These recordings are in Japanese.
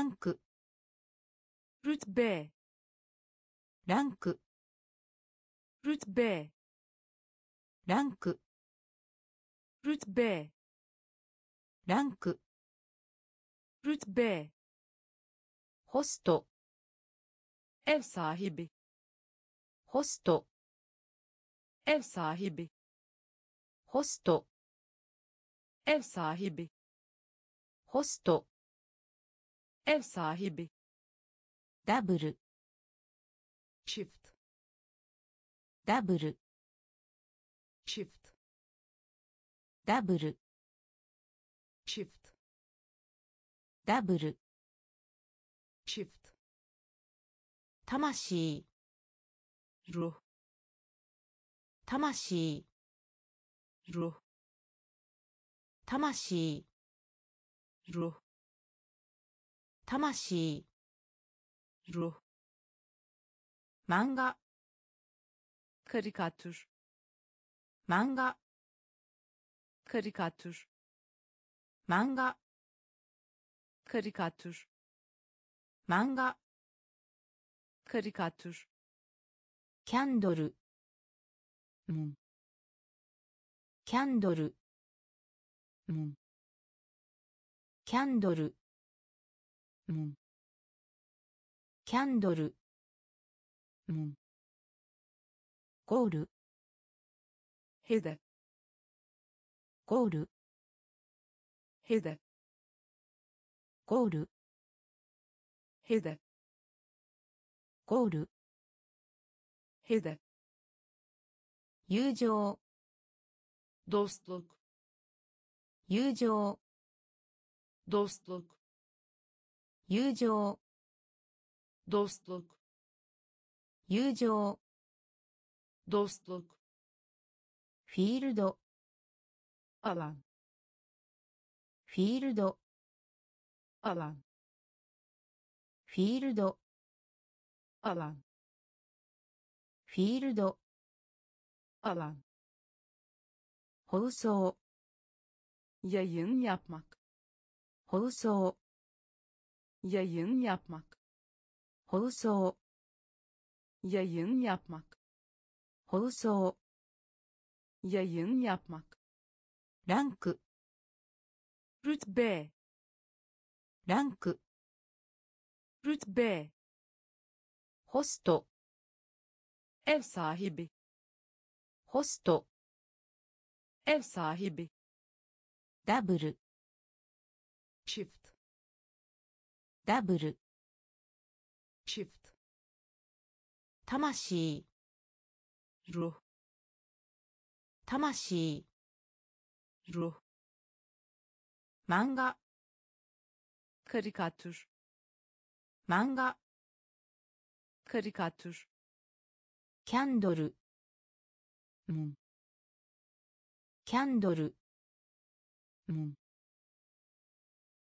ランク。 rütbe ランク。 rütbe ランク。 rütbe ランク。 rütbe ホスト。 ev sahibi ホスト。 ev sahibi ホスト。エルサーヒビ,ホスト。Ev sahibi ダブル çift ダブル çift ダブル çift ダブル çift 魂 ruh 魂 ruh 魂 ruh 魂。ロ漫画。カリカトゥル漫画。カリカトゥル漫画。カリカトゥルキャンドル。キャンドル。キャ,ンドル。キャンドル。ゴール。ヘデ。ゴール。ヘデ。ゴール。ヘデ。ゴール。ヘデ。友情。ドストク。友情。ドストク。友情 dostluk 友情 dostluk フィールド alan フィールド alan フィールド alan フィールド alan 放送 yayın yapmak 放送 yayın yapmak 放送 yayın yapmak 放送 yayın yapmak ランク rütbe ランク rütbe ホスト ev sahibi ホスト ev sahibi ダブル çift ダブル。シフト。魂。ロ。魂。ロ。漫画。カリカトゥル。漫画。カリカトゥ。キャンドル。モン。キャンドル。モン。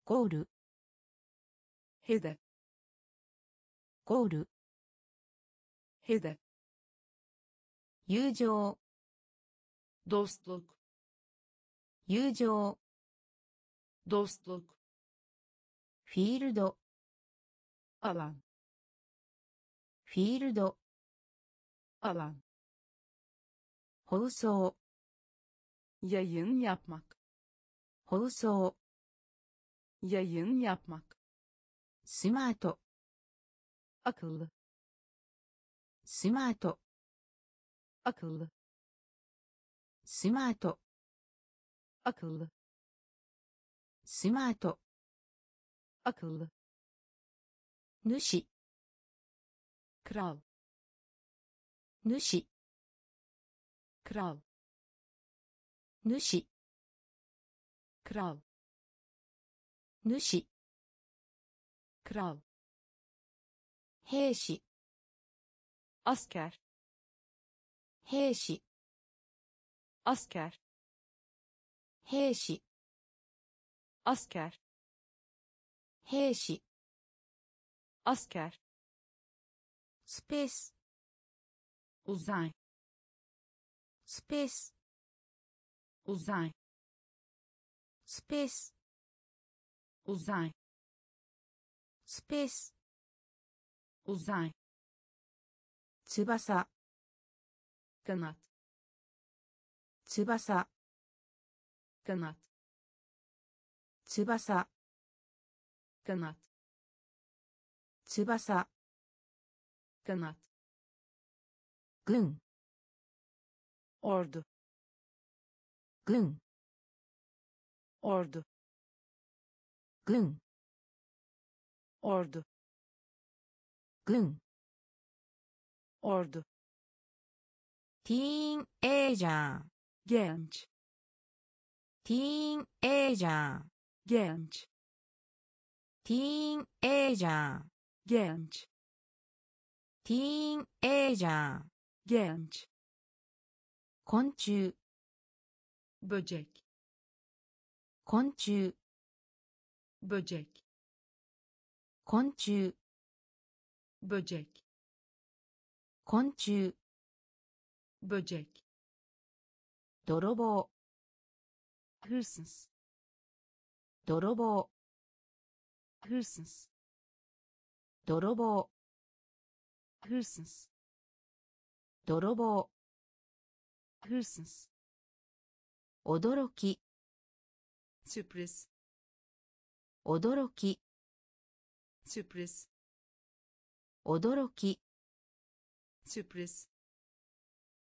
ゴール。ヘダゴールヘデ友情ドストロク友情ドストロクフィールドアランフィールドアラン放送ヤやいんやっまク放送ヤやいんやっまクスマート akıllı スマート akıllı スマート akıllı スマート akıllı 主 kral 主 kral 主 kral 主 kral 兵士 asker 兵士 asker 兵士 asker 兵士 asker スペース uzay スペース uzay スペース uzay スペース uzay 翼 kanat 翼 kanat 翼 kanat 翼 kanat 軍 ordu 軍 ordu 軍 ordu. Gün. Ordu. Teenager. genç. Teen genç. Teenager. genç. Genç. Konçu. böcek. Konçu. böcek. 昆虫。ぼジェキ昆虫。ブジェキ泥棒。泥棒。泥棒。泥棒驚き。驚き。sürpriz 驚き sürpriz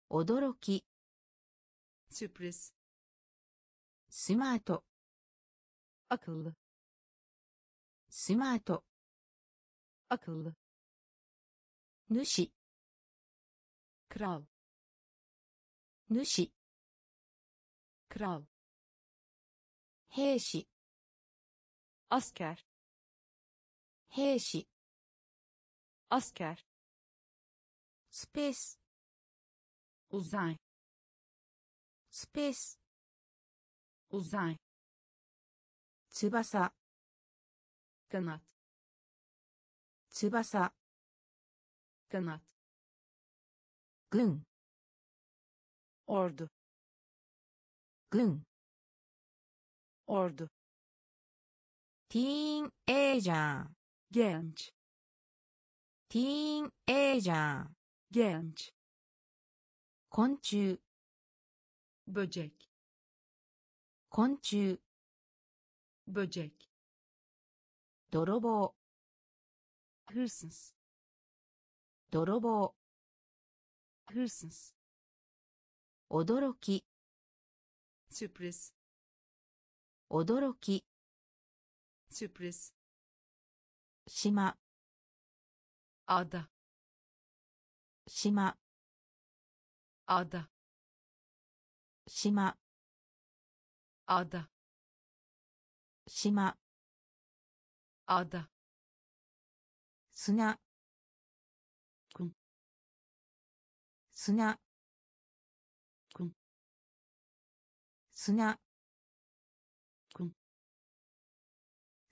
驚き sürpriz スマート akıllı スマート akıllı 主 kral 主 kral 兵士 asker 兵士 asker. Space. Uzay. Space. Uzay. Tsubasa. Kanat. Tsubasa. Kanat. Gun ordu. Gun ordu. ティーンエイジャー genç ティーンエイジャー genç 昆虫 böcek 昆虫 böcek 泥棒 hırsız 泥棒 hırsız 驚き sürpriz 驚き sürpriz 島。あだ島。あだ島。あだ島。あだ砂。くん砂。くん砂。くん,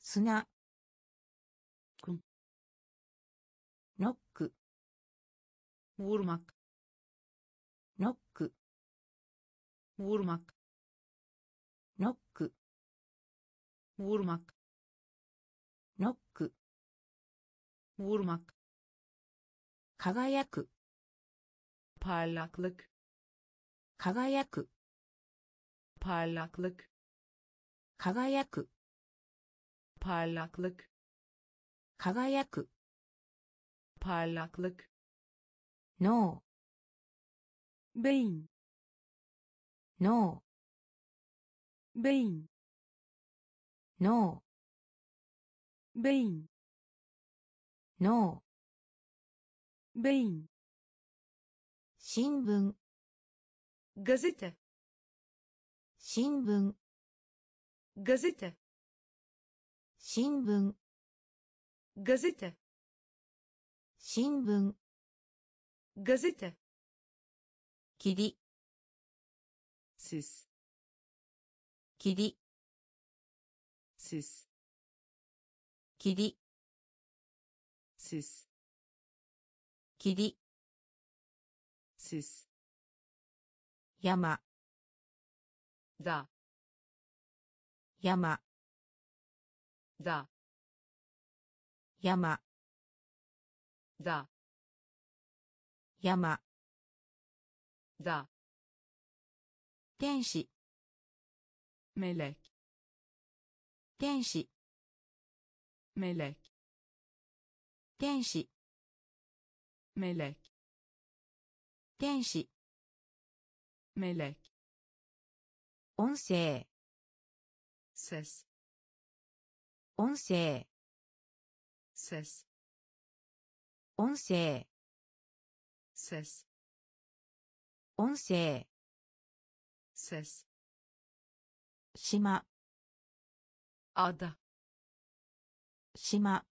砂。Vurmak ノック vurmak ノック vurmak ノック vurmak 輝く parlaklık 輝く parlaklık 輝く parlaklık 輝く parlaklık ノーベインノーベイン新聞。新聞。新聞。新聞。Gazete 霧 siz 霧 siz 霧 siz 霧 siz 山 da 山 da 山 da 山。ザ天使。メレキ天使。メレキ天使。メレキ天使。メレキ音声。セス音声。セス音声。音声。Ses. 島。あだ島。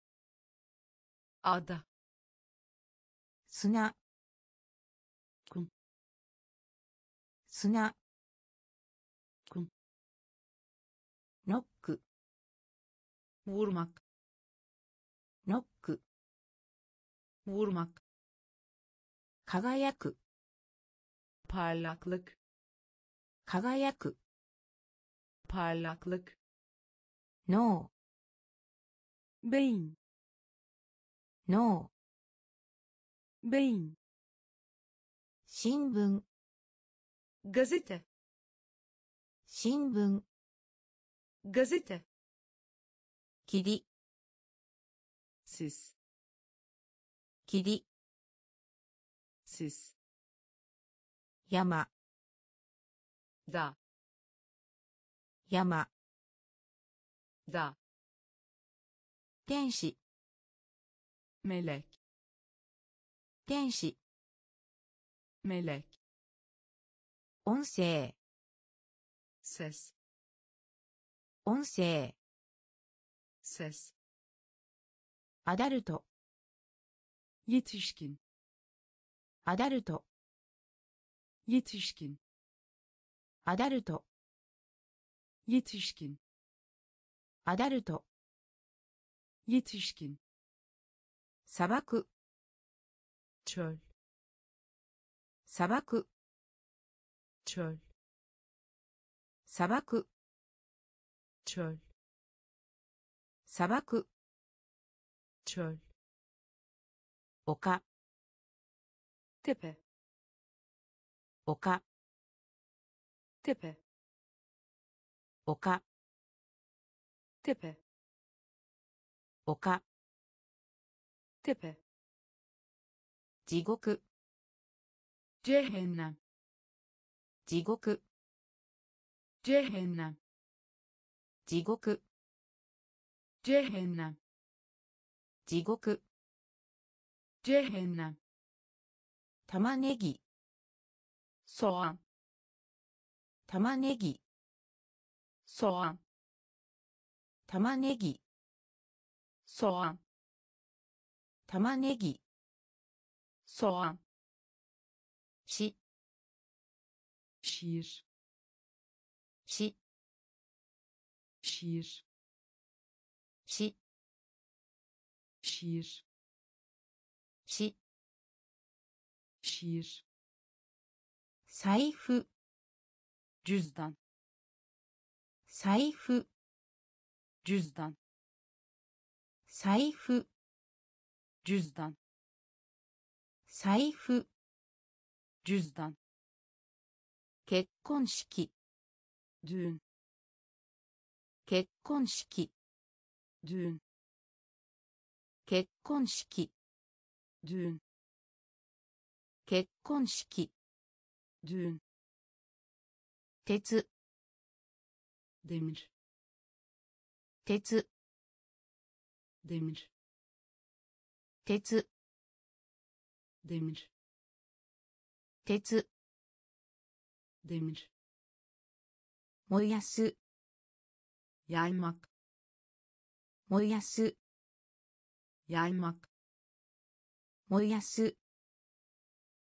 あだ砂。くん砂。くんノック。ウォールマック。ノックウォールマック輝く parlaklık 輝く parlaklık 脳 beyin 脳 beyin 新聞 gazete 新聞 gazete 霧 sis 霧すす山ザ山ザ天使メレキ天使メレキ音声セス音声セスアダルトイチシキンアダルト yetişkin アダルト yetişkin アダルト yetişkin 砂漠 çöl 砂漠 çöl 砂漠 çöl 砂漠 çöl 丘 Tepe. Oka. Tepe. Oka. Tepe. Oka. Tepe. 地獄ジェヘンナ地獄ジェヘンナ地獄ジェヘジェヘンナたま。ねぎ。Şiir 財布 cüzdan 財布 cüzdan 財布 cüzdan 財布 cüzdan 結婚式 düğün 結婚式 düğün 結婚式 düğün 結婚式 düğün 鉄 demir 鉄 demir 鉄 demir 鉄 demir 燃やす yaymak 燃やす yaymak 燃やす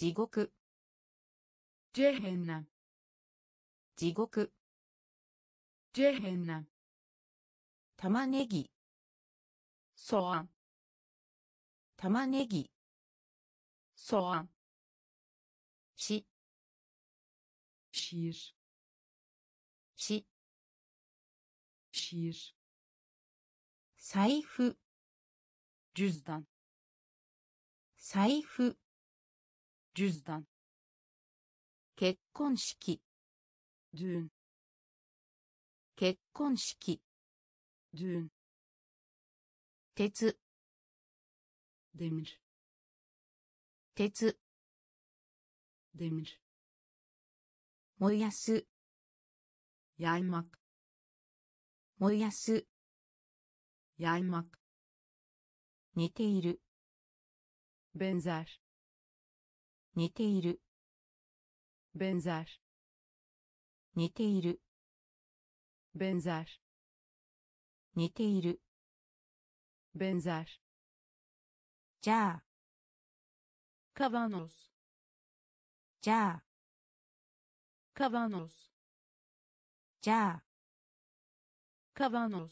地獄。ジェヘンナ地獄。ジェヘンナ玉ねぎ。ソアン玉ねぎ。ソアンシシールシシール財布。ジュズダン財布。Cüzdan 結婚式 düğün 結婚式 düğün 鉄 demir 鉄 demir 燃やす yaymak 燃やす yaymak 似ている benzer 似ている benzer 似ている benzer 似ている benzer じゃあ kavanoz じゃあ kavanoz じゃあ kavanoz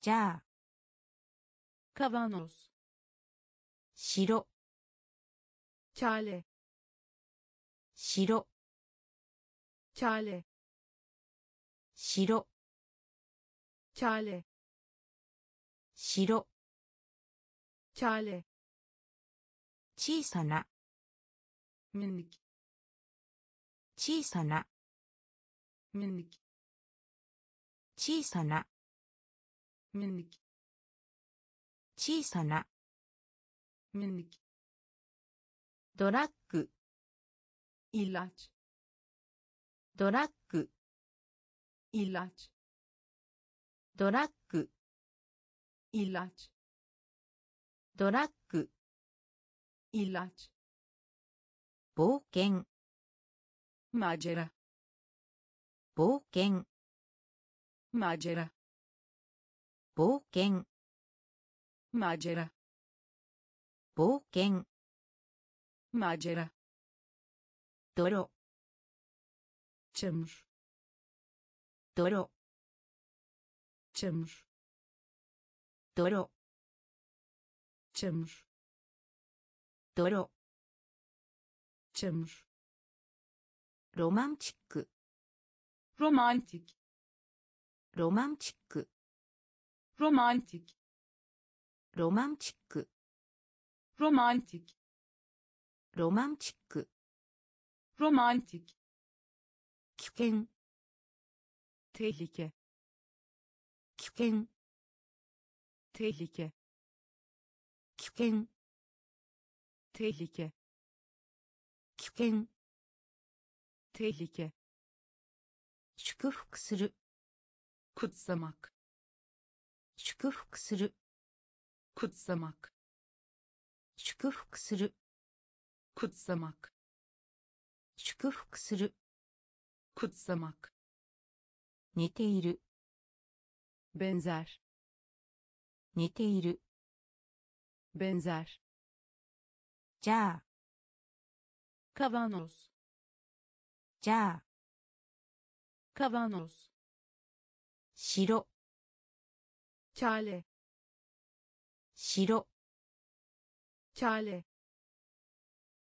じゃあ kavanoz 白チャレ白チャレチャレ白チャレ小さな小さな小さな小さな小さなドラッグ。イラチドラッグ。イラチドラッグ。イラチドラッグ。イラチ冒険。マジェラ冒険。マジェラ冒険。マジェラ冒険。Macera 泥 çamur 泥 çamur 泥 çamur 泥 çamur ロマンチック romantik ロマンチック romantik ロマンチック romantik ロマンチック romantik 危険 tehlike 危険 tehlike 危険 tehlike 危険 tehlike 祝福する kutsamak 祝福する kutsamak 祝福する 祝福するくっさまく似ているベンザル似ているベンザルじゃあカバノスじゃあカバノス白チャレ白チャレ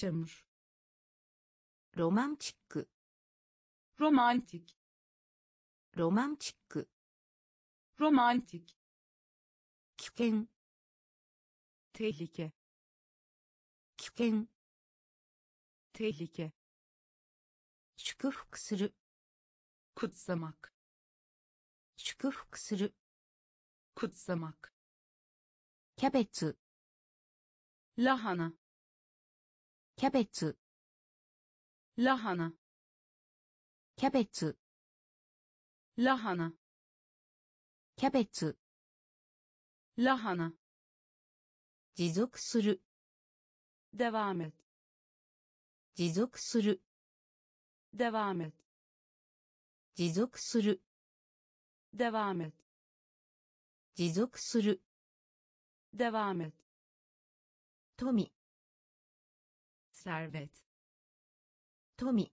çamur ロマンチック romantik ロマンチック romantik 危険 tehlike 危険 tehlike 祝福する kutsamak 祝福する kutsamak キャベツ。ラハナ。キャベツ。ラハナ。キャベツ。ラハナ。持続する。デワーメット。持続する。デワーメット。持続する。デワメット。持続する。デワメト。トミ。servet 富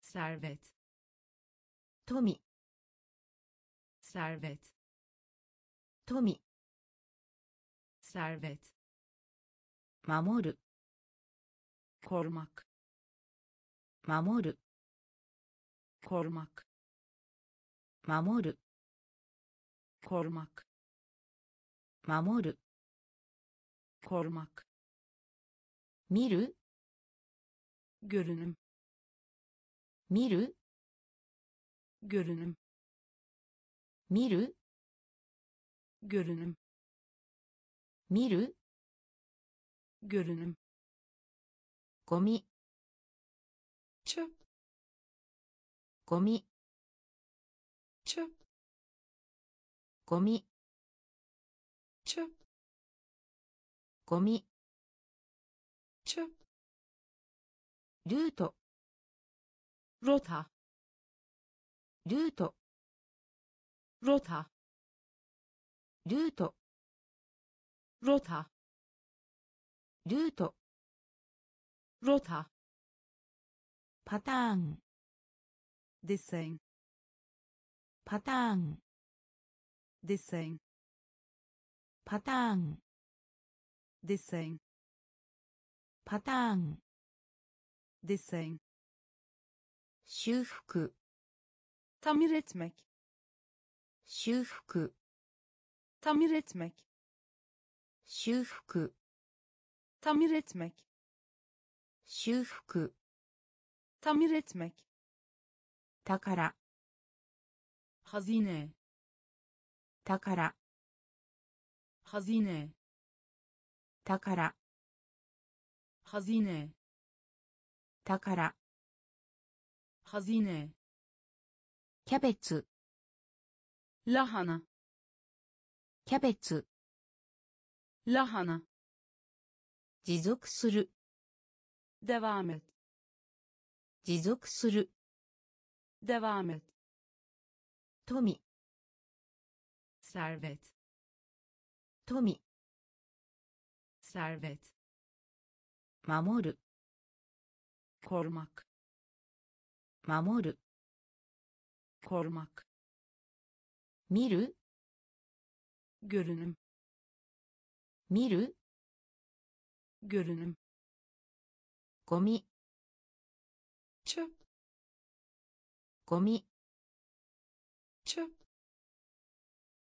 servet 富 servet 富 servet 守る korumak 守る korumak 守る korumak 守る korumak 見る görünüm 見る görünüm 見る görünüm 見る görünüm ゴミ çöp ゴミ çöp ゴミ çöp ゴミルート。ロータ。ルート。ロータ。ルート。ロータ。ルート。ロータ。パターン。デッセイン。パターン。デッセイン。パターン。デッセイン。パターン。Desenho 修復 tamir etmek 修復 tamir etmek 修復 tamir etmek 修復 tamir etmek 宝 hazine 宝 hazine 宝 hazine 宝。ハゼネキャベツ。ラハナキャベツ。ラハナ持続する。デワメト持続する。デワメト富。サルベット富。サルベット守る。Korumak 守る korumak 見る görünüm 見る görünüm ゴミ çöp ゴミ çöp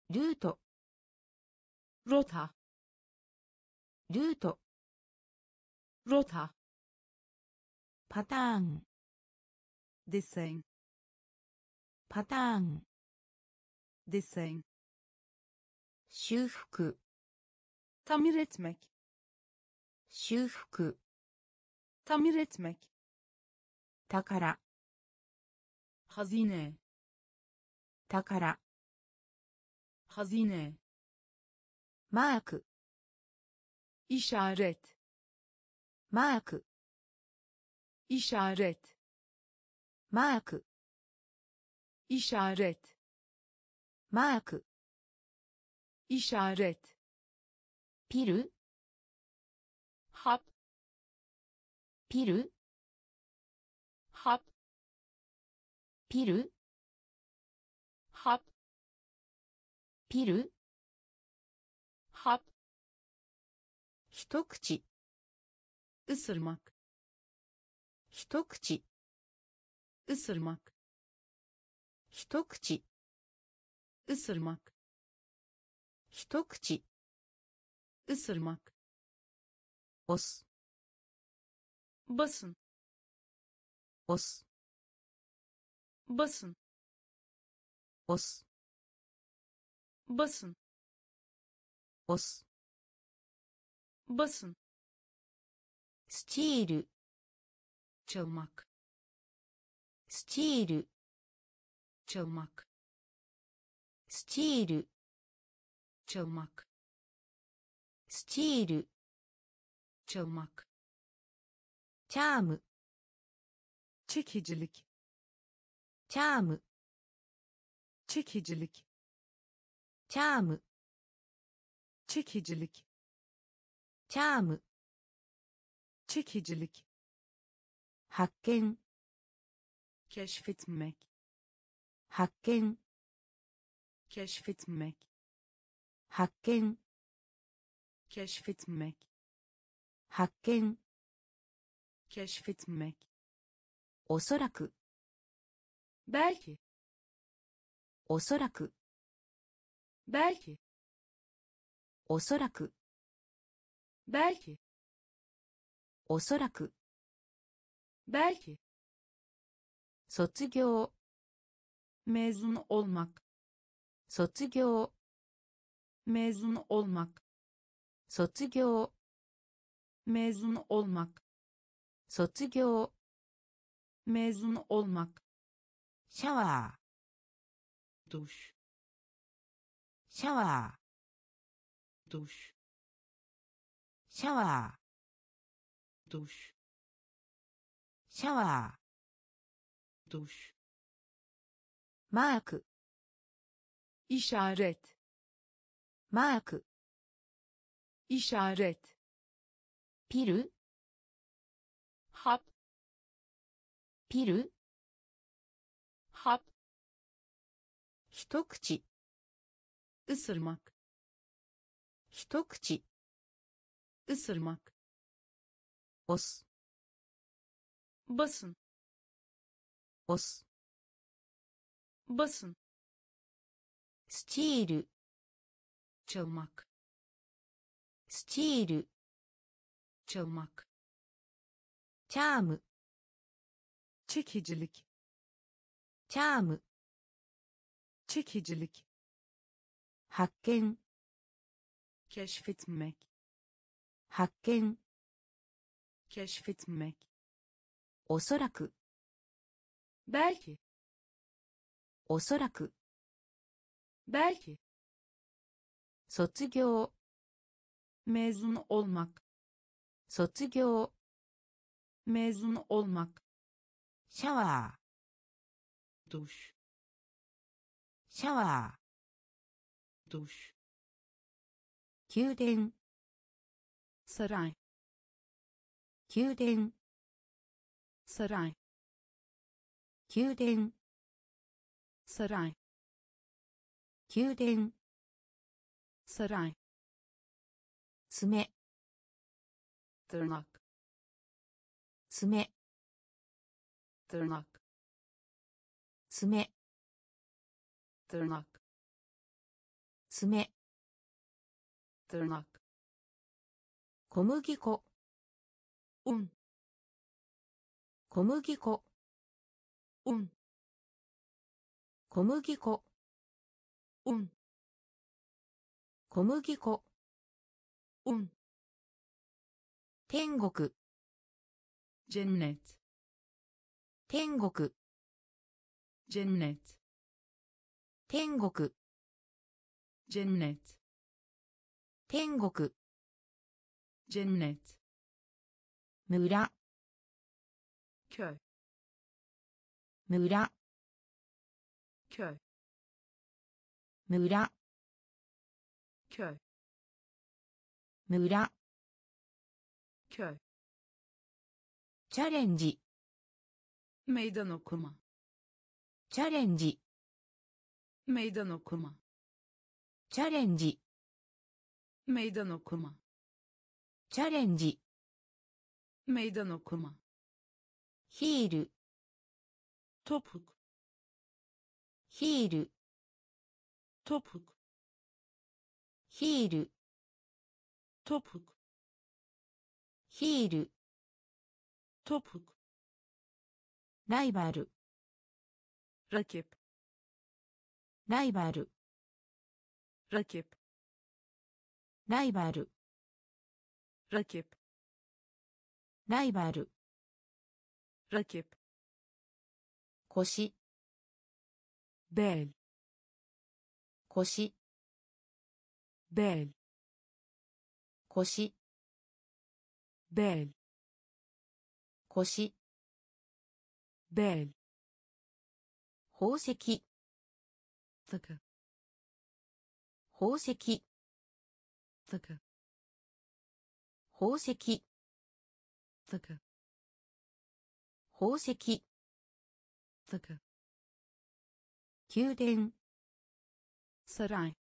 ルート rota ルート rota パターン。デッセインパターン。デッセン修復。タミレツメキ修復。タミレツメキ宝。ハゼネ宝。ハゼネマーク。イシャーレットマーク。Işaret マーク işaret マーク işaret ピル hap ピル hap ピル hap ピル hap 一口 ısırmak 一口 ısırmak 一口 ısırmak 一口 ısırmak 押す basın 押す basın 押す basın 押す basın スチール çalmak スチール çalmak スチール çalmak スチール çalmak チャーム çekicilik チャーム çekicilik チャーム çekicilik チャーム çekicilik 発見 keşfetmek 発見 keşfetmek 発見 keşfetmek 発見 keşfetmek おそらく belki おそらく belki おそらく belki おそらく belki 卒業 mezun olmak 卒業 mezun olmak 卒業 mezun olmak 卒業 mezun olmak シャワ duş ーシャワ duş ー シャワーシャワ duş ーマーク işaret マーク işaret ピル hap ピル hap 一口 ısırmak 一口 ısırmak 押す basın 押す basın スチール çalmak スチール çalmak チャーム çekicilik チャーム çekicilik 発見 keşfetmek 発見 keşfetmek おそらく belki おそらく belki 卒業 mezun olmak 卒業 mezun olmak シャワ duş ーシャワ duş ー宮殿 saray 宮殿サライ宮殿。サライ宮殿。サライ爪。トゥナッ爪。トゥナッ爪。トゥナッ爪。トゥナッ小麦粉。うん小麦粉。うん。小麦粉。うん。小麦粉。うん。天国。ジェンネ天国。ジェンネ天国。ジェンネ天国。ジェンネ村。Köy 村 köy 村 köy 村 köy チャレンジ meydan okuma チャレンジ meydan okuma チャレンジ meydan okuma チャレンジ meydan okuma ヒール。トプクヒール。トプクヒール。トプクヒール。トプクライバル。ラケプライバル。ラケプライバル。ラケプライバル,ライバル。Rakip 腰 bel 腰 bel 腰 bel 腰 bel 宝石宝石宝石宝石。つく宮殿。サライ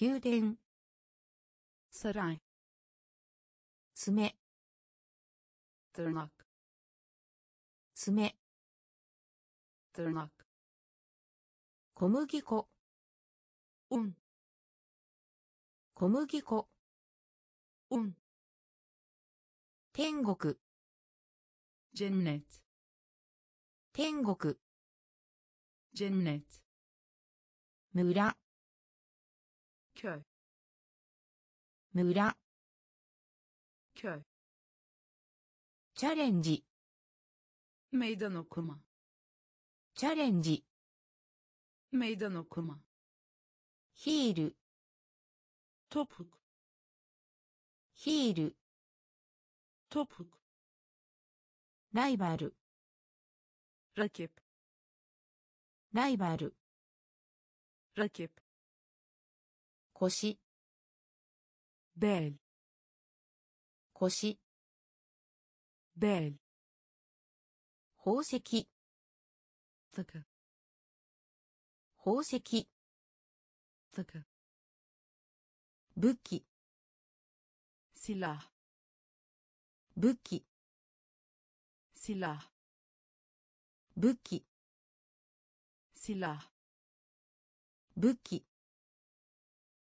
宮殿。爪。トゥ爪。トゥ小麦粉。うん小麦粉。うん天国。Cennet 天国 cennet 村 köy 村 köy チャレンジ meydan okuma チャレンジ meydan okuma ヒール topuk ヒール topuk ライバル。ラキップ。ライバル。ラキップ。腰。ベル。腰。ベル。宝石。ザク。宝石。ザク。武器。シラー。武器。Silah 武器 silah 武器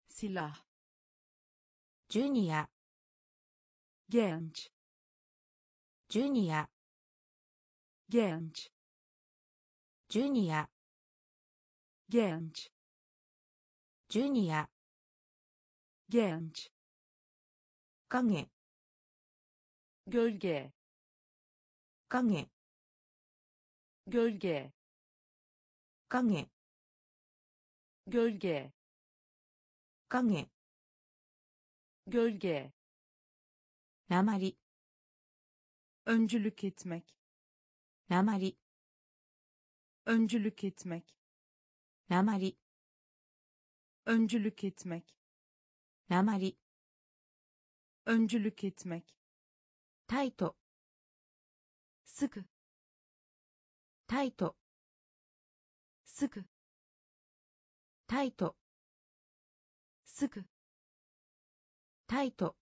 silah ジュニア genç ジュニア genç ジュニア genç ジュニア genç 影 gölge 影 gölge 影 gölge 影 gölge 鉛 öncülük etmek 鉛 öncülük etmek 鉛 öncülük etmek 鉛 öncülük etmek タすぐ。タイト。すぐ。タイト。すぐ。タイト。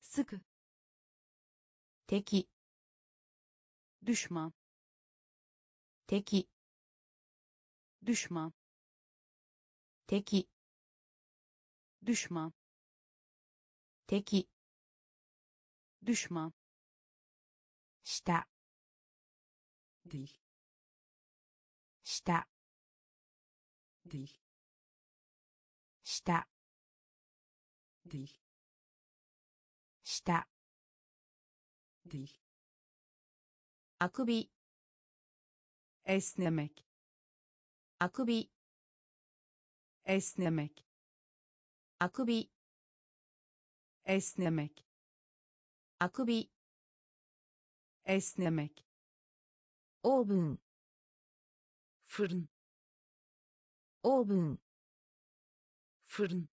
すぐ。敵。ドゥシュマン敵。ドゥシュマン敵。ドゥシュマン敵。ドゥシュマン下下下下下下下下下あくび。Esnemek あくび。Esnemek あくび。Esnemek あくび,あくび。ブン fırın オーブン fırın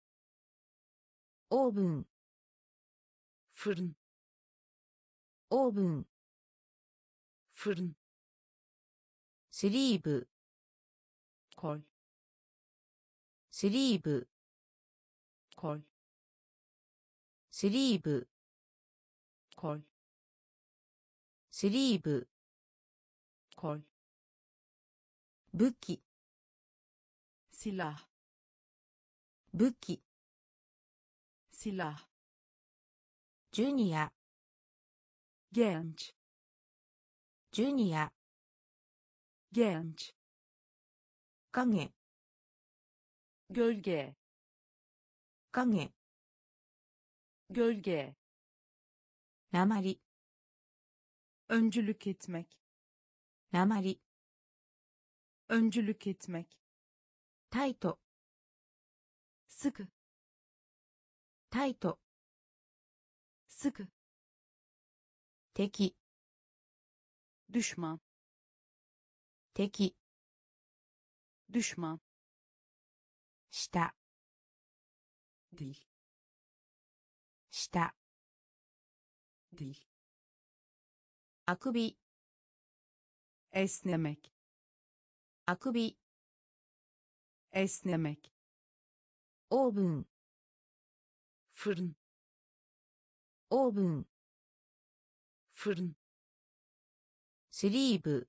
オーブン fırın オーブン fırın スリーブ kol スリーブ kol スリーブ。コ。武器。シラ。武器。シラ。ジュニア。ゲンチ。ジュニア。ゲンチ。影。ギョルゲ。影。ギョルゲ。なまり。鉛 öncülük etmek 鉛 öncülük etmek タイト sıkı タイト sıkı 敵 düşman 敵 düşman 下 dil 下 dil あくびエスネメキあくび esnemek オーブン fırın オーブン fırın スリーブ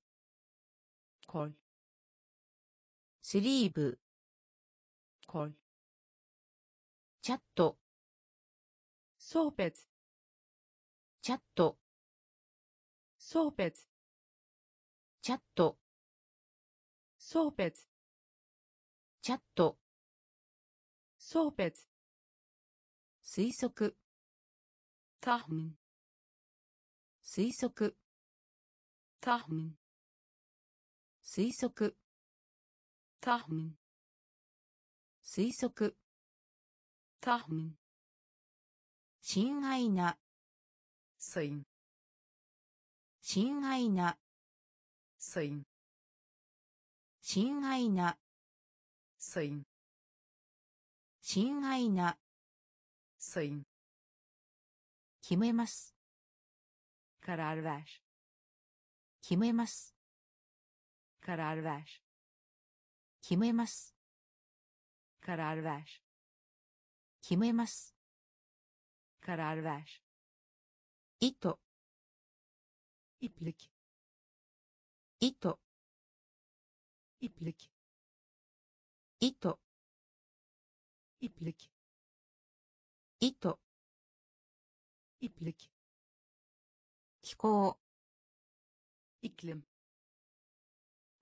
kol スリーブ kol チャット sohbet チャットsohbet チャット。 sohbet チャット。 sohbet 推測。 tahmin 推測。 tahmin 推測。 tahmin 推測。 tahmin親愛な。ソイン親愛な sayın 親愛な sayın 親愛な sayın 決めます karar ver 決めます karar ver 決めます karar ver 決めます karar ver 糸 iplik 糸 iplik 糸 iplik 糸 iplik 気候 iklim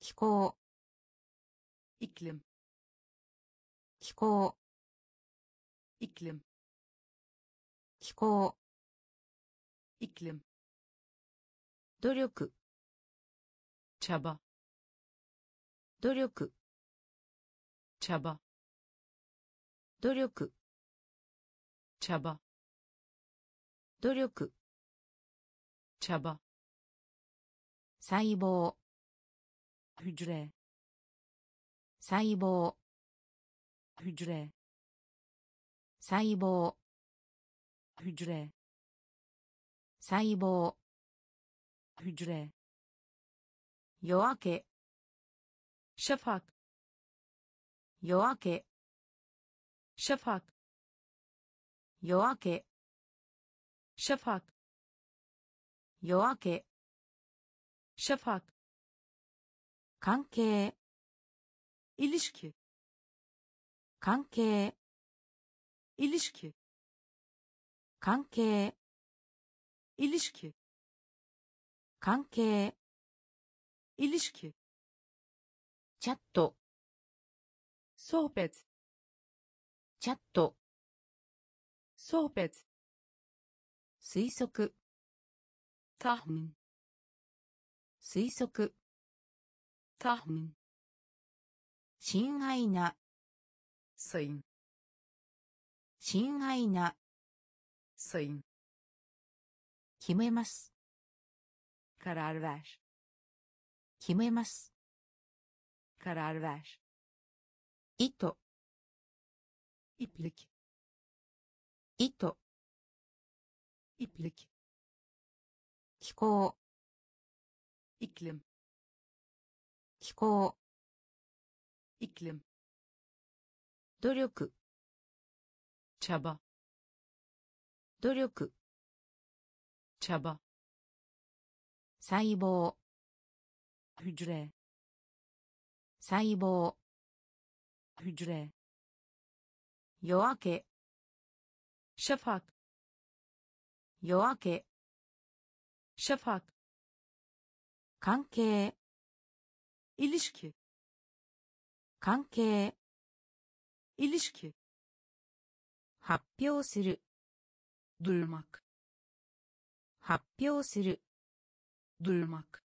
気候 iklim 気候 iklim 気候 iklim 努力。茶葉。努力。茶葉。努力。茶葉。努力。茶葉。細胞。フジレ細胞。フジレ細胞。フジレ細胞。フジレ hücre 夜明け şafak 夜明け şafak 夜明け şafak 夜明け şafak 関係 ilişki 関係 ilişki 関係 ilişki 関係。イリシキ。チャット。ソーペツ。チャット。ソーペツ。推測。タフン。推測。タフン。親愛な。セイン。親愛な。セイン。決めます。karar ver 決めます karar ver 糸 iplik 糸 iplik 気候 iklim 気候 iklim 努力 çaba 努力 çaba 細胞。ヒジレ細胞。ヒジレ夜明け。シャファク夜明け。シャファク関係。イリシキ関係。イリシキ発表する。ドルマク発表する。duyurmak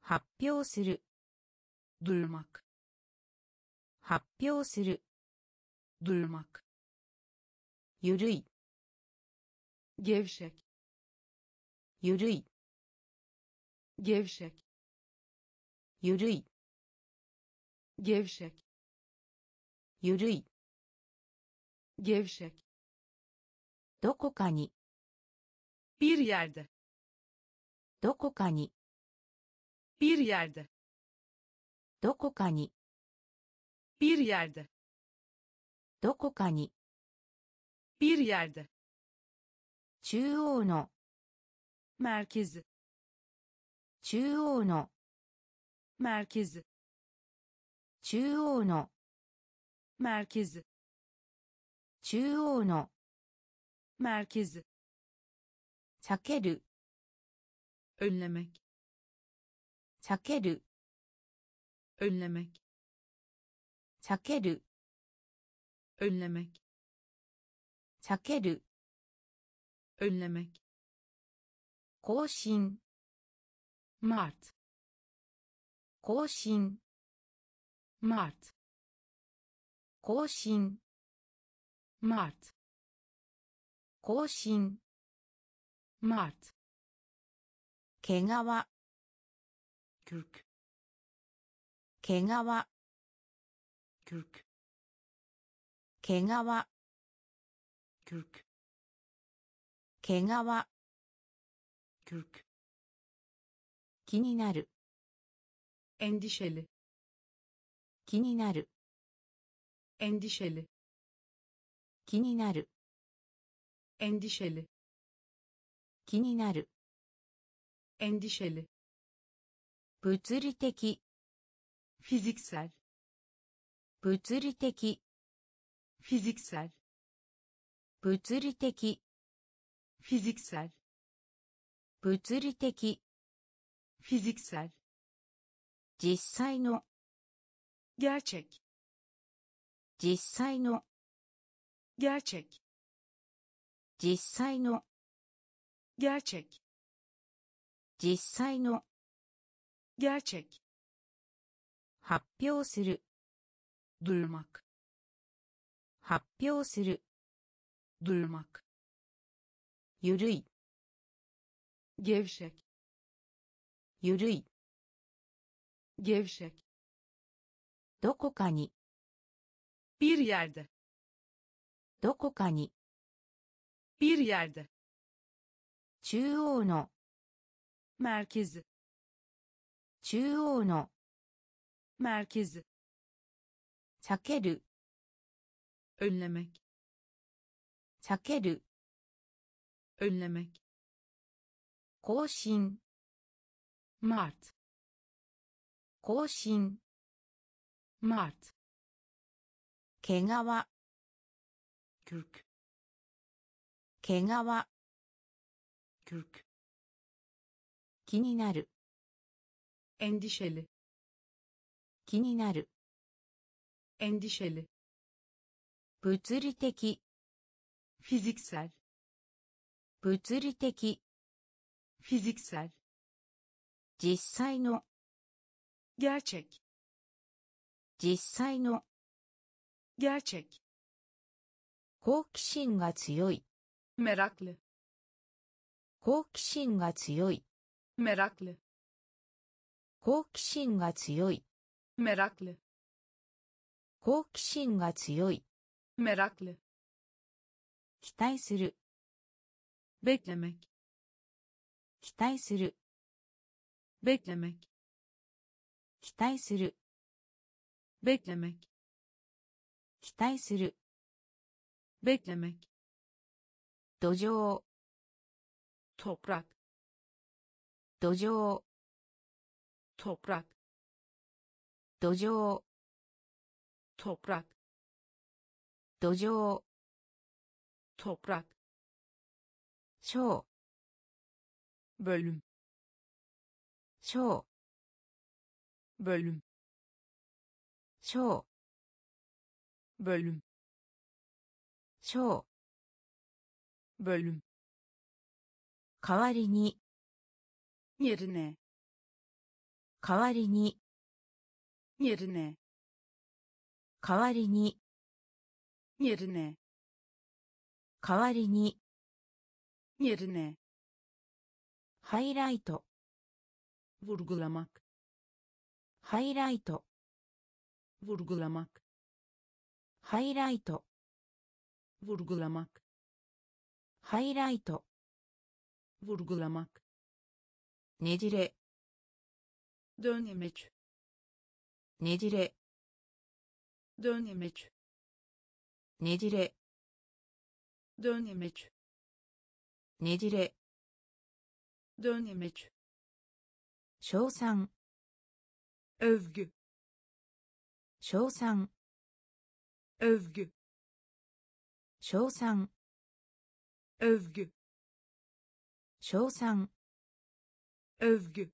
発表する duyurmak 発表する duyurmak ゆるい gevşek ゆるい gevşek ゆるい gevşek ゆるい gevşek どこかに bir yerde どこかに bir yerde どこかに bir yerde どこかに bir yerde 中央の merkezi 中央の merkezi 中央の merkezi 中央の merkezi 避ける önlemek 避ける önlemek 避ける önlemek 避ける önlemek 更新 mart 更新 mart 更新 mart 更新 mart けがわ。けがわ。けがわ。けがわ。気になる。エンディシェル。気になる。エンディシェル。気になる。エンディシェル。気になる。endişeli 物理的 fiziksel 物理的 fiziksel 物理的 fiziksel 物理的 fiziksel 実際の gerçek 実際の gerçek 実際の gerçek 実際の gerçek 発表する duyurmak 発表する duyurmak ゆるい gevşek ゆるい gevşek どこかに bir yerde どこかに bir yerde 中央の merkezi 中央の merkezi 避ける önlemek 避ける önlemek 更新 mart 更新 mart 毛皮 kürk 毛皮 kürk 気になる。エンディシェル気になる。エンディシェル物理的。フィジクサル物理的。フィジクサル実際の。ギャーチェッ。実際の。ギャーチェッ。好奇心が強い。メラクル。好奇心が強い。メラクル好奇心が強いメラクル好奇心が強いメラクル期待するベクメキ期待するベクメキ期待するベクメキ期待するベクメキ土壌トプラク土壌。トプラク土壌。トプラク土壌。トプラク小。ボルム小。ボルム小。ボルム小。ボルム代わりに。Yerine 代わりに yerine 代わりに yerine 代わりに yerine ハイライト vurgulamak ハイライト vurgulamak ハイライト vurgulamak ハイライト vurgulamak ねじれ。どんねめちゅ。ねじれ。どんねめちゅ。ねじれ。どんねめちゅ。ねじれ。どんねめちゅ。称賛。うふぐ。称賛。うふぐ。称賛。うふぐ。称賛。övgü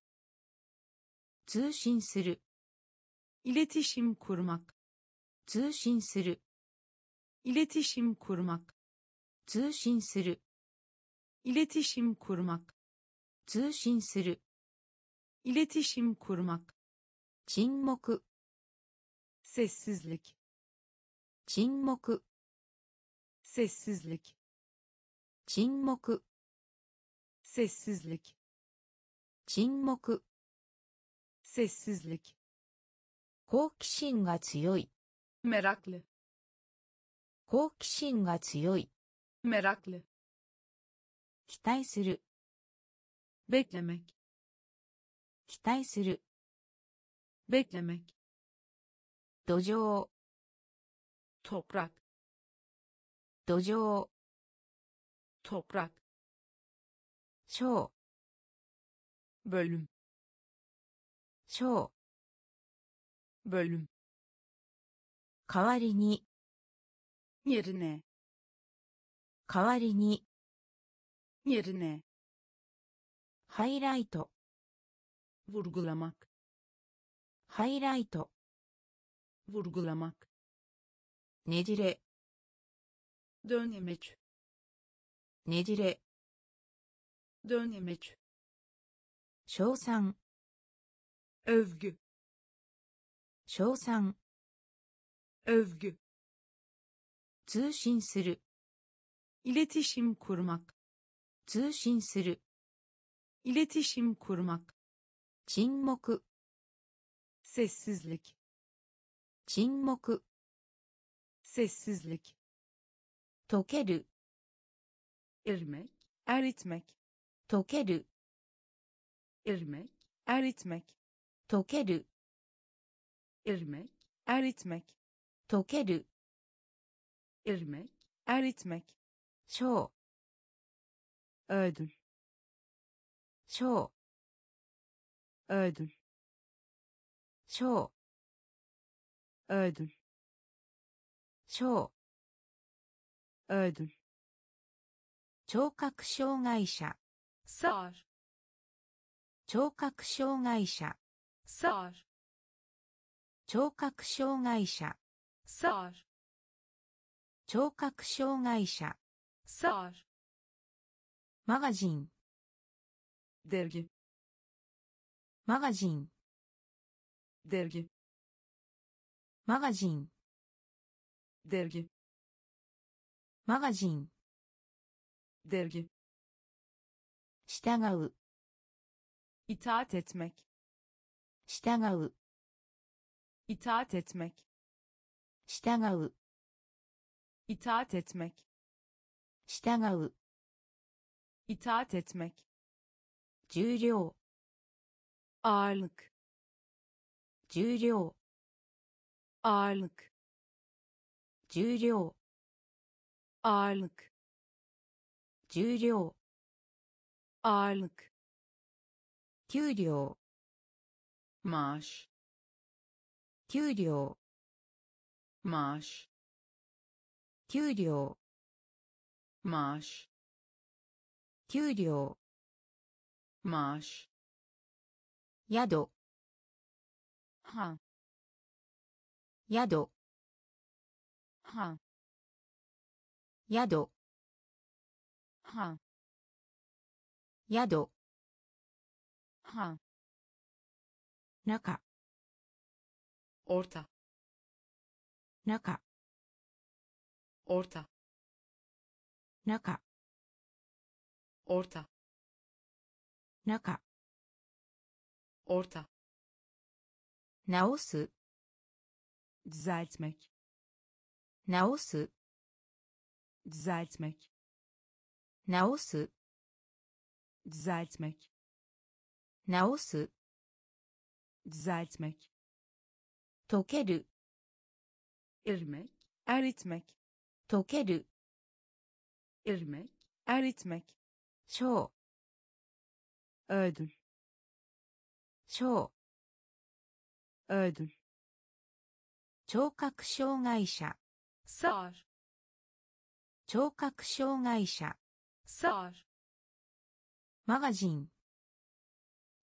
通信する iletişim kurmak 通信する iletişim kurmak 通信する iletişim kurmak 通信する iletişim kurmak 沈黙 sessizlik 沈黙 sessizlik 沈黙 sessizlik 沈黙 sessizlik 好奇心が強い meraklı 好奇心が強い meraklı 期待する beklemek 期待する beklemek 土壌 toprak 土壌 toprak 小 bölüm 小 bölüm 代わりに yerine 代わりに yerine ハイライト vurgulamak ハイライト vurgulamak ねじれ dönemeç ねじれ dönemeç 称賛 övgü 称賛 övgü 通信する iletişim kurmak 通信する iletişim kurmak 沈黙 sessizlik 沈黙 sessizlik 溶ける erimek eritmek 溶ける erimek eritmek 溶ける erimek eritmek 溶ける erimek eritmek 小 ödül 小 ödül 小 ödül 小 ödül 聴覚障害者 sar 聴覚障害者。Sar. 聴覚障害者。Sar. 聴覚障害者。Sar. マガジン。Dergi. マガジン。Dergi. マガジン。Dergi. マガジン。Dergi. 従う itaat etmek 従う itaat etmek 従う itaat etmek 従う itaat etmek 重量 ağırlık 重量 ağırlık 重量 ağırlık 重量 ağırlık 給料。マーシュ給料。マーシュ給料。マーシュ給料。マーシュ宿。はん宿。はん宿。はん宿,は宿。は中 orta 中 orta 中 orta 中 orta 直す düzeltmek 直す düzeltmek 直す düzeltmek 直す düzeltmek 溶ける erimek eritmek 溶ける erimek eritmek 賞 ödül 賞 ödül 聴覚障害者 sar 聴覚障害者 sar マガジン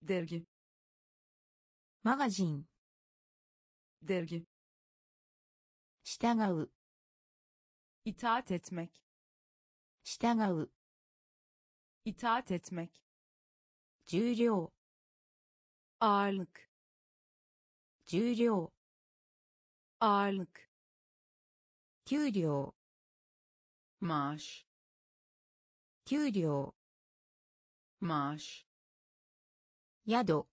dergi マガジン dergi 従う itaat etmek 従う itaat etmek 重量 ağırlık 重量 ağırlık 給料 maaş 給料 maaş 宿。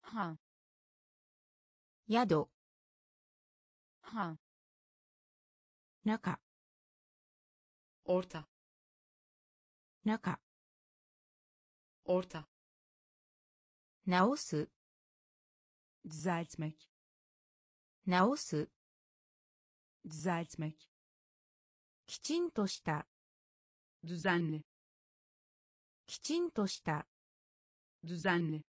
は。んやどは。ん中。おった。中。おった。直す。Salzmeck 直す。Salzmeck きちんとした。D u s a きちんとした。Düzenli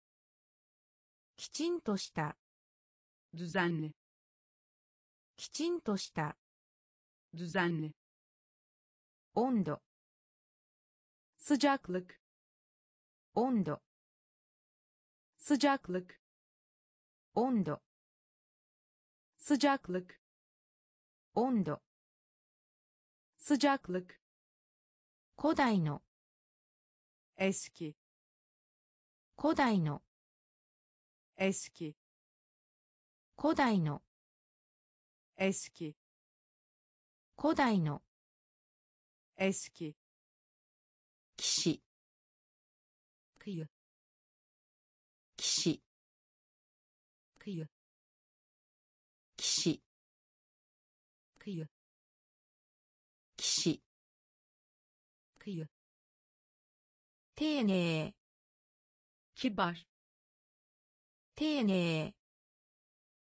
きちんとした düzenli きちんとした düzenli 温度 sıcaklık 温度 sıcaklık 温度 sıcaklık 温度 sıcaklık 古代の eski 古代の。エスキ古代の。エスキ古代の。エスキ騎士。騎士騎士。騎士騎士。騎士騎士。騎士丁寧。Kibar 丁寧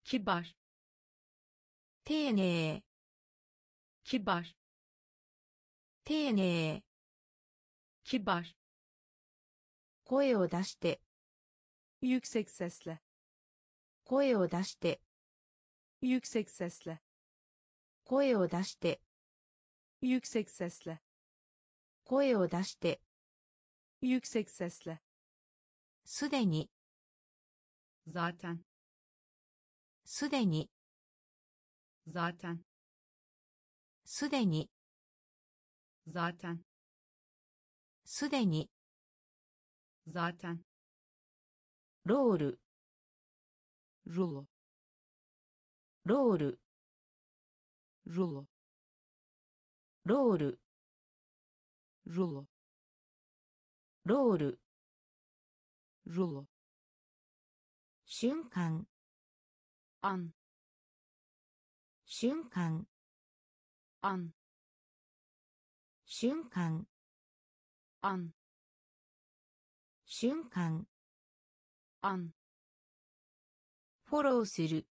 kibar 丁寧 kibar 丁寧 kibar 声を出して yüksek sesle 声を出して yüksek sesle 声を出して yüksek sesle 声を出して yüksek sesle すでに。ザータ。すでに。ザー。すでに。ザー。すでに。ザー。ロール。ルロ。ロール。ルロ。ロール。ロー。ロール rulo 瞬間 an 瞬間 an 瞬間 an 瞬間 an フォローする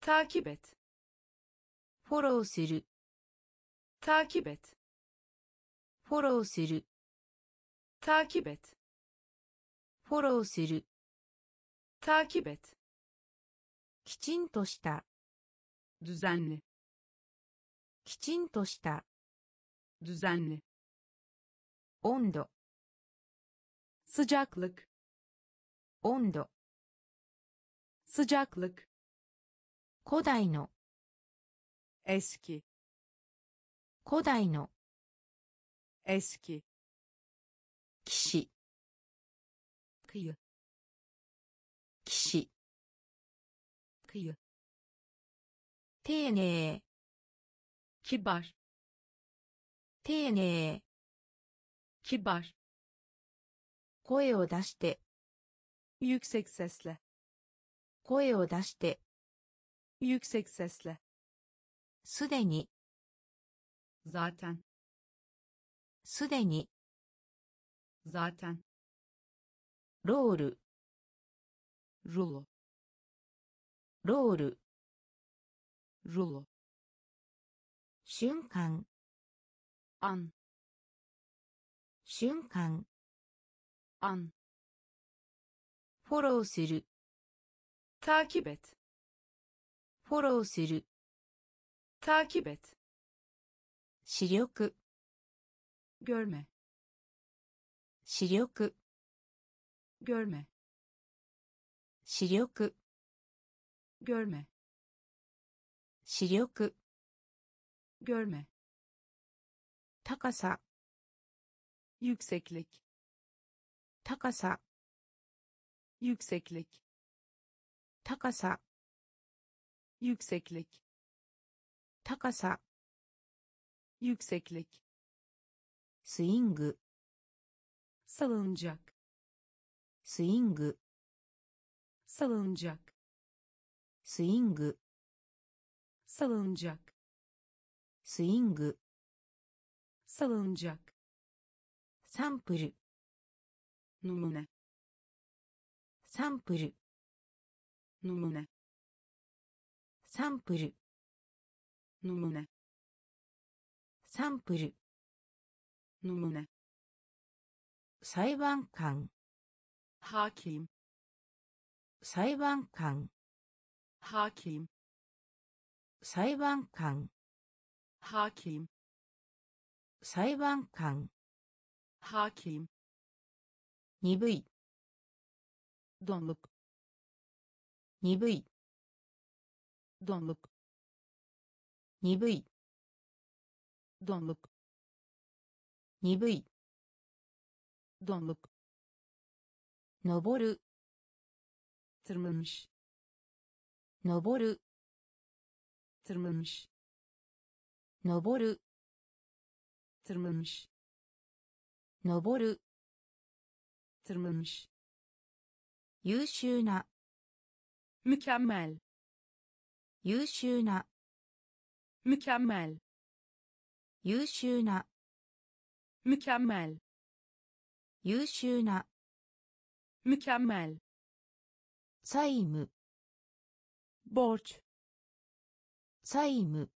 takip et フォローする takip et フォローする takip et フォローする。タキベッきちんとした。ドゥザンネきちんとした。ドゥザンネ温度。スジャクルク温度。スジャクルク古代の。エスキ古代の。エスキ騎士。キシクユくゆていねえきばしていねえきばし声を出して。ユくセクセスれ声を出して。ユくセクセスれすでに。ザータンすでに。ザータンロール。ロールロール。ロール瞬間。アン瞬間。アンフォローする。ターキベフォローする。ターキベット視力。Görme. 視力。Görme 視力 görme 視力 görme 高さ yükseklik 高さ yükseklik 高さ yükseklik 高さ yükseklik スイング salınacak スイング。サロンジャック。スイング。サロンジャック。スイング。サロンジャック。サンプル。飲むね。サンプル。飲むね。サンプル。飲むね。サンプル。飲むね。裁判官。ハーキン裁判官。ハーキン裁判官。ハーキン裁判官。ハーキン鈍い。ドンロク鈍い。ドンロク鈍い。ドンロク鈍い。ドンロク登る。登る。登る。登る。優秀な。無キャンマル。優秀な。無キャンマル。優秀な。無キャンマル。優秀な。Mükemmel 債務 borç 債務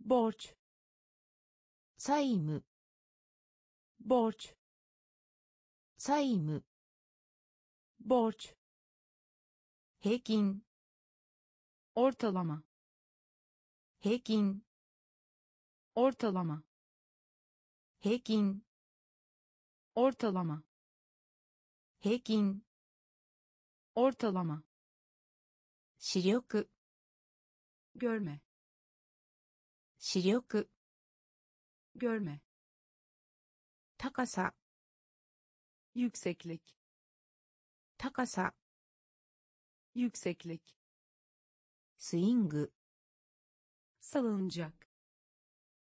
borç 債務 borç 債務 borç 平均 ortalama 平均 ortalama 平均 ortalama 平均 ortalama 視力 görme 視力 görme 高さ yükseklik 高さ yükseklik スイング salınacak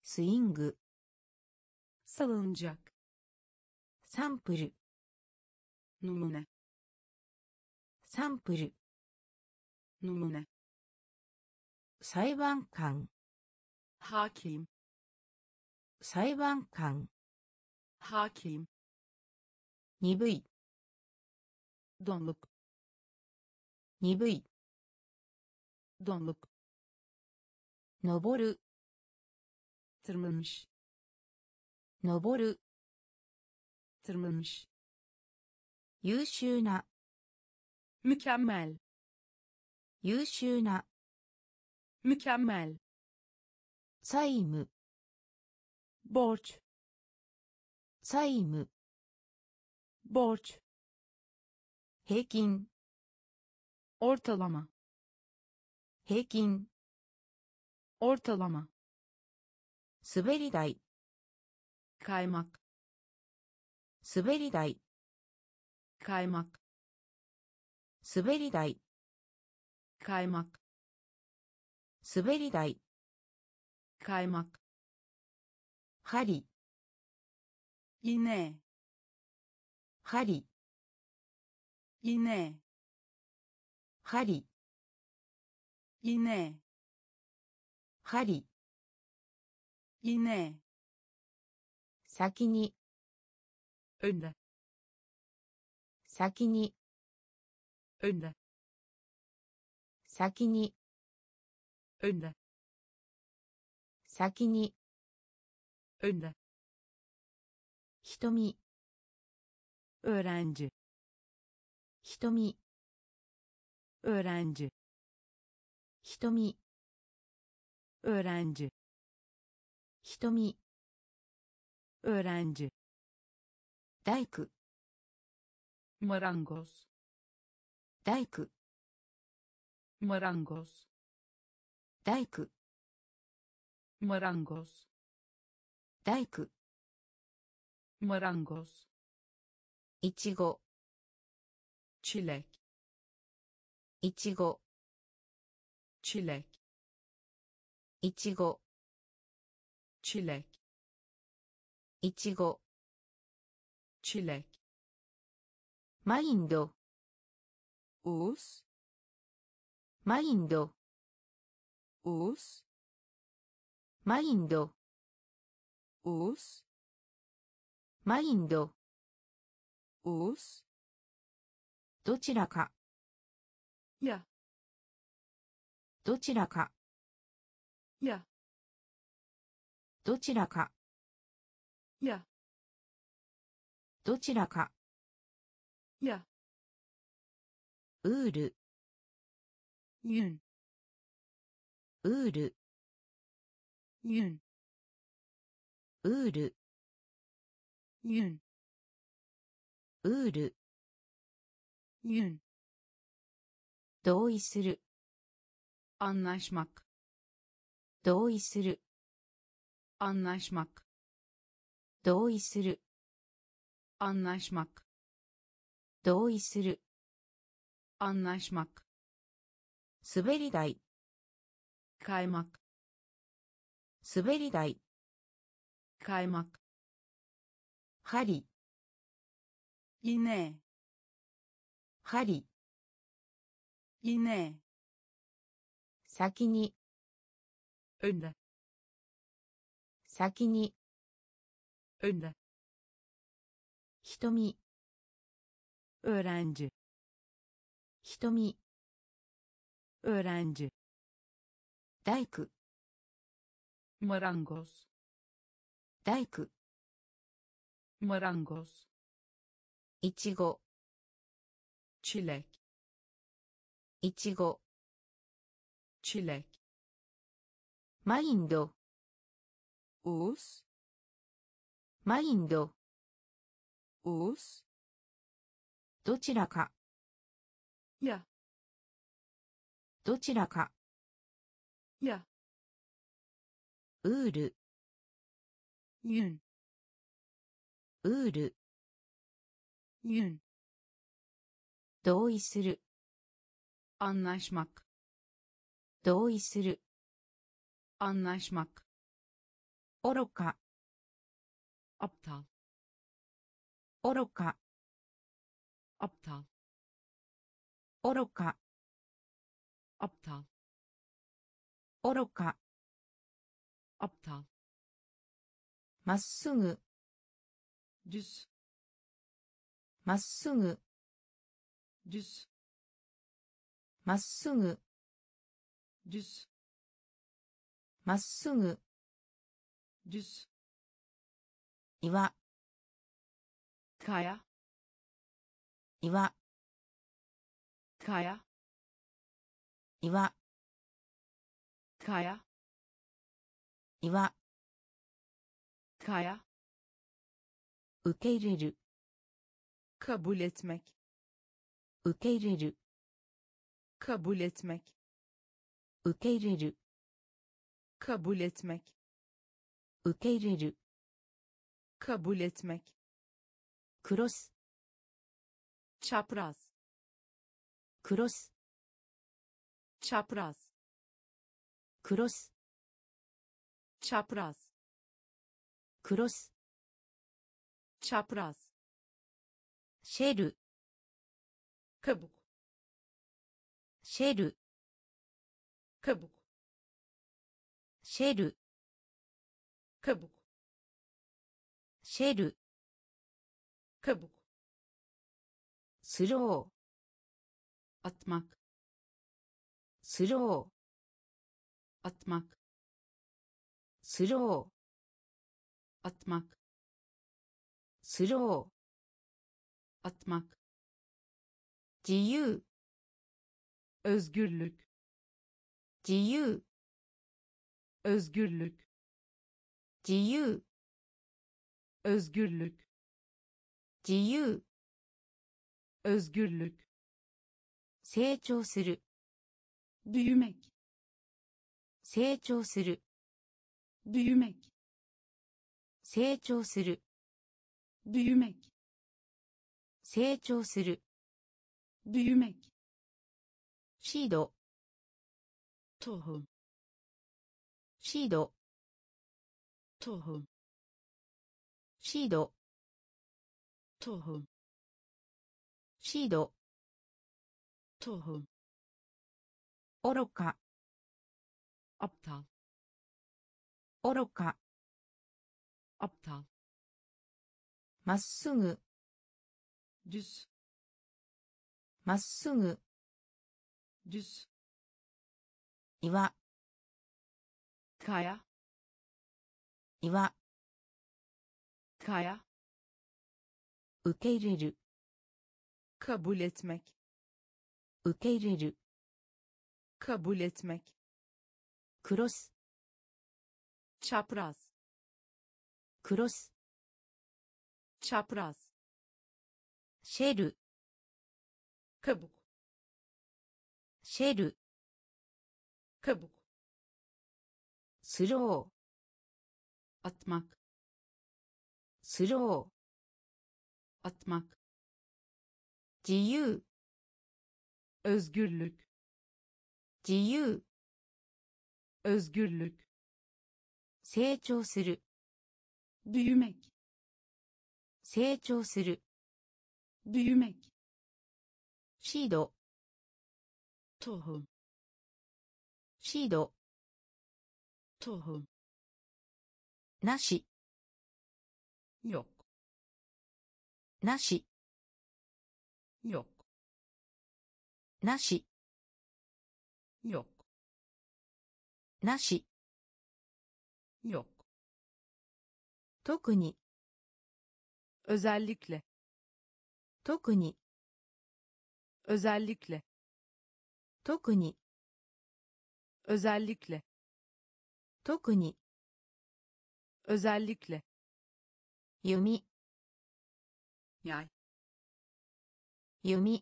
ス 飲むねサンプル飲むね裁判官ハーキン裁判官ハーキン鈍いドンロク鈍いドンロク登るつるむし登るつるむし優秀な mükemmel 優秀な mükemmel 債務 borç 債務 borç 平均 ortalama 平均 ortalama 滑り台 kaymak 滑り台 kaymak 滑り台 kaymak 滑り台 kaymak 針 iğne 針 iğne 針 iğne 針 iğne 先に önde 先に。うんだ。先に。うんだ。先に。うんだ。瞳。オランジュ。瞳。オランジュ。瞳。オランジュ。瞳。オランジュ。大工。工 marangoz 大工 marangoz いちご çilek いちご çilek いちご çilek いちご çilek マインド。Uz マインド。Uz マインド。Uz マインド。Uz どちらか。ya どちらか。ya どちらか。ya どちらかや。ウールユンウールユンウールユンウールユン同意する。案内しまく同意する。案内しまく同意する。案内しまく同意する。案内しまく。滑り台。開幕。滑り台。開幕。針。いねえ。針。いねえ。先に。うんだ。先に。うんだ。瞳。Öğrenci 瞳 öğrenci 大工 marangoz 大工 marangoz いちご çilek いちご çilek マインド uz マインド uz どちらか。や。どちらか。や。ウール。ユン。ウール。ユン。同意する。案内しまく同意する。案内しまく愚か。愚か愚か。Aptal 愚か aptal 愚か aptal まっすぐ düz まっすぐ düz まっすぐ düz まっすぐ düz 岩 kaya 岩。かや岩。かや岩。かや受け入れる。かぶれつめき受け入れる。かぶれつめき受け入れる。かぶれつめき受け入れる。かぶれつめきクロス。Çapraz クロス çapraz クロス çapraz クロス çapraz シェル kabuk シェル kabuk シェル kabuk シェル kabuk スロ atmak ースロー atmak スロー atmak スロー atmak 自由 özgürlük 自由 özgürlük 自由 özgürlük 自由 özgürlük 成長する büyümek 成長する büyümek 成長する büyümek 成長する büyümek シード tohum シード tohum シード tohum シード。トーフ。おろか。アプタ。おろか。アプタ。まっすぐ。ジュス。まっすぐ。ジュス。岩。かや。岩。かや。受け入れる。Kabul etmek 受け入れる kabul etmek クロス çapraz クロス çapraz シェル kabuk シェル kabuk スロー atmak スロー atmak 自由 özgürlük 自由 özgürlük 成長する büyümek 成長する büyümek シード tohum シード tohum なし yok なし yok なし yok なし yok 特に özellikle 特に özellikle 特に özellikle 特に özellikle 弓 yay 弓。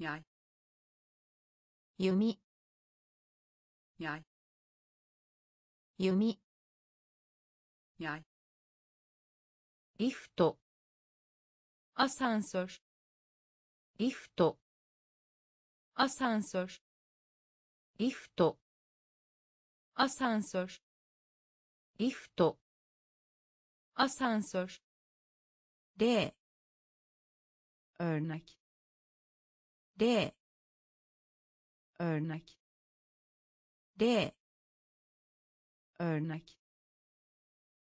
yay 弓。 yay 弓。 yay リフト asansör リフト asansör リフト asansör リフト asansörで。アサンソル örnek. De örnek. De örnek.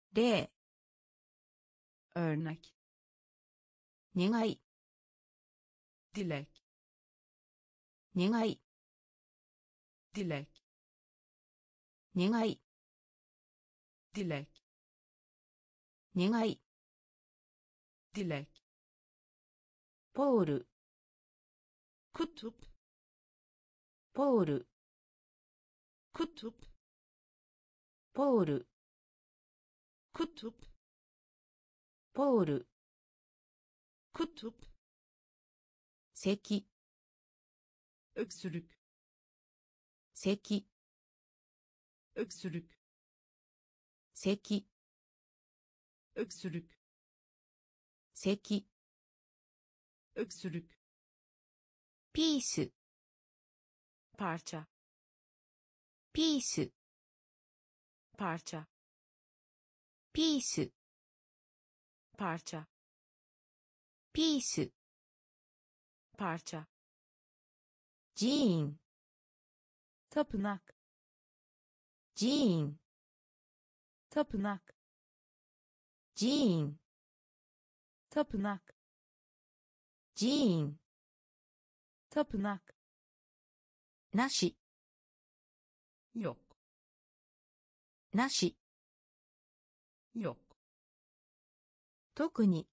De örnek. Nigay. dilek. Nigay. dilek. Nigay. dilek. Nigay. dilek. ポール。クトゥプ。ポール。クトゥプ。ポール。クトゥプ。ポール。クトゥプ。席。ウクスルク。席。ウクスルク。席。ウク。ース parça ピース parça ピース parça ピース parça 寺院 tapınak 寺院 tapınak 寺院 tapınak ジーン。タプナック。なし。よく。なし。よく。特に。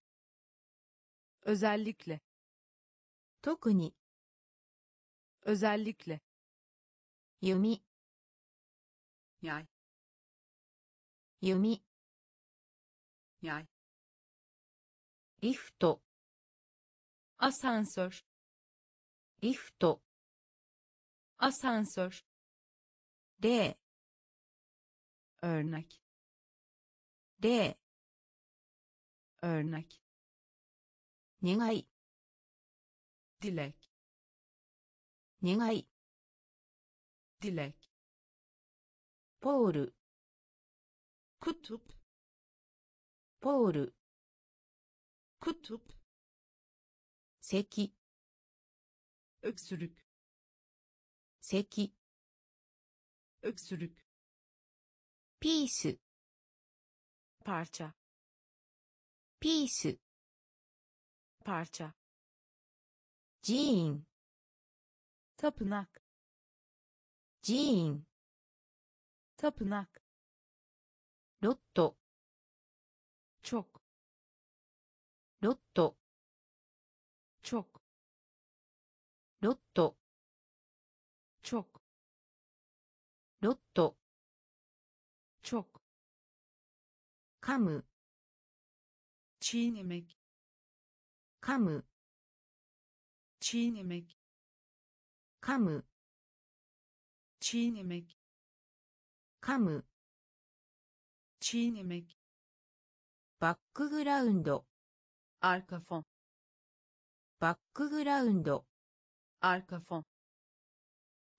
うざりくれ。特に。うざりくれ。弓。やい。弓。やい。リフト。asansör リフト asansör 例 örnek 例 örnek 願い dilek 願い dilek ポール kutup ポール kutup 石きうくするくせうくするくピースパーチャピースパーチャジーントップナックジーントプナックロットチョクロット çok ロット çok ロット çok 噛む çiğnemek 噛む çiğnemek 噛む çiğnemek 噛む çiğnemek バックグラウンド arka fon バックグラウンド。アルカフォン。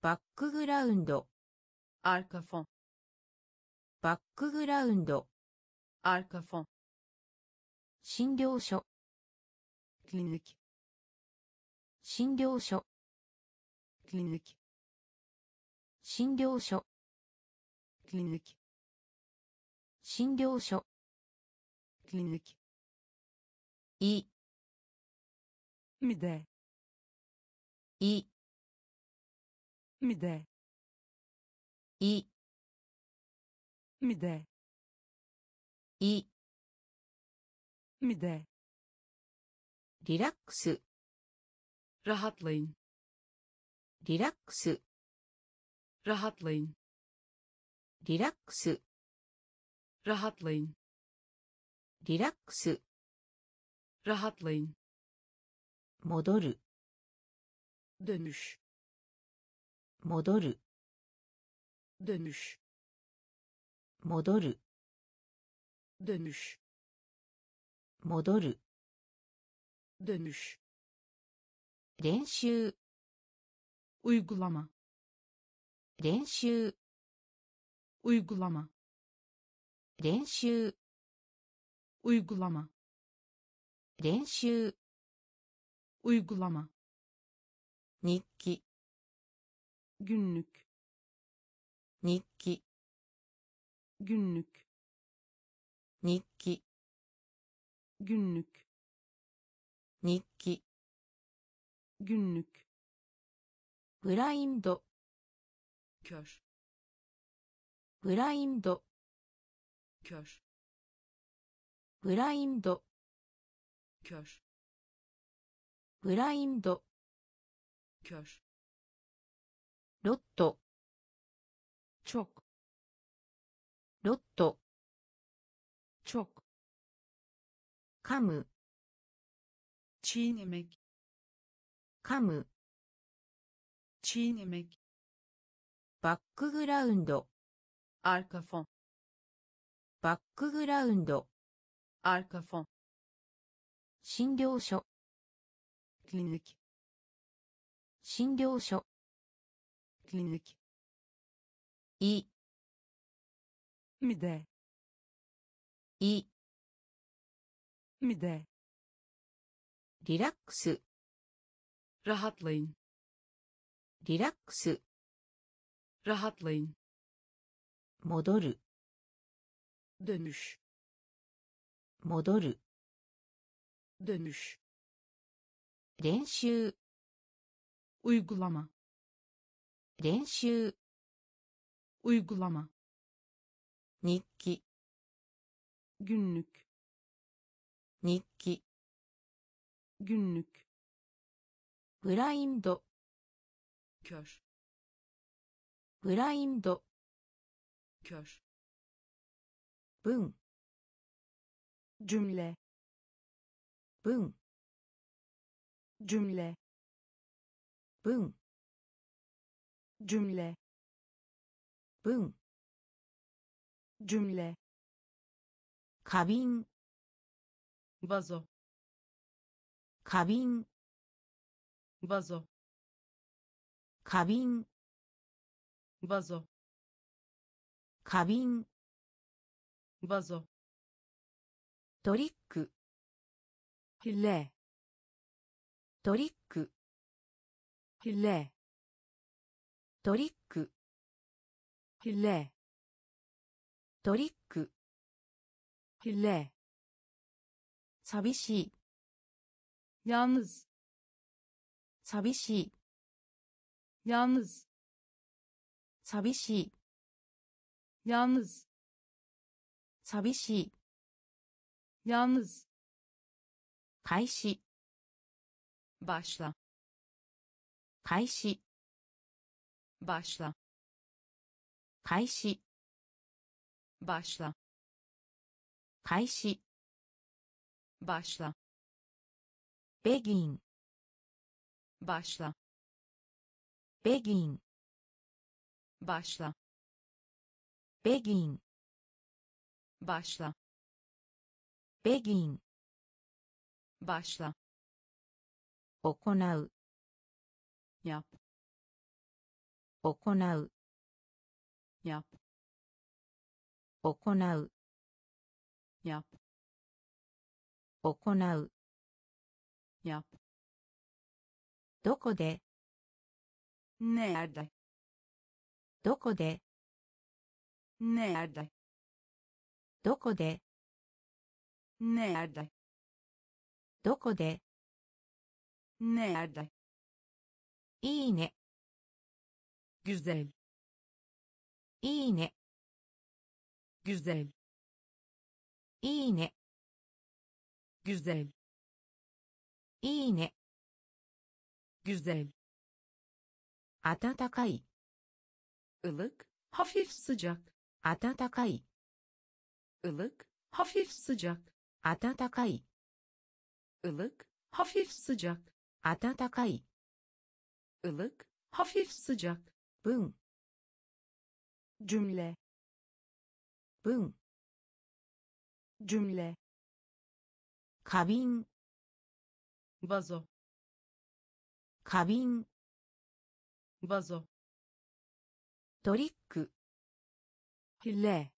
バックグラウンド。アルカフォン。バックグラウンド。アルカフォン。診療所。クリニック。診療所。クリニック。診療所。クリニック。診療所。クニック。ス rahatlayın リラックス rahatlayın リラックス rahatlayın 戻る dönüş 戻る dönüş 戻る dönüş 戻る dönüş 練習 uygulama 練習 uygulama 練習 uygulama 練習 uygulama 日記 günlük 日記 günlük 日記 günlük 日記 günlük ブラインド kör ブラインド kör ブラインド。ロット。チョク。ロット。チョク。カム。チーネメキ。カム。チーネメキ。バックグラウンド。アルカフォン。バックグラウンド。アルカフォン。診療所。診療所 klinik い mide い mide リラックス rahatlayın リラックス rahatlayın 戻る dönüş 戻る dönüş 練習 uygulama 練習 uygulama 日記 günlük 日記 günlük ブラインド kör ブラインド kör 文 cümle 文 cümle 文 cümle 文 cümle 花瓶 vazo 花瓶 vazo 花瓶 vazo 花瓶 vazo トリック hile トリック。ヒレトリック。ヒレトリック。ヒレ寂しい。ヤムズ寂しい。ヤムズ寂しい。ヤムズ寂しい。ヤムズ開始。Başla 開始 başla 開始 başla 開始 başla ベギン başla ベギン başla ベギン başla ベギン başla 行う。行う。行う。行う。どこで？ねえだ。どこで？ねえだ。どこで？ねえだ。どこで、nerede いいね güzel いいね güzel いいね güzel いいね güzel 暖かい ılık hafif sıcak 暖かい ılık hafif sıcak 暖かい ılık hafif sıcak 暖かい ılık hafif sıcak 文 cümle 文 cümle 花瓶 vazo 花瓶 vazo トリック hile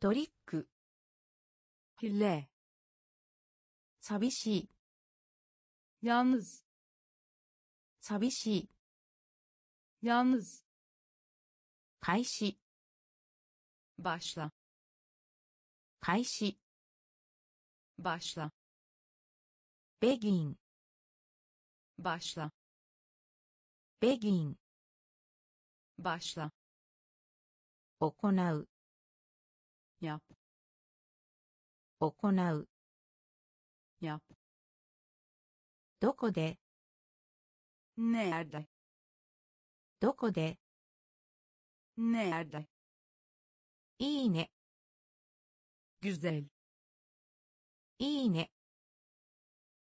トリック hile 寂しい yalnız 寂しい yalnız 開始 başla 開始 başla ベギン başla ベギン başla 行う yap 行うどこで nerede どこで nerede いいね güzel いいね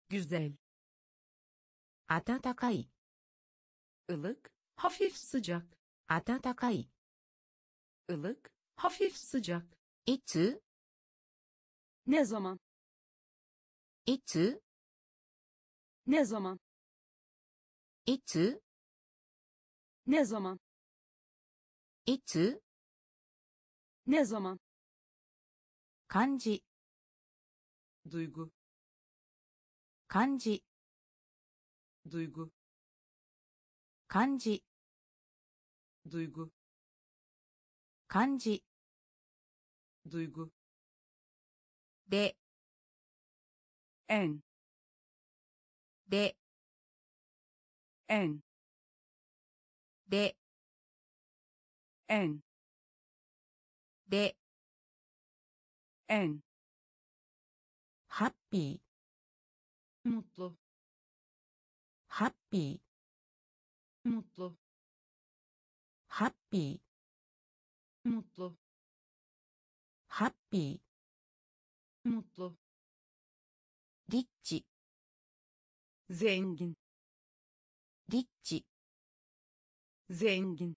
güzel 暖かい ılık hafif sıcak 暖かい ılık hafif sıcak いつ Ne zaman? いつ Ne zaman? いつ Ne zaman? いつ Ne zaman? 漢字 Duygu. 漢字 Duygu. 漢字 Duygu. 漢字 Duygu. で En. で、えん、で、えん、で、えん、ハッピー、もっと、ハッピー、もっと、ハッピー、もっと、ハッピー、もっと、リッチ。zengin. Ricci zengin.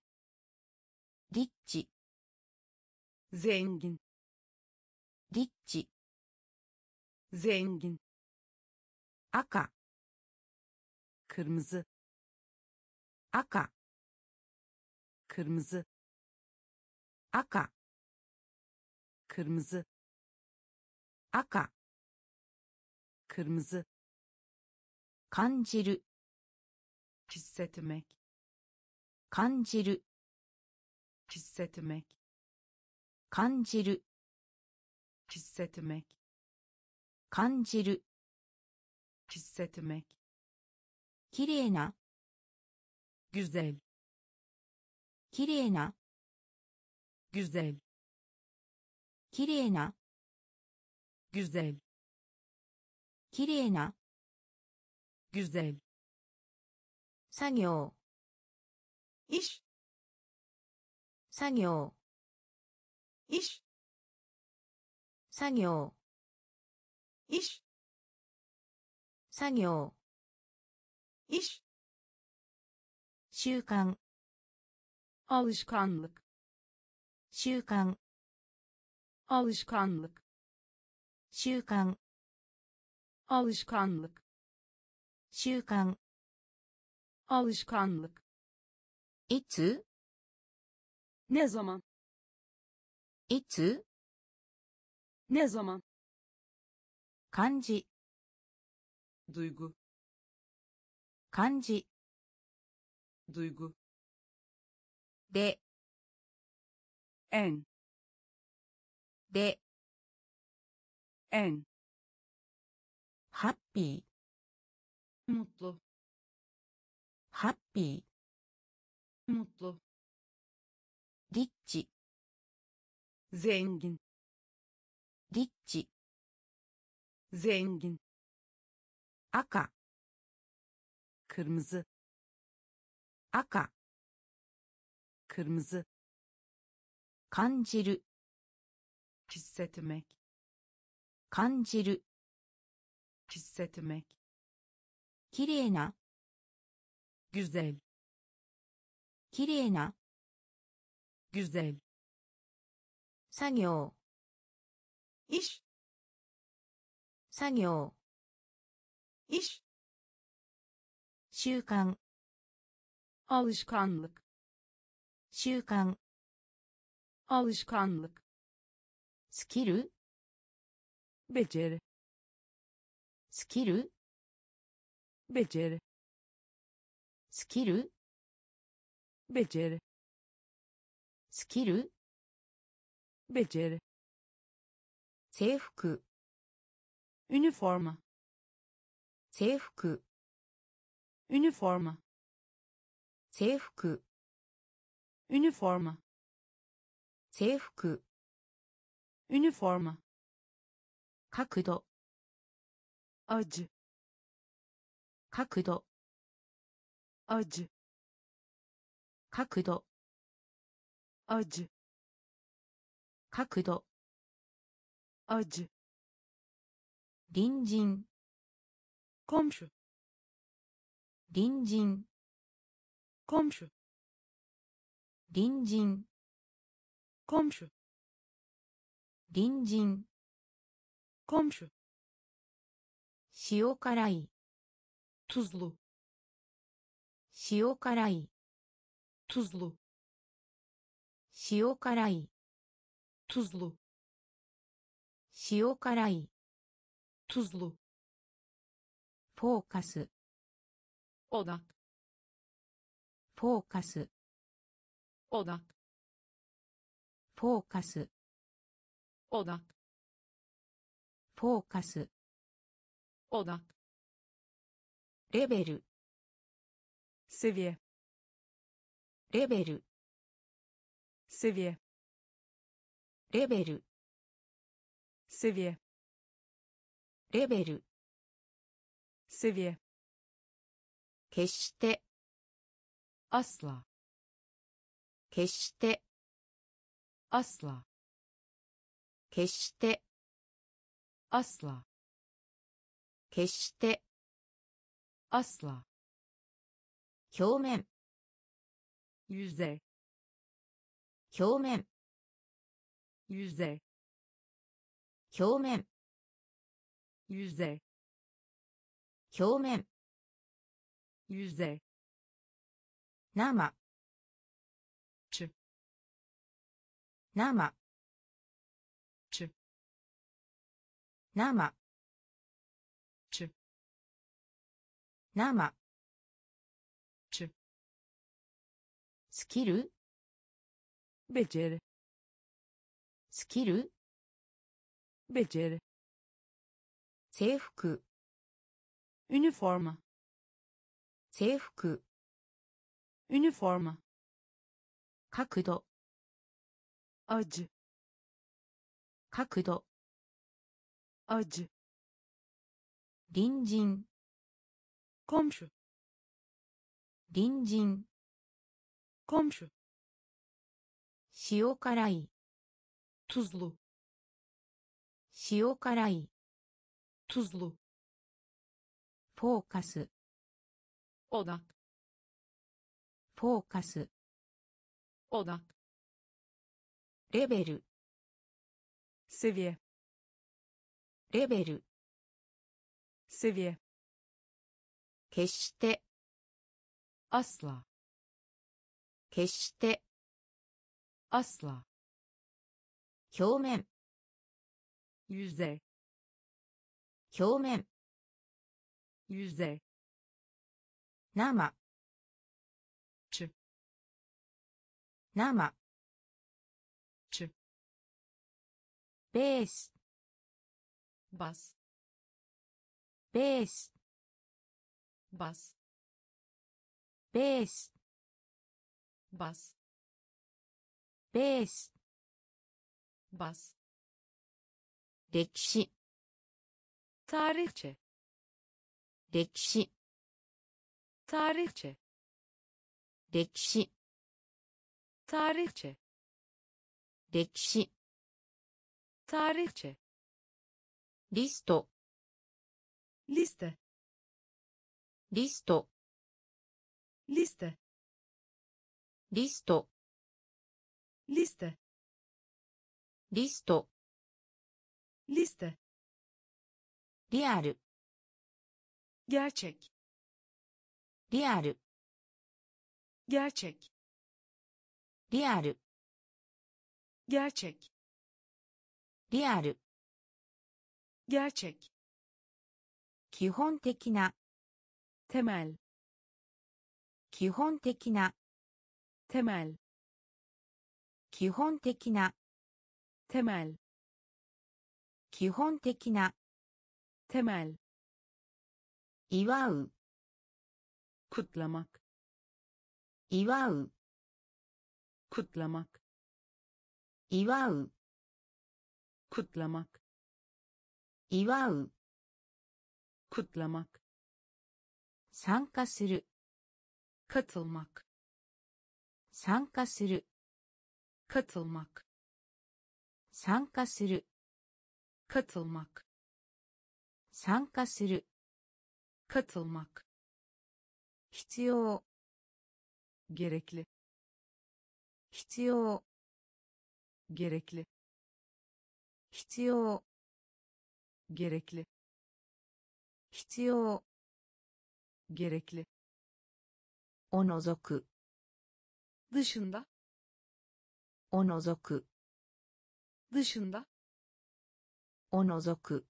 Ricci zengin. Ricci zengin. Aka. Kırmızı. Aka. Kırmızı. Aka. Kırmızı. Aka. Kırmızı. 感じる Hissetmek. 感じる Hissetmek. 感じる Hissetmek. 感じる Hissetmek. きれいな Güzel. きれいな Güzel. きれいな Güzel. きれいな Güzel. 作業 İş. 作業 İş. 作業 İş. 作業 İş. 習慣 Alışkanlık. 習慣 Alışkanlık. 習慣 Alışkanlık. 習慣 Alışkanlık. いつ Ne zaman? いつ Ne zaman? 漢字 Duygu. 漢字 Duygu. で En. で En. ハッピー Mutlu. ハッピ Mutlu. ーリッチ Zengin. リッチ Zengin. 赤 Kırmızı. 赤 Kırmızı. 感じる Hissetmek. 感じる Hissetmek. きれいな Güzel. きれいな Güzel. 作業 İş. 作業 İş. 習慣 Alışkanlık. 習慣 Alışkanlık. スキル Beceri. スキル Beceri. スキル Beceri. スキル Beceri. 制服 Üniforma. 制服 Üniforma. 制服 Üniforma. 制服 Üniforma. 角度 Acı. 角度。アジ角度。アジ角度。アジ隣人。コンシュ隣人。コンシュ隣人。コンシュ隣人。コンシュ塩辛い。Tuzlu 塩辛い tuzlu 塩辛い tuzlu 塩辛い tuzlu フォーカス odak フォーカス odak フォーカス odak フォーカス odak レベル。セビエ。レベル。セビエ。レベル。セビエ。レベル。セビエ。決して。アスラ。決して。アスラ。決して。アスラ。決して。Asla 表面 yüzey 表面 yüzey 表面 yüzey 表面 yüzey 生 çı 生 çı 生生。スキル？ベジェルスキル？ベジェル制服。ユニフォーム制服。ユニフォーム角度。アじ角度。アじ隣人。Komşu 隣人 komşu 塩辛い tuzlu 塩辛い tuzlu フォーカス odak フォーカス odak レベル seviye レベル seviye 決して。アスラ。決して。アスラ。表面。ユゼ。表面。ユゼ。生。チ。生。チ。ベース。バス。ベース。bas ベース bas 歴史 tarihçe 歴史 tarihçe 歴史 tarihçe 歴史 tarihçe リスト liste リスト。リストリスト。リストリスト。リストリアル。ギャチェックリアル。ギャチェックリアル。ギャチェックリアル。基本的な。Temel 基本的な temel 基本的な temel 基本的な temel 祝う kutlamak 祝う kutlamak 祝う kutlamak 祝う kutlamak 参加する katılmak 参加する katılmak 参加する katılmak 参加する katılmak 必要 gerekli 必要 gerekli 必要 gerekli 必要 gerekli を除く dışında を除く dışında を除く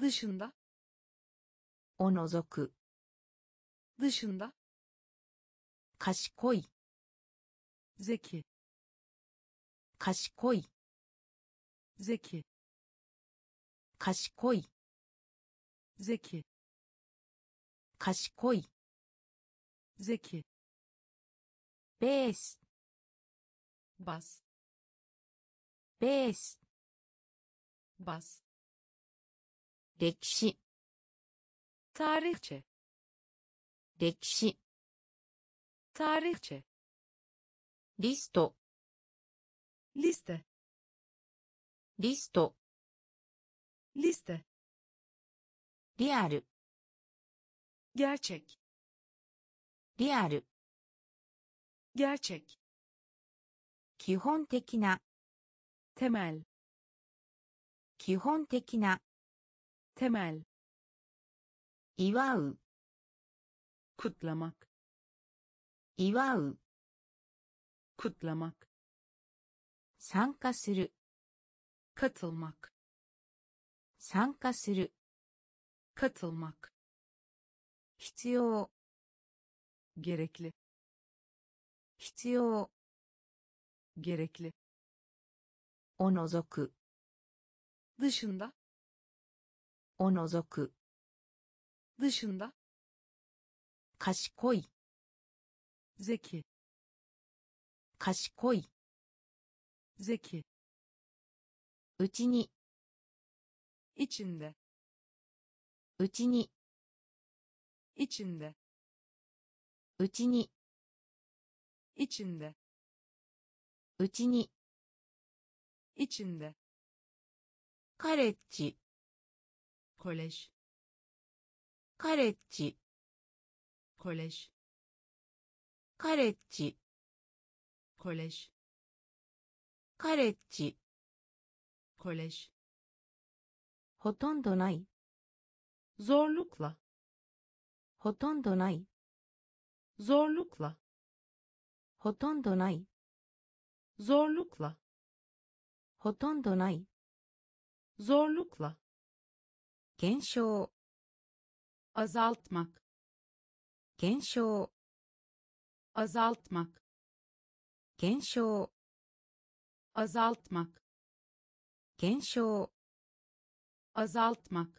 dışında を除く dışında 賢い zeki 賢い zeki 賢い zeki 賢い。ゼベース。バス。ベース。バス。歴史。タリッチェ。歴史。タリッチェ。リスト。リスト。リスト。リスト。リアル。gerçek リアル gerçek 基本的な temel 基本的な temel 祝う kutlamak 祝う kutlamak 参加する katılmak 参加する katılmak 必要 gerekli 必要 gerekli を除く dışında を除く dışında 賢い zeki 賢い zeki うちに içinde うちに içinde. うちに。içinde. うちに。içinde. カレッジコレッジカレッジコレッジカレッジコレッカレッジコレッほとんどない zorlukla. ほとんどない zorlukla ほとんどない zorlukla ほとんどない zorlukla 減少 azaltmak 減少 azaltmak 減少 azaltmak 減少 azaltmak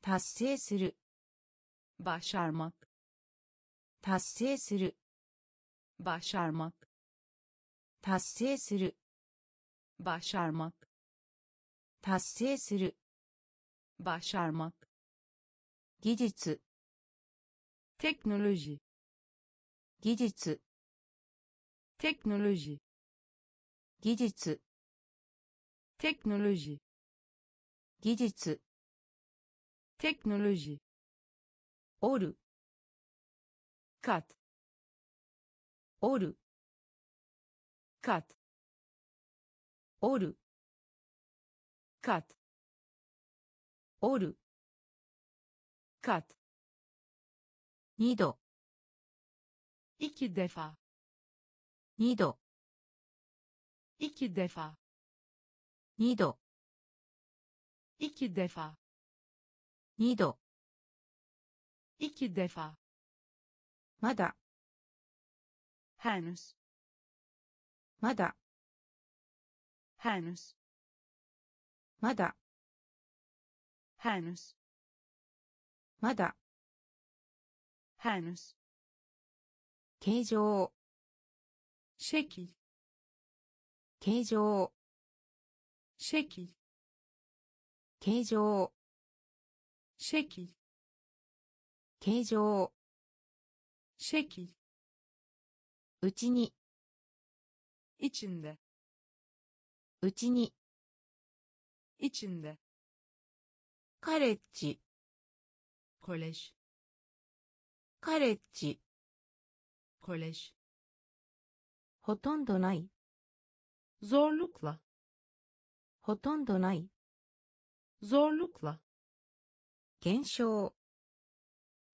達成する başarmak 達成する başarmak 達成する başarmak 達成する başarmak 技術 teknoloji 技術 teknoloji 技術 teknoloji 技術 teknoloji おる。かつ。おる。かつ。おる。かつ。おる。かつ。にどいきでファにどいきでファにどいきでファにど iki defa まだ henüz まだ henüz まだ henüz まだ henüz 形状 şekil 形状 şekil 形状 şekil 形状。席うちに。いちんでうちに。いちんでカレッジ。コレッジカレッジ。コレッジほとんどない。ゾーロクラほとんどない。ゾーロクラ減少。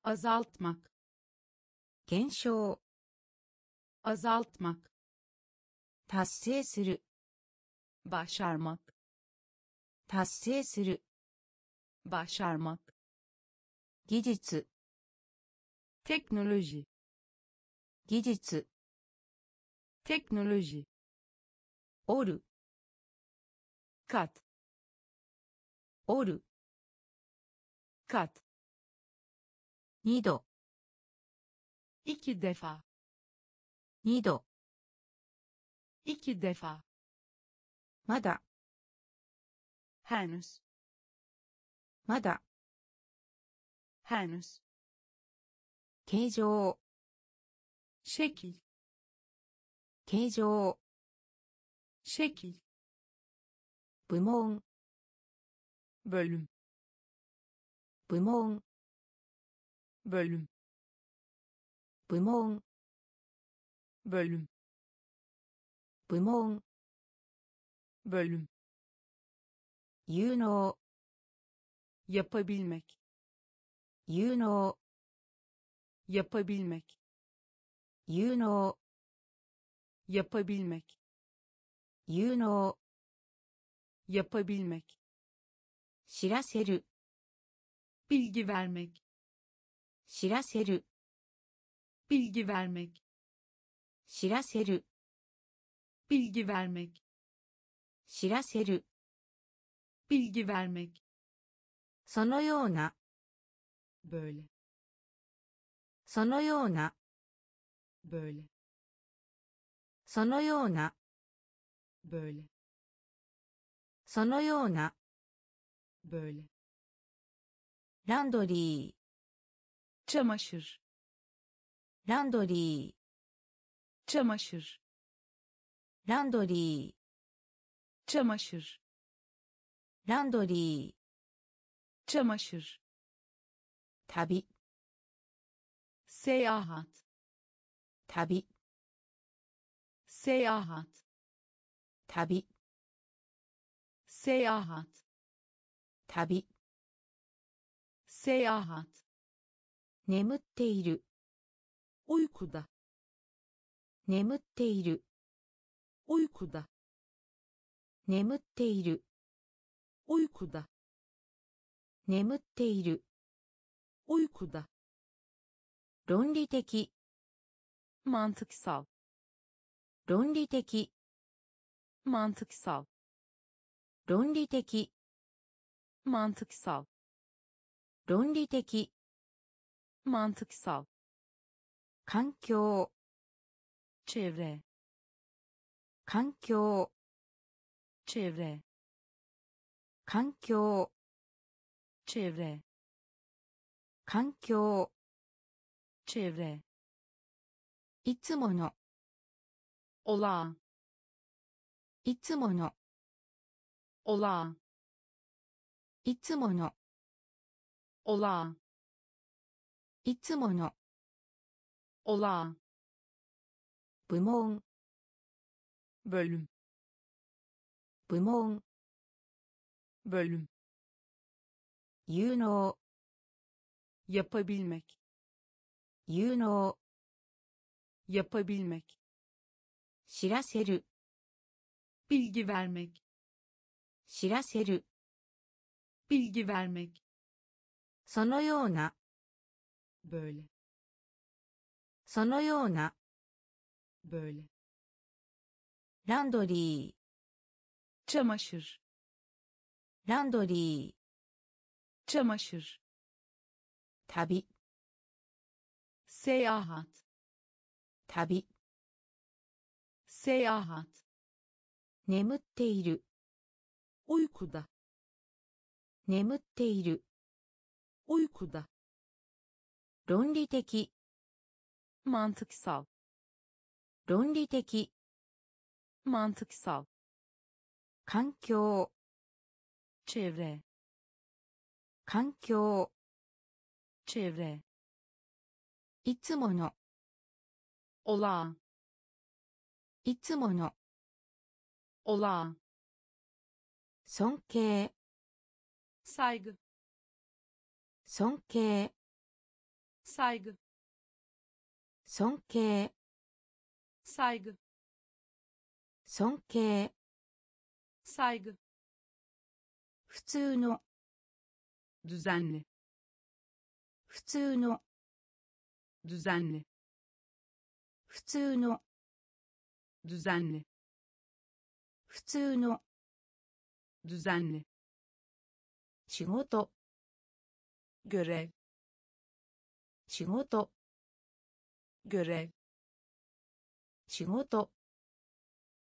azaltmak 減少、 azaltmak 達成する、 başarmak 達成する、 başarmak 技術、 teknoloji 技術、 teknoloji おる、 kat おる、 kat 2度。2度2度。2度まだ。ハヌスまだ。ハヌス形状。シェキ形状。シェキ部門。ボルム部門。Bölüm 部門、bölüm 部門、bölüm 有能、yapabilmek 有能、yapabilmek 有能、yapabilmek 有能、yapabilmek 知らせる、bilgi vermek 知らせる、bilgi vermek 知らせる、bilgi vermek 知らせる、bilgi vermek そのような、böyle そのような、böyle そのような、böyle そのような、böyle ランドリ çamaşır ー、ランドリ çamaşır ー、ランドリ çamaşır ー、ランドリ çamaşır ー、旅、 seyahat 旅、 seyahat 旅、 seyahat 旅、 seyahat 眠っている。おいくだ。眠っている。おいくだ。眠っている。おいくだ。眠っている。おいくだ。論理的。満足さ。論理的。満足さ。論理的。満足さ。論理的。Mantıksal 環境、çevre 環境、çevre 環境、çevre 環境、çevre いつもの、olağan いつもの、olağan いつもの、olağan いつもの、olağan 部門、bölüm 部門、bölüm 有能、yapabilmek 有能、yapabilmek 知らせる、bilgi vermek 知らせる、bilgi vermek そのような、böyle そのような、böyle ランドリ çamaşır ー、ランドリ çamaşır ー、旅、seyahat 旅、seyahat 眠っている、uykuda 眠っている、uykuda 論理的。論理的。満足さ環境。チェフレ環境。チェフレいつもの。オラいつもの。オラ尊敬。最後尊敬。Saigo. 尊敬。最後。尊敬。最後。普通の。デザイン。普通の。デザイン。普通の。デザイン。普通の。デザイン。仕事。グレー。仕事。グレ仕事。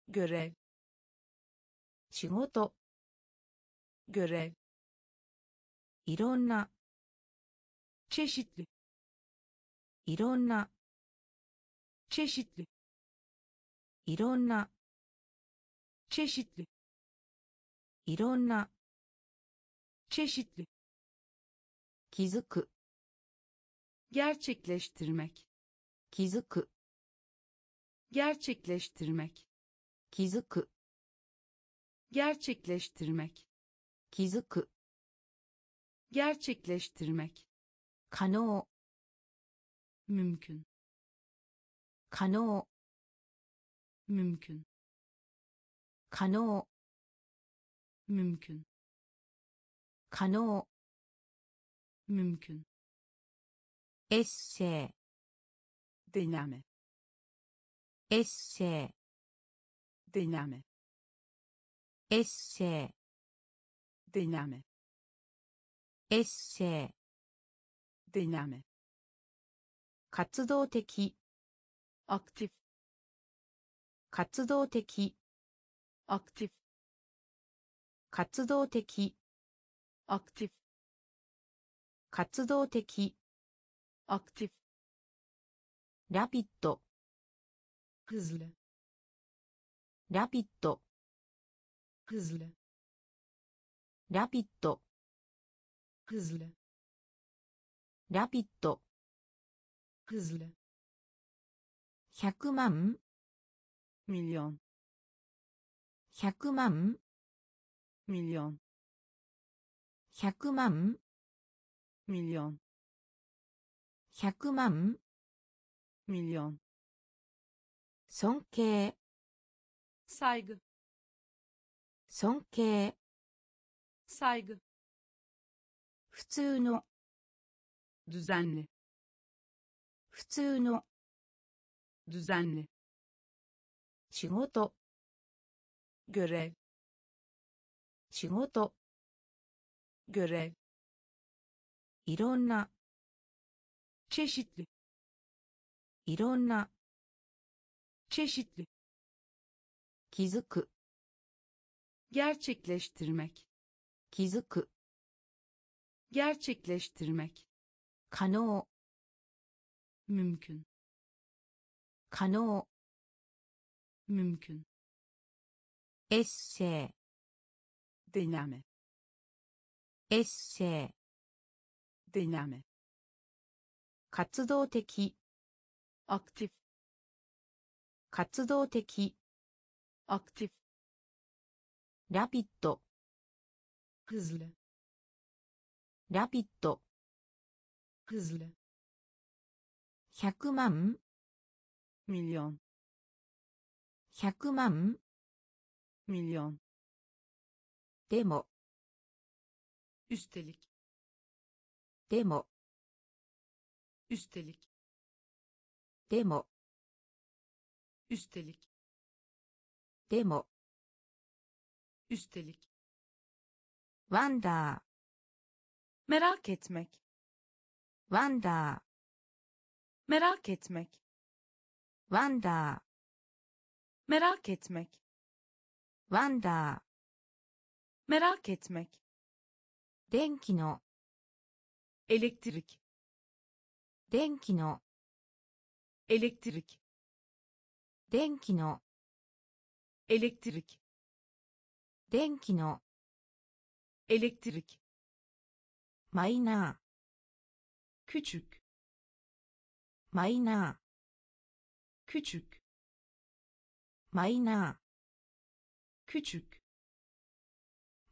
グレ仕事。グレいろんな。チェシッいろんな。チェシッいろんな。チェシッいろんな。チェシッ気づく。Gerçekleştirmek 気づく gerçekleştirmek 気づく gerçekleştirmek 気づく gerçekleştirmek 可能 mümkün 可能 mümkün 可能 mümkün 可能 mümkün エッセイ。デナメエッセイ。デナメエッセイ。デナメエッセイ。デナメ活動的。アクティブ活動的。アクティブ活動的。アクティブ活動的。ッド hızlı ラピッド hızlı ラピッド hızlı 100万 milyon 100万 milyon 100万 milyon 百万。ミリオン。尊敬。サイ。尊敬。サイグ。普通の。ドゥザンネ。普通の。ドゥザンネ。仕事。グレイ。仕事。グレイ。いろんな。Çeşitli 気づく gerçekleştirmek 気づく gerçekleştirmek 可能 mümkün 可能 mümkün エッセイ deneme エッセイ deneme 活動的。アクティブ活動的。アクティブラピット。クズルラピット。クズル100万。ミリオン100万。ミリオンでも。Üstelik. でも。Üstelik でも üstelik でも üstelik ワンダ merak etmek ーワンダ merak etmek ーワンダ merak etmek ーワンダ merak etmek ー電気の elektrik 電気の elektrik 電気の elektrik 電気の elektrik マイナ küçük ーマイナ küçük ーマイナ küçük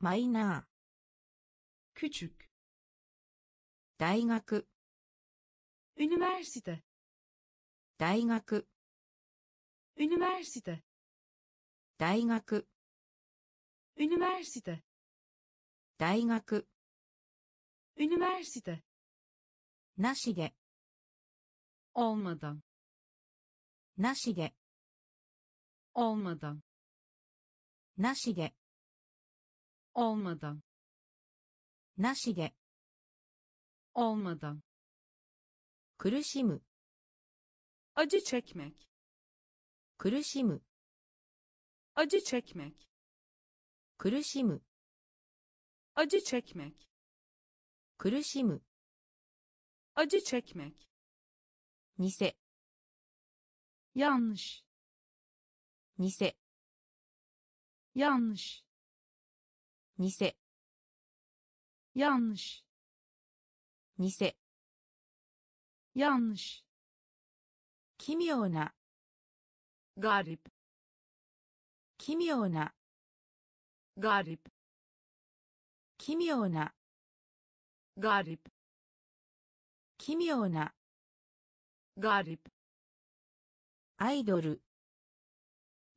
マイナ küçük ー大学 üniversite 大学 üniversite 大学 üniversite 大学 üniversite なしで olmadan なしで olmadan なしで olmadan なしで olmadan 苦しむ acı çekmek 苦しむ acı çekmek 苦しむ acı çekmek 苦しむ acı çekmek 偽 yanlış 偽 yanlış 偽 yanlış 偽奇妙な。ガリップ。奇妙な。ガリップ。奇妙な。ガリップ。奇妙な。ガリップ。アイドル。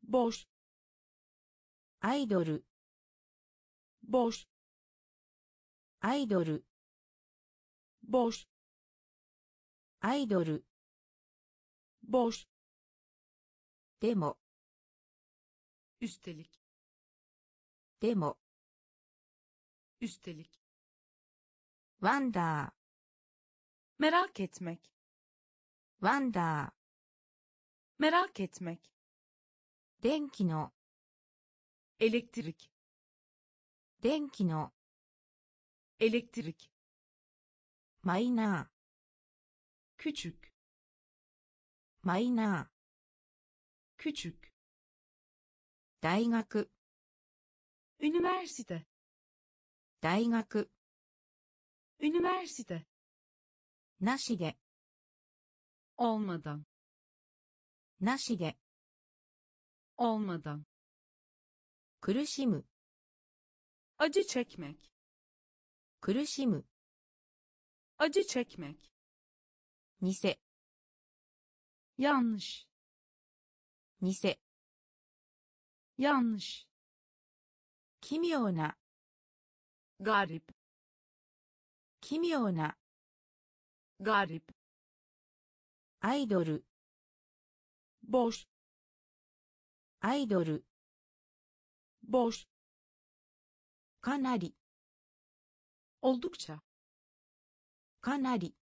ボス。アイドル。ボス。アイドル。ボス。アイドル boş. でも üstelik. でも üstelik. Wonder merak etmek. Wonder merak etmek. 電気の elektrik. 電気の elektrik. マイナー マイナー küçük 大学 üniversite 大学 üniversite なしで olmadan なしで olmadan 苦しむ acı çekmek 苦しむ acı çekmek 偽。やんし偽。やんし奇妙な。ガリップ奇妙な。ガリップアイドル。ボスアイドル。ボスかなり。おどくちゃかなり。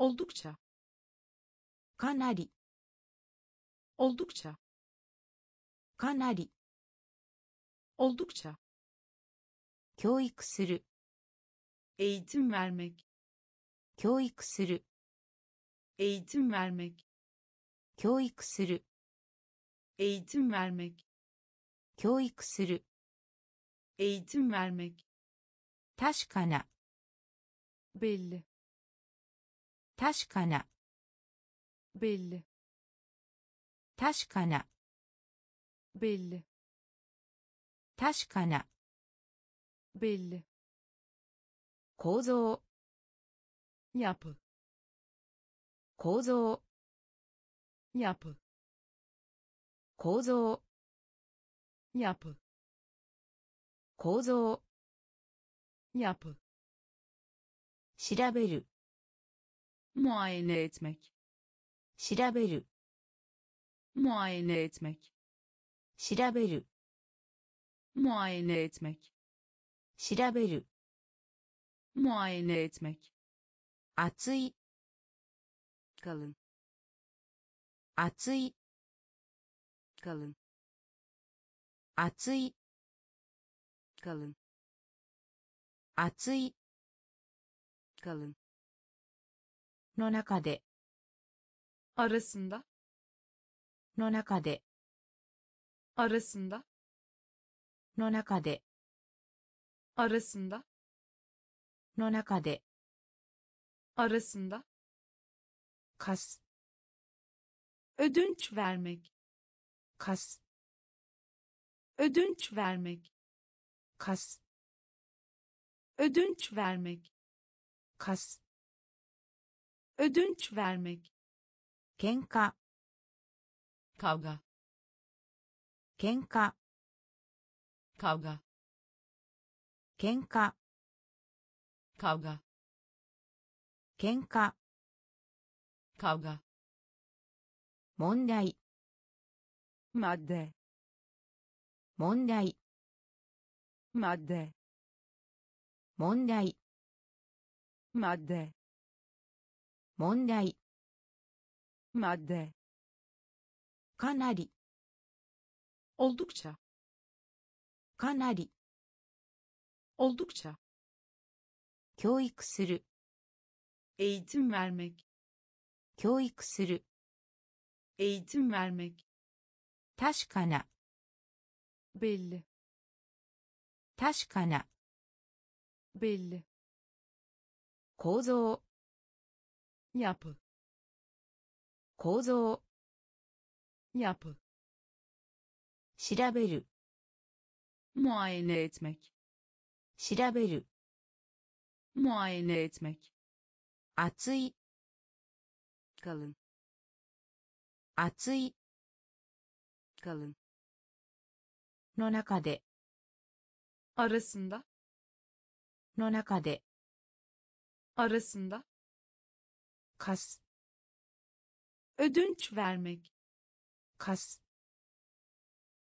oldukça かなり oldukça かなり oldukça 教育する eğitim vermek 教育する eğitim vermek 教育する eğitim vermek 教育する eğitim vermek 確かな belli 確かな。ビル。確かな。ビル。確かな。ビル。構造。ヤプ。構造。ヤプ。構造。ヤプ。構造。ヤプ。調べる。muayene etmek 調べる muayene etmek 調べる muayene etmek 調べる muayene etmek 熱い kalın 熱い kalın 熱い kalın 熱い kalın の中で arasında の中で arasında の中で arasında の中で arasında 貸す ödünç vermek 貸す ödünç vermek 貸す ödünç vermek 貸す Ödünç vermek 喧嘩 kavga 喧嘩 kavga 喧嘩 kavga 喧嘩 kavga 問題 madde 問題 madde 問題 madde 問題 madde かなり oldukça かなり oldukça 教育する eğitim vermek 教育する eğitim vermek 確かな belli 確かな belli 構造 yapı 構造 yapı 調べる muayene etmek 調べる muayene etmek 熱い kalın 熱い kalın の中で arasında の中で arasında 貸す ödünç vermek 貸す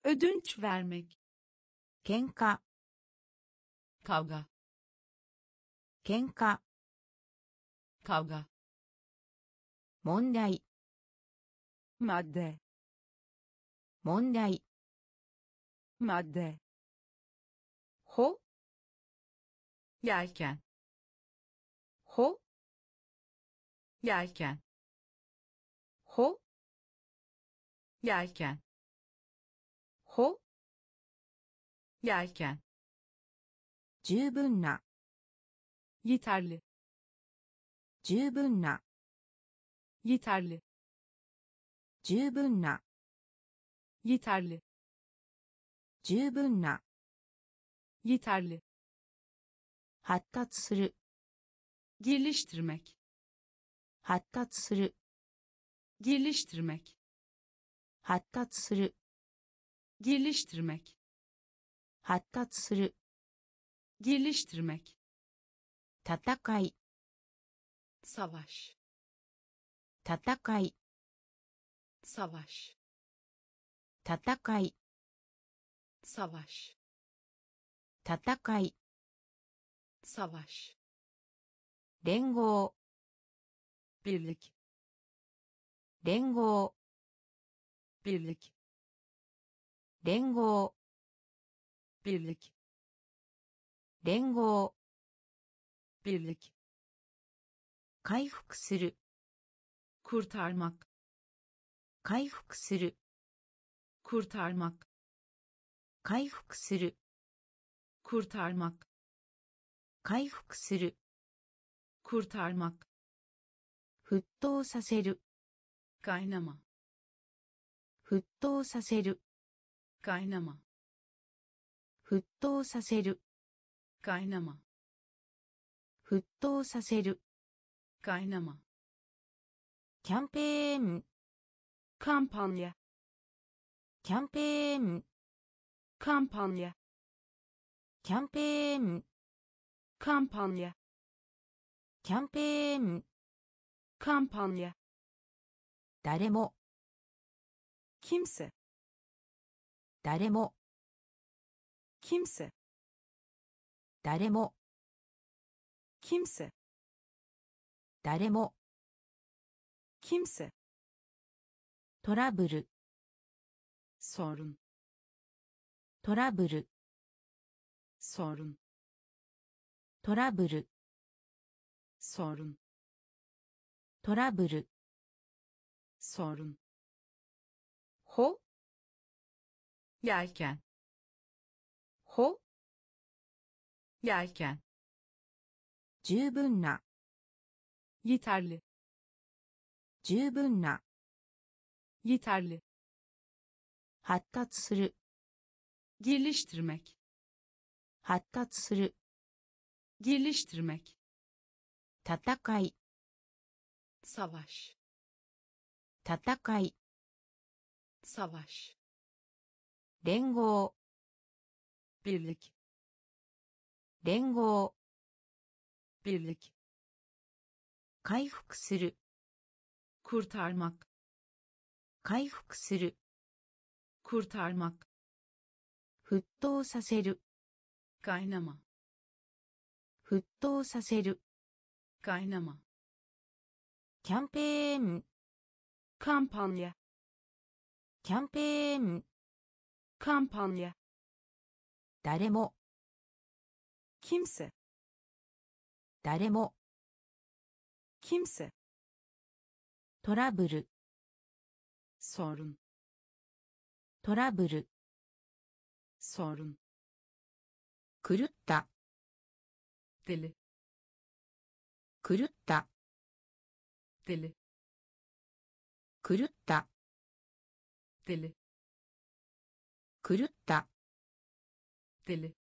ödünç vermek 喧嘩 kavga 喧嘩 kavga 問題 madde 問題 madde ほ yelken ほ yelken ほ yelken ほ yelken 十分な yeterli 十分な yeterli 十分な yeterli 十分な yeterli 発達する geliştirmek 発達する geliştirmek 発達する geliştirmek 発達する geliştirmek 戦い savaş 戦い savaş 戦い savaş 戦い savaş 連合 birlik 連合 birlik 連合 birlik 連合 birlik 回復する kurtarmak 回復する kurtarmak 回復する kurtarmak 回復する kurtarmak 沸騰させる。かいなま。沸騰させる。かいなま。沸騰させる。かいなま。沸騰させる。かいなま。キャンペーン。カンパンや。キャンペーン。カンパンや。キャンペーン。カンパンや。キャンペーン。Kampanya 誰も kimse 誰も kimse 誰も kimse 誰も kimse トラブル sorun トラブル sorun トラブル sorun トラブル sorun ほ yelken ほ yelken 十分な yeterli 十分な yeterli 発達する geliştirmek 発達する geliştirmek 戦い savaş 戦い savaş 連合 birlik 連合 birlik 回復する kurtarmak 回復する kurtarmak 沸騰させる kaynama 沸騰させる kaynama キャンペーン。カンパニャ。キャンペーン。カンパニャ。誰も。キムセ。誰も。キムセ。トラブル。ソルン。トラブル。ソルン。狂った。狂った。Deli 狂った deli 狂った deli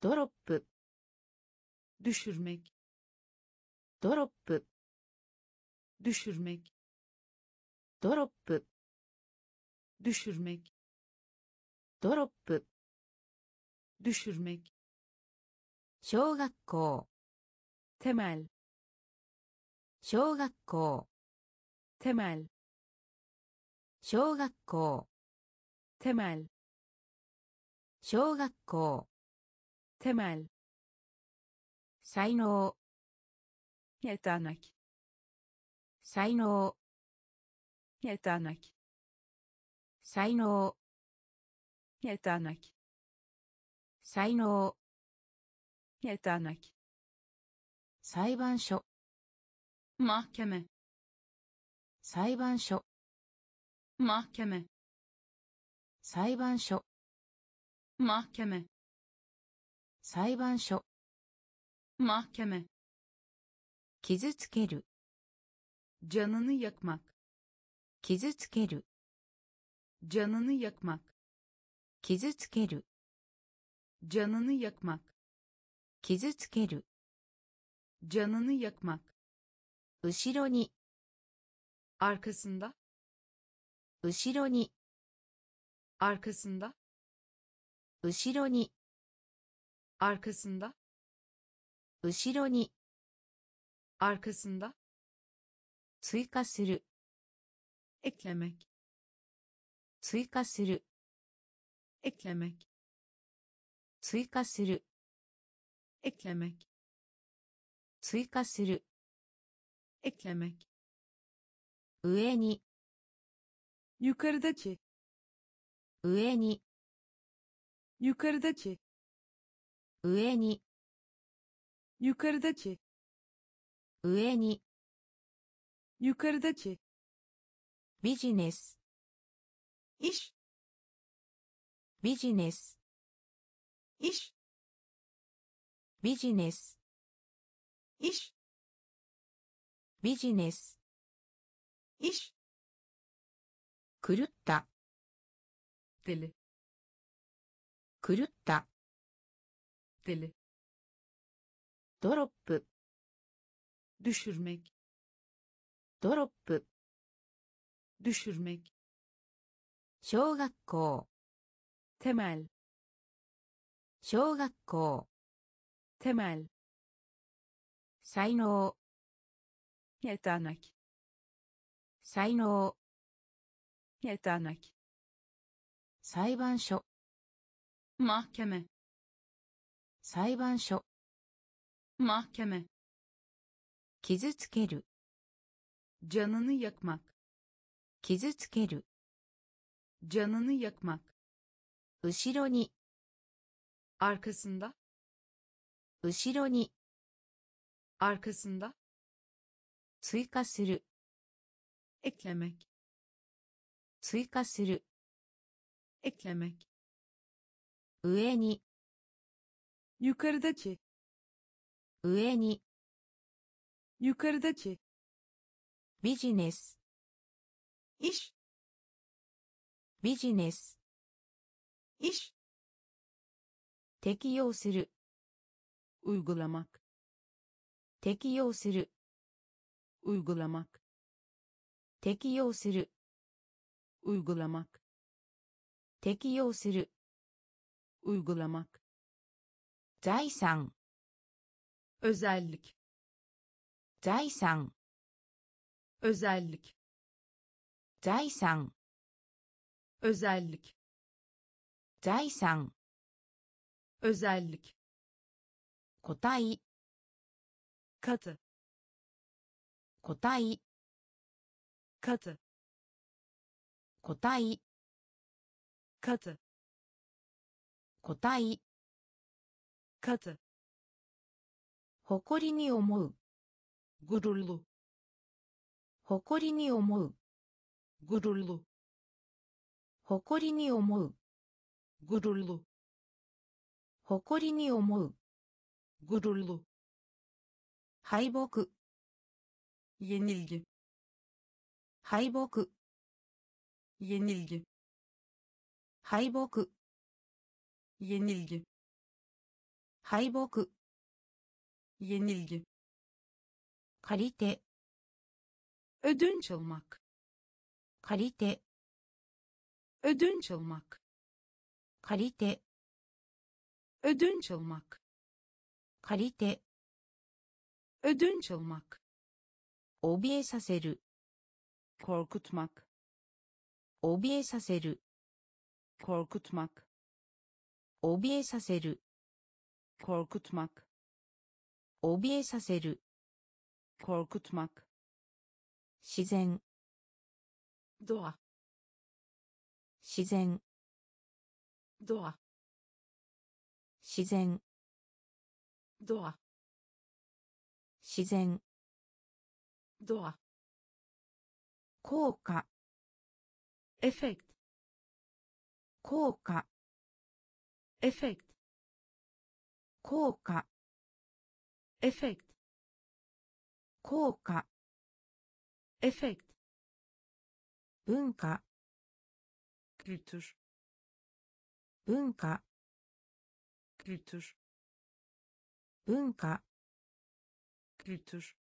ドロップ düşürmek ドロップ düşürmek ドロップ düşürmek ドロップ düşürmek 小学校 temel 小学校。テマル小学校。テマル小学校。テマル才能。ネタなき才能。ネタなき才能。ネタなき才能。ネタなき裁判所。Mahkeme 裁判所 mahkeme 裁判所 mahkeme 裁判所 mahkeme 傷つける canını yakmak 傷つける canını yakmak 傷つける canını yakmak 傷つける canını yakmak 後ろに arkasında 後ろに arkasında 後ろに arkasında 後ろに arkasında 追加する eklemek 追加する eklemek 追加する eklemek 追加する eklemek 上に yukarıdaki 上に yukarıdaki 上に yukarıdaki 上に yukarıdaki ビジネス iş ビジネス iş ビジネス。Ich くるった。てるくるった。てるドロップ。ドゥシュルメキドロップ。ドゥシュルメキ小学校。テマル小学校。テマル才能。yetenek. sayno yetenek. 裁判所。マッケメ裁判所。マッケメ傷つける。ジャヌヌヤクマク傷つける。ジャヌヌヤクマク後ろに。アルクスンダ後ろに。アルクスンダ追加する。エクレメキ。追加する。エクレメキ。上に。ゆかるだけ。上に。ゆかるだけ。ビジネス。いし。ビジネス。いし。適用する。適用する。uygulamak 適用する uygulamak 適用する uygulamak 財産 özellik 財産 özellik 財産 özellik 財産 özellik 個体 katı 答え。個体数個体数個体数誇りに思う。ぐるる。誇りに思う。ぐるる。誇りに思う。ぐるる。誇りに思う。ぐるる。敗北。yenilgi 敗北 yenilgi 敗北 yenilgi 敗北 yenilgi 借りて ödünç almak 借りて ödünç almak 借りて ödünç almak 借りて ödünç almak 怯えさせる。korkutmak。怯えさせる。korkutmak。怯えさせる。korkutmak。怯えさせる。korkutmak。自然。ドア。自然。ドア。自然。ドア。自然。Doğa 効果 efekt 効果 efekt 効果 efekt 効果 efekt 文化 kültür 文化 kültür 文化 kültür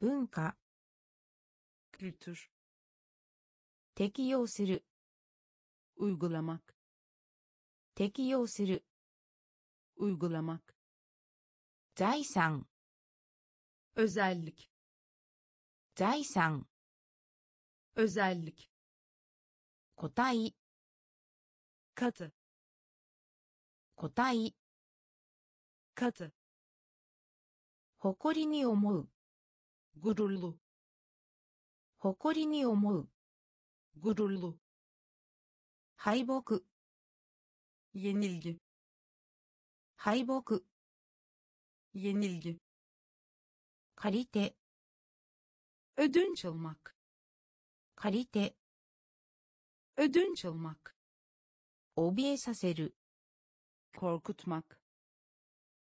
文化 kültür 適用する uygulamak 適用する uygulamak 財産 özellik 財産 özellik 個体 katı 個体 katı 誇りに思うぐるる。誇りに思う。ぐるる。敗北。ゲニル敗北。ゲニル借りて。エドンチョーマク借りて。エドンチョーマク怯えさせる。コークトマク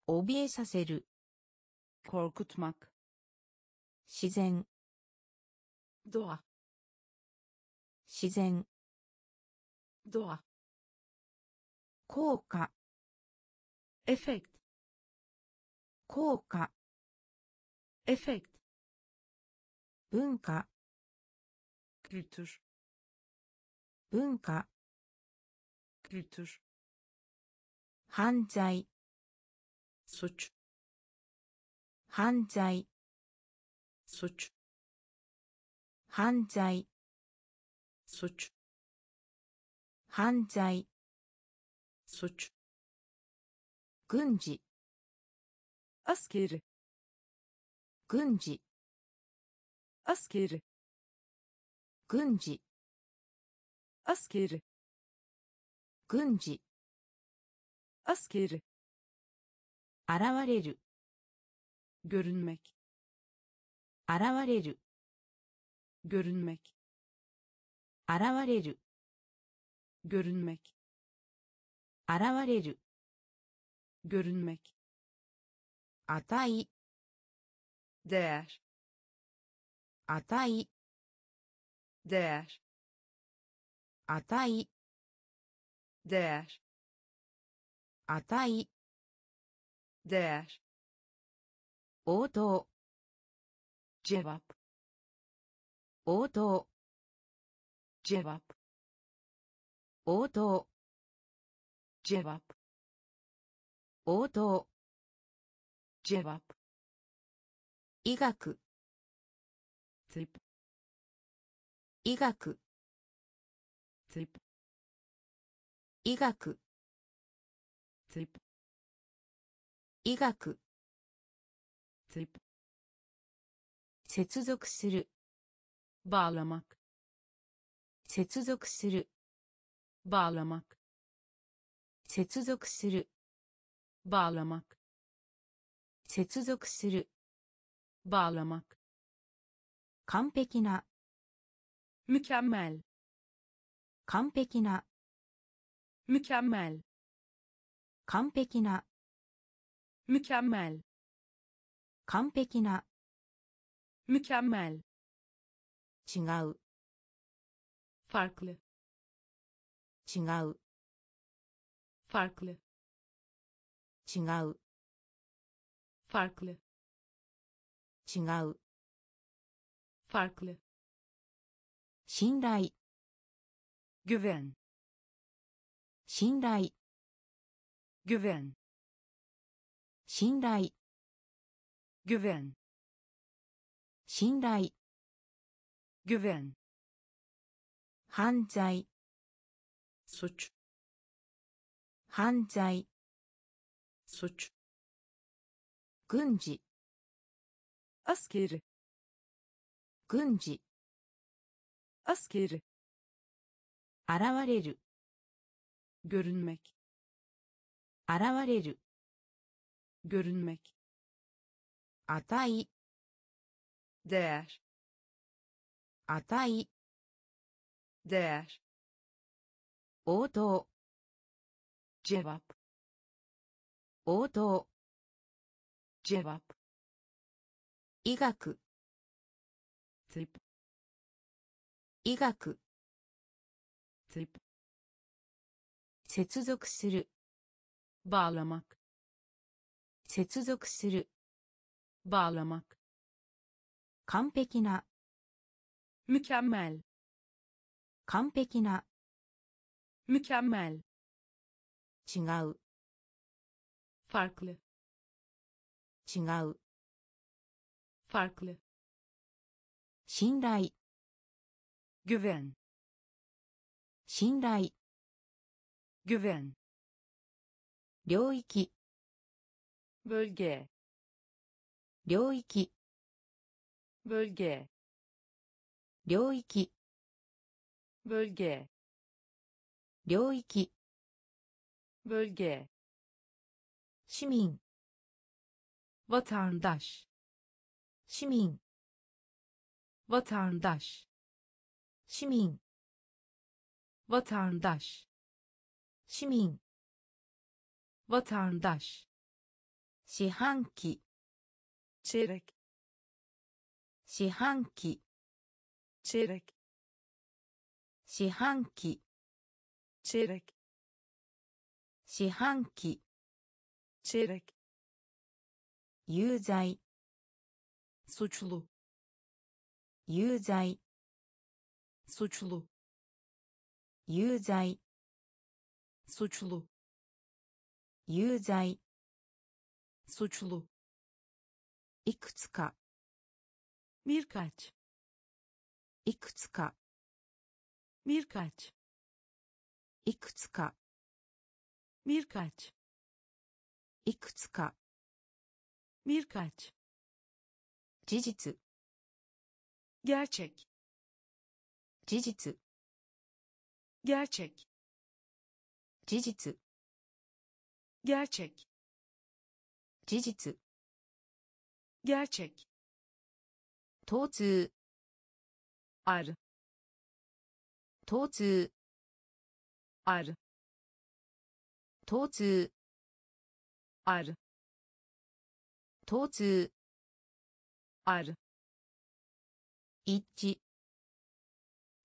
怯えさせる。コークトマク自然。ドア。自然。ドア。効果。エフェクト。効果。エフェクト。文化。クルトゥル文化。クルトゥル犯罪。措置犯罪。Suç 犯罪 suç 犯罪 suç 軍事 askeri 軍事 askeri 軍事 askeri 軍事 askeri 現れる görünmek 現れる görünmek 現れる görünmek 現れる görünmek 値 değer 値 değer 値 değer 値 değer 応答応答ジェワプ応答ジェワプ応答ジェワプ医学ツイッ医学ツイッ医学ツイッ医学ツイッ接続する。バーラマク。接続する。ク。接続する。接続する。完璧な。完璧な。完璧な。完璧な。mükemmel 違う farklı 違う farklı 違う farklı 違う farklı 信頼 güven 信頼 güven 信頼 güven 信頼。ぐべ。犯罪。そち。犯罪。そち。軍事。アスケル。軍事。アスケル。現れる。ぐるんめき。現れる。ぐるんめき。あたい。Değer 値 değer 応答 cevap 応答 cevap 医学 tıp 医学 tıp 接続する bağlamak 接続する bağlamak 完璧な。むきゃ。完璧な。むきゃ。違う。ファークル。違う。ファークル。信頼。グヴェン。信頼。グヴェン。領域。ブルゲー。領域。bölge 領域 bölge 領域 bölge 市民 vatandaş 市民 vatandaş 市民 vatandaş 市民 vatandaş 四半期 çeyrek 四半期。チェレキ四半期。チェレキ四半期。チェレキ有罪。ソチュロ有罪。ソチュロ有罪。ソチュロ有罪。ソチュロいくつか。birkaç いくつか birkaç いくつか birkaç いくつか birkaç 事実 gerçek 事実 gerçek 事実 gerçek 事実 gerçek 疼痛ある疼痛ある疼痛ある疼痛ある一致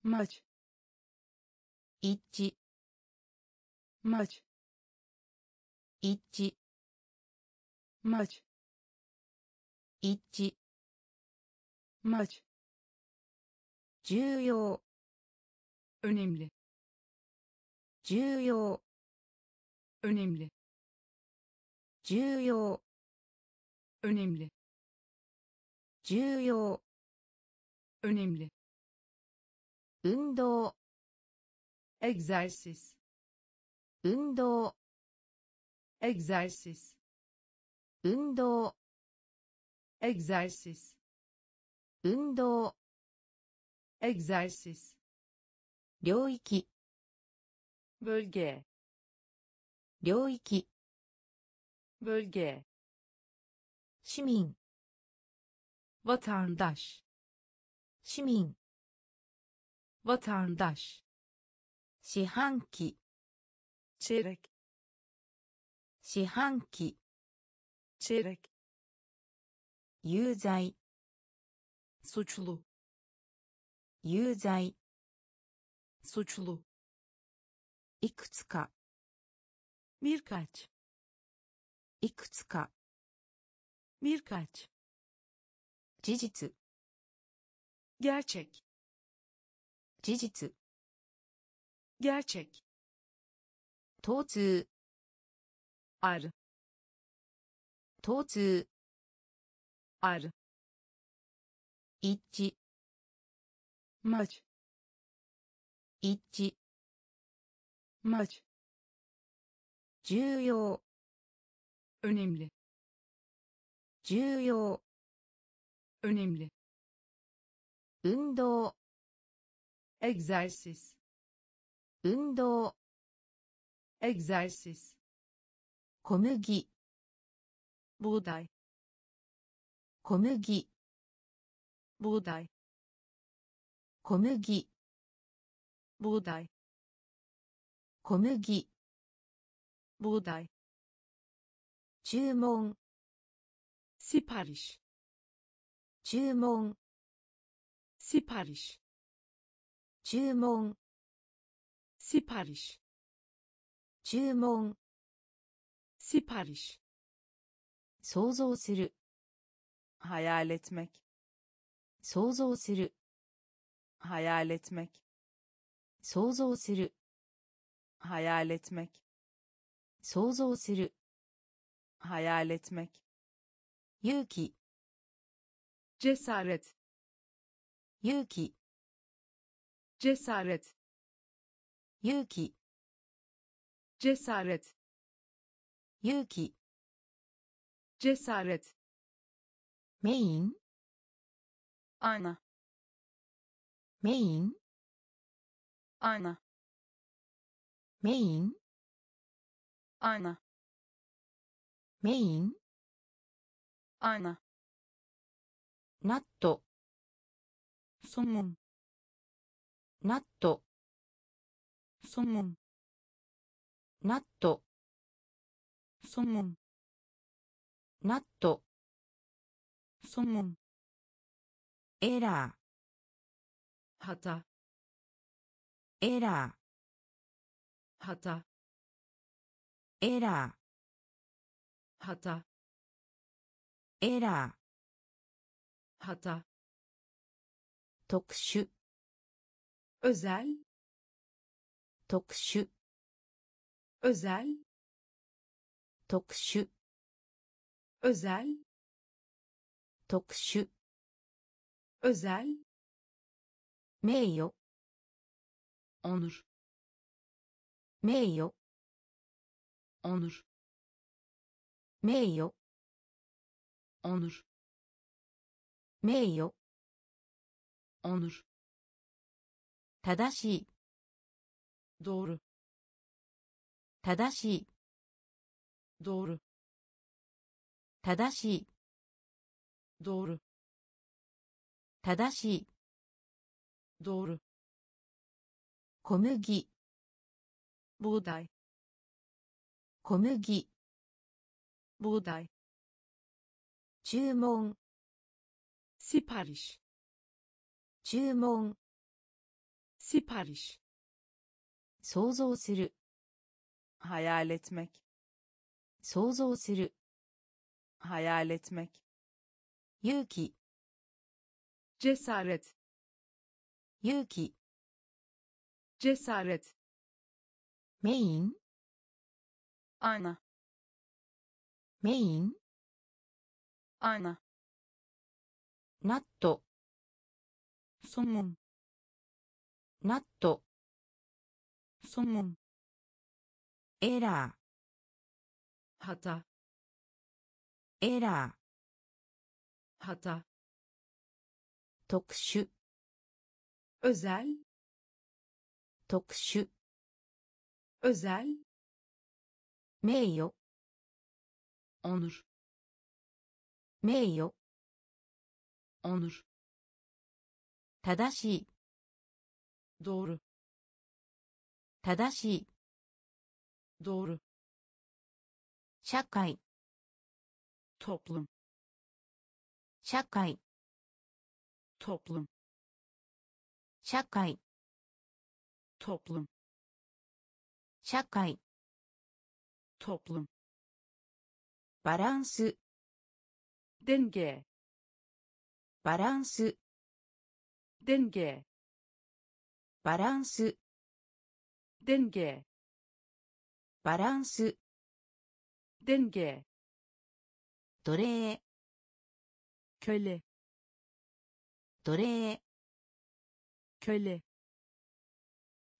マジ一マジ一一 maç 重要 önemli 重要 önemli 重要 önemli 重要 önemli 運動 egzersiz 運動 egzersiz 運動 egzersiz 運動 egzersiz 領域 bölge 領域 bölge 市民 vatandaş 市民 vatandaş 四半期 çeyrek 四半期 çeyrek 有罪 suçlu 有罪 suçlu いくつか birkaç いくつか birkaç 事実 gerçek 事実 gerçek 疼痛 ar 疼痛 ar 一。致マッチ一。致マッチ重要。ウニムレ重要。ウニムレ運動。エクサイシス運動。エクサイシス小麦。ボーダイ小麦。Buğday 小麦 buğday 小麦 buğday 注文 sipariş 注文 sipariş 注文 sipariş 注文 sipariş 想像する hayal etmek 想像する hayal etmek 想像する hayal etmek 想像する hayal etmek 勇気 cesaret 勇気 cesaret 勇気 cesaret 勇気 cesaret メイン ana メイン ana ナット somun ナット somun ナット somun ナット somun エラー。はたエラー。はたエラー。はた特殊。ウザイ特殊。ウザイ特殊。ウザイ,特殊。özel 名誉 onur 名誉 onur 名誉 onur 名誉 onur 正しい doğru 正しい doğru 正しい doğru 正しい。ドール小麦。ボーダイ小麦。ボーダイ注文。シパリシ注文。シパリシ想像する。ハヤーレツメキ想像する。ハヤーレツメキ勇気。Cesaret 勇気 cesaret メイン ana メイン ana ナット somun ナット somun エラ hata ーエラー hata 特殊。特殊特殊。特殊名誉。オヌ名誉。オヌ正しい。ドール正しい。ドール社会。トップ社会。toplum 社会 toplum 社会 toplum バランス denge バランス denge バランス denge バランス denge 奴隷 köle 奴隷。Köle.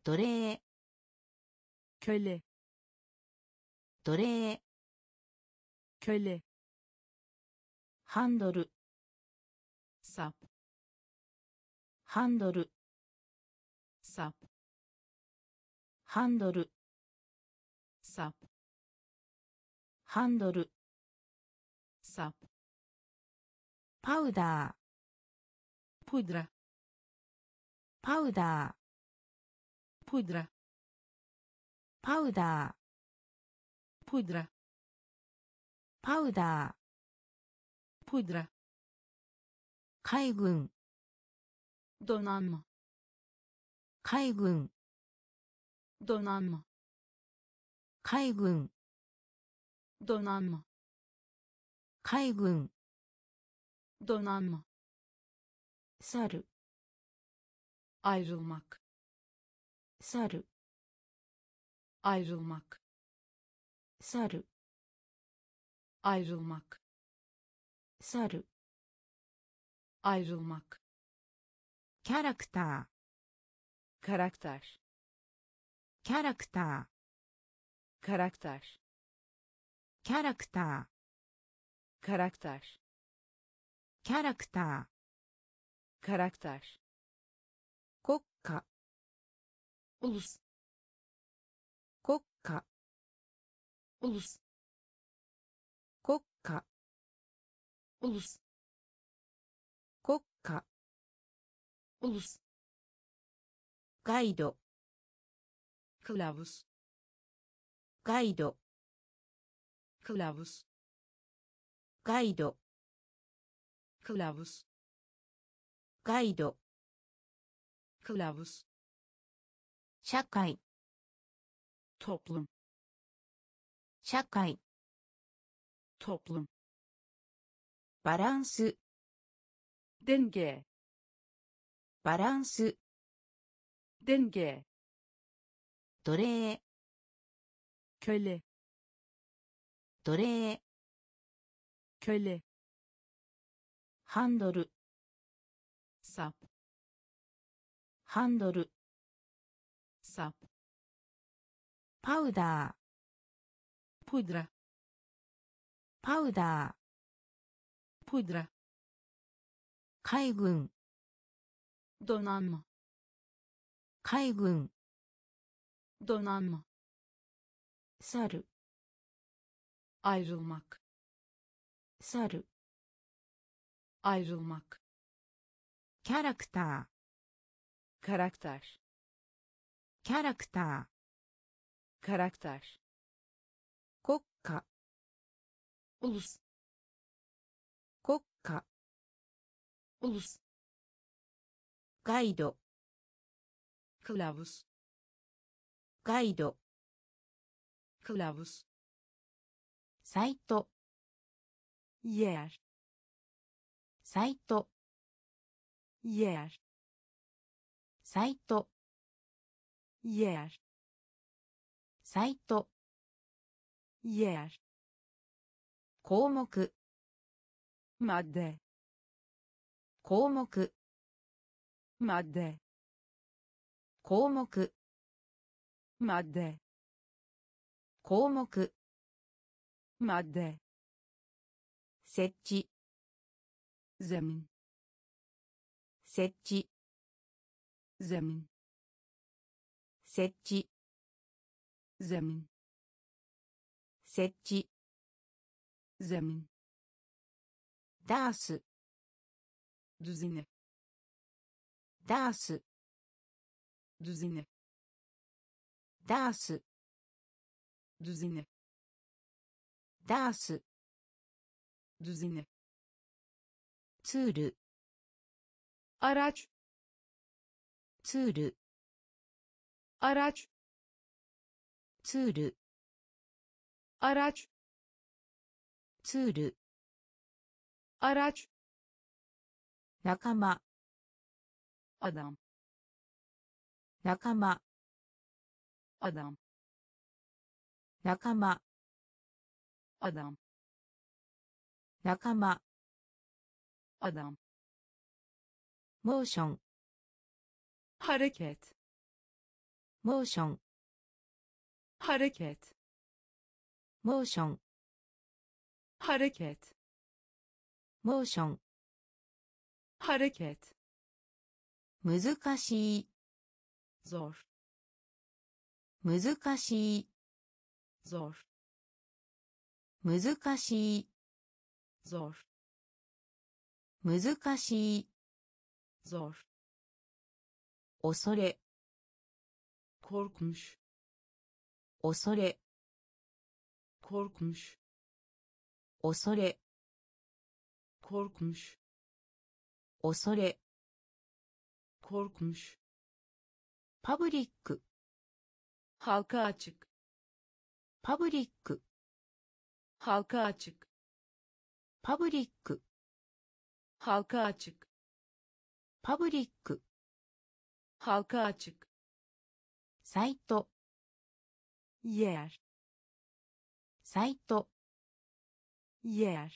奴隷。Köle. ハンドル。Sap. ハンドル。Sap. ハンドル。Sap. ハンドル。Sap. パウダー pudra パウダー pudra パウダー pudra パウダー pudra 海軍 donanma 海軍 donanma 海軍 donanma 海軍 donanma 猿 ayrılmak 猿 ayrılmak 猿 ayrılmak 猿 ayrılmak キャラクタ karakter ーキャラクタ karakter ーキャラクタ karakter ーキャラクタ karakter ー国家 ulus 国家 ulus 国家 ulus 国家 ulus ガイドクラブス社会。トップル社会。トップルバランス。電源バランス。デンゲー奴隷。キョレ奴隷。キョレハンドル。ハンドル。サップ。パウダー。ポダー。パウダー。ポダー。海軍。ドナンマ。海軍。ドナンマ。サル。アイルマク。サル。アイルマク。キャラクター。Karakter ーキャラクタ karakter ー国家 ulus 国家 ulus ガイド kılavuz ガイド kılavuz サイト yer サイト yer サイト。イェアサイト。イェア項目。まで。項目。まで。項目。まで。項目。まで。設置。全。設置。Zemin 設置 zemin 設置 zemin ダース düzine ダース düzine ダース düzine ダース düzine ツール araç ツール。アラチ。ツール。アラチ。ツール。アラチ。仲間。アダム。仲間。アダム。仲間。アダム。仲間。あだム。モーション。Hareket モーション hareket モーション hareket モーション hareket 難しい zor 難しい zor 難しい zor 難しい zor 恐れ korkmuş 恐れ korkmuş 恐れ korkmuş 恐れ korkmuş パブリック halka açık パブリック halka açık パブリック halka açık パブリック halka açık サイト yer サイト yer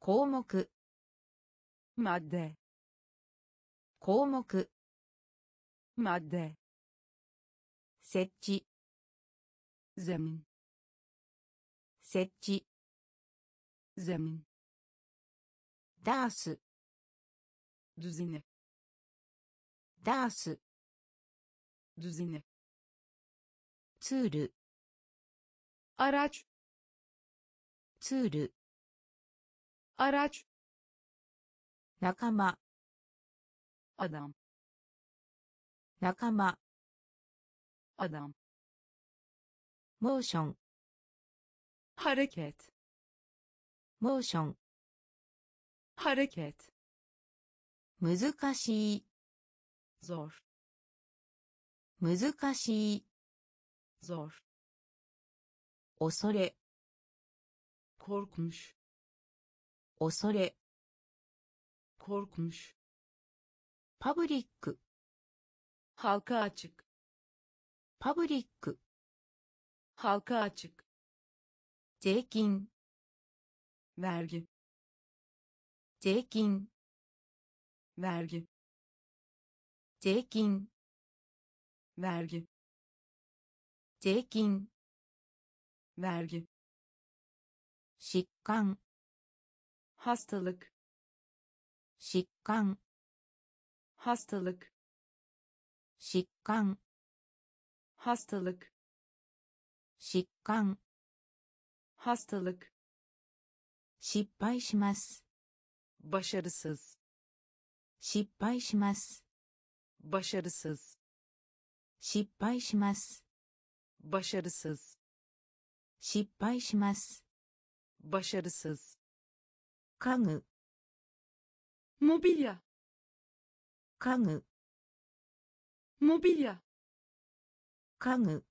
項目 madde 項目 madde 設置 zemin 設置 zemin ダース düzine ダース。ツール。アラチ。ツール。アラチ。仲間。アダム。仲間。アダム。モーション。ハルケッ。モーション。ハルケッ。難しい。Zor 難しい zor 恐れ korkmuş 恐れ korkmuş パブリック halka açık パブリック halka açık 税金 vergi 税金 vergi 税金 vergi 税金 vergi 疾患 hastalık 疾患 hastalık 疾患 hastalık 疾患 hastalık 失敗します başarısız 失敗します Başarısız 失敗します başarısız 失敗します başarısız 家具 mobilya 家具 mobilya 家具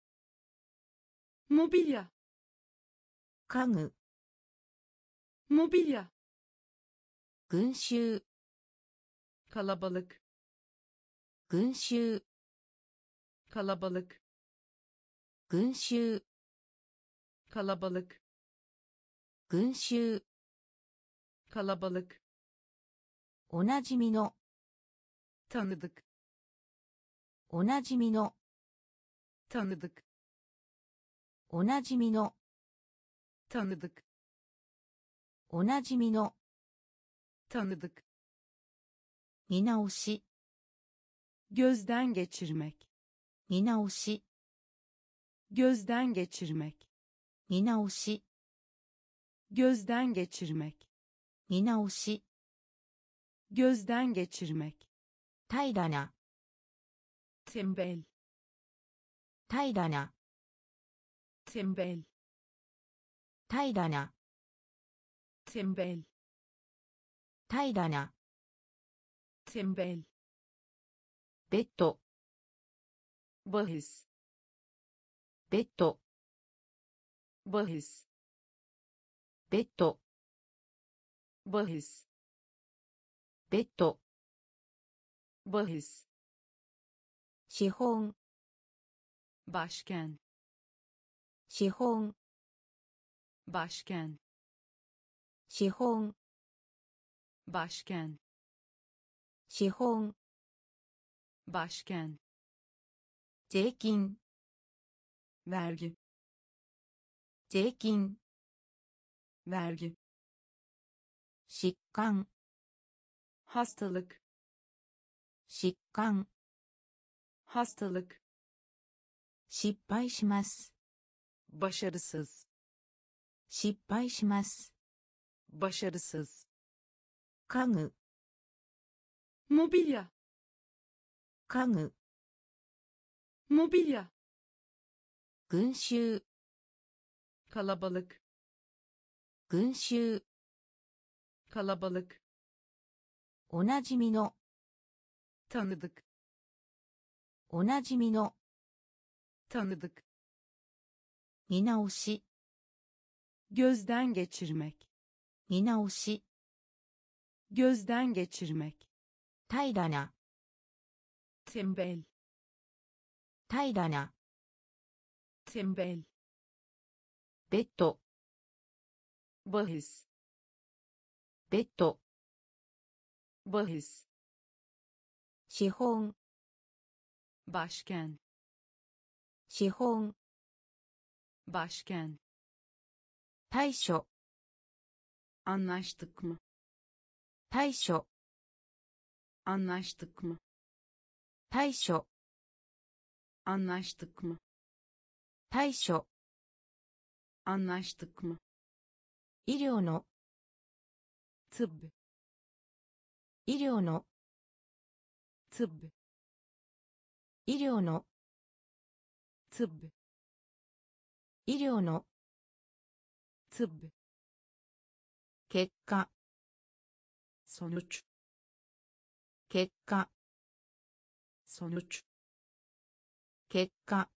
mobilya 家具 mobilya 群衆 kalabalık 群衆 kalabalık 群衆 kalabalık 群衆 kalabalık おなじみの tanıdık おなじみの tanıdık おなじみの tanıdık おなじみの tanıdık 見直し gözden geçirmek 見直し gözden geçirmek 見直し gözden geçirmek 見直し gözden geçirmek 平らな tembel 平らな tembel 平らな tembel 平らな tembel ベッド。ボヒス。ベッド。ボヒス。ベッド。ボヒス。ベッド。資本。バシケ。ン資本。バシケ。ン資本。バシケ。ン,資本。başken 税金 vergi 税金 vergi 疾患 hastalık 疾患 hastalık 失敗します başarısız 失敗します başarısız 家具 mobilya 家具。モビリア群衆。カラバルク群衆。カラバルクおなじみの。タヌドクおなじみの。タヌドク見直し。ギョーズダンゲチュルマキ見直し。ギョーズダンゲチュルマキ。平ら怠惰な。tembel 平らな tembel ベッド bahis ベッド bahis 資本 başken 資本 başken 対処 anlaştık mı 対処 anlaştık mı 対処 anlaştık mı 対処 anlaştık mı 医療の tıbb 医療の tıbb 医療の tıbb 医療の tıbb 結果 sonuç 結果 sonuç kekka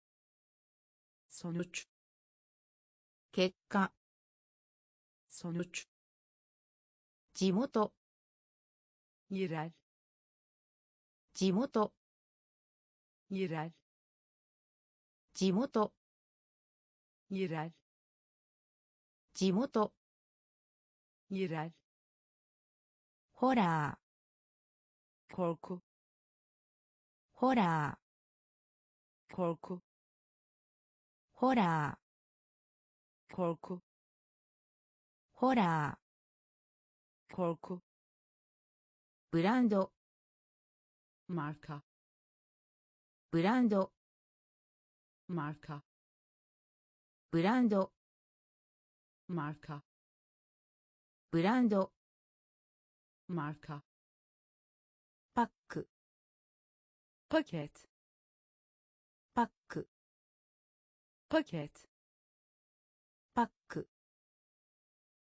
sonuç 地元いらる地元いらる地元。いらる地元。いらるホラーコルホラー。コルク。ホラー。コルク。ホラー。コク。ブランド。マーカー。ブランド。マーカー。ブランド。マーカー。ブランド。マーカー。Paket パック paket パック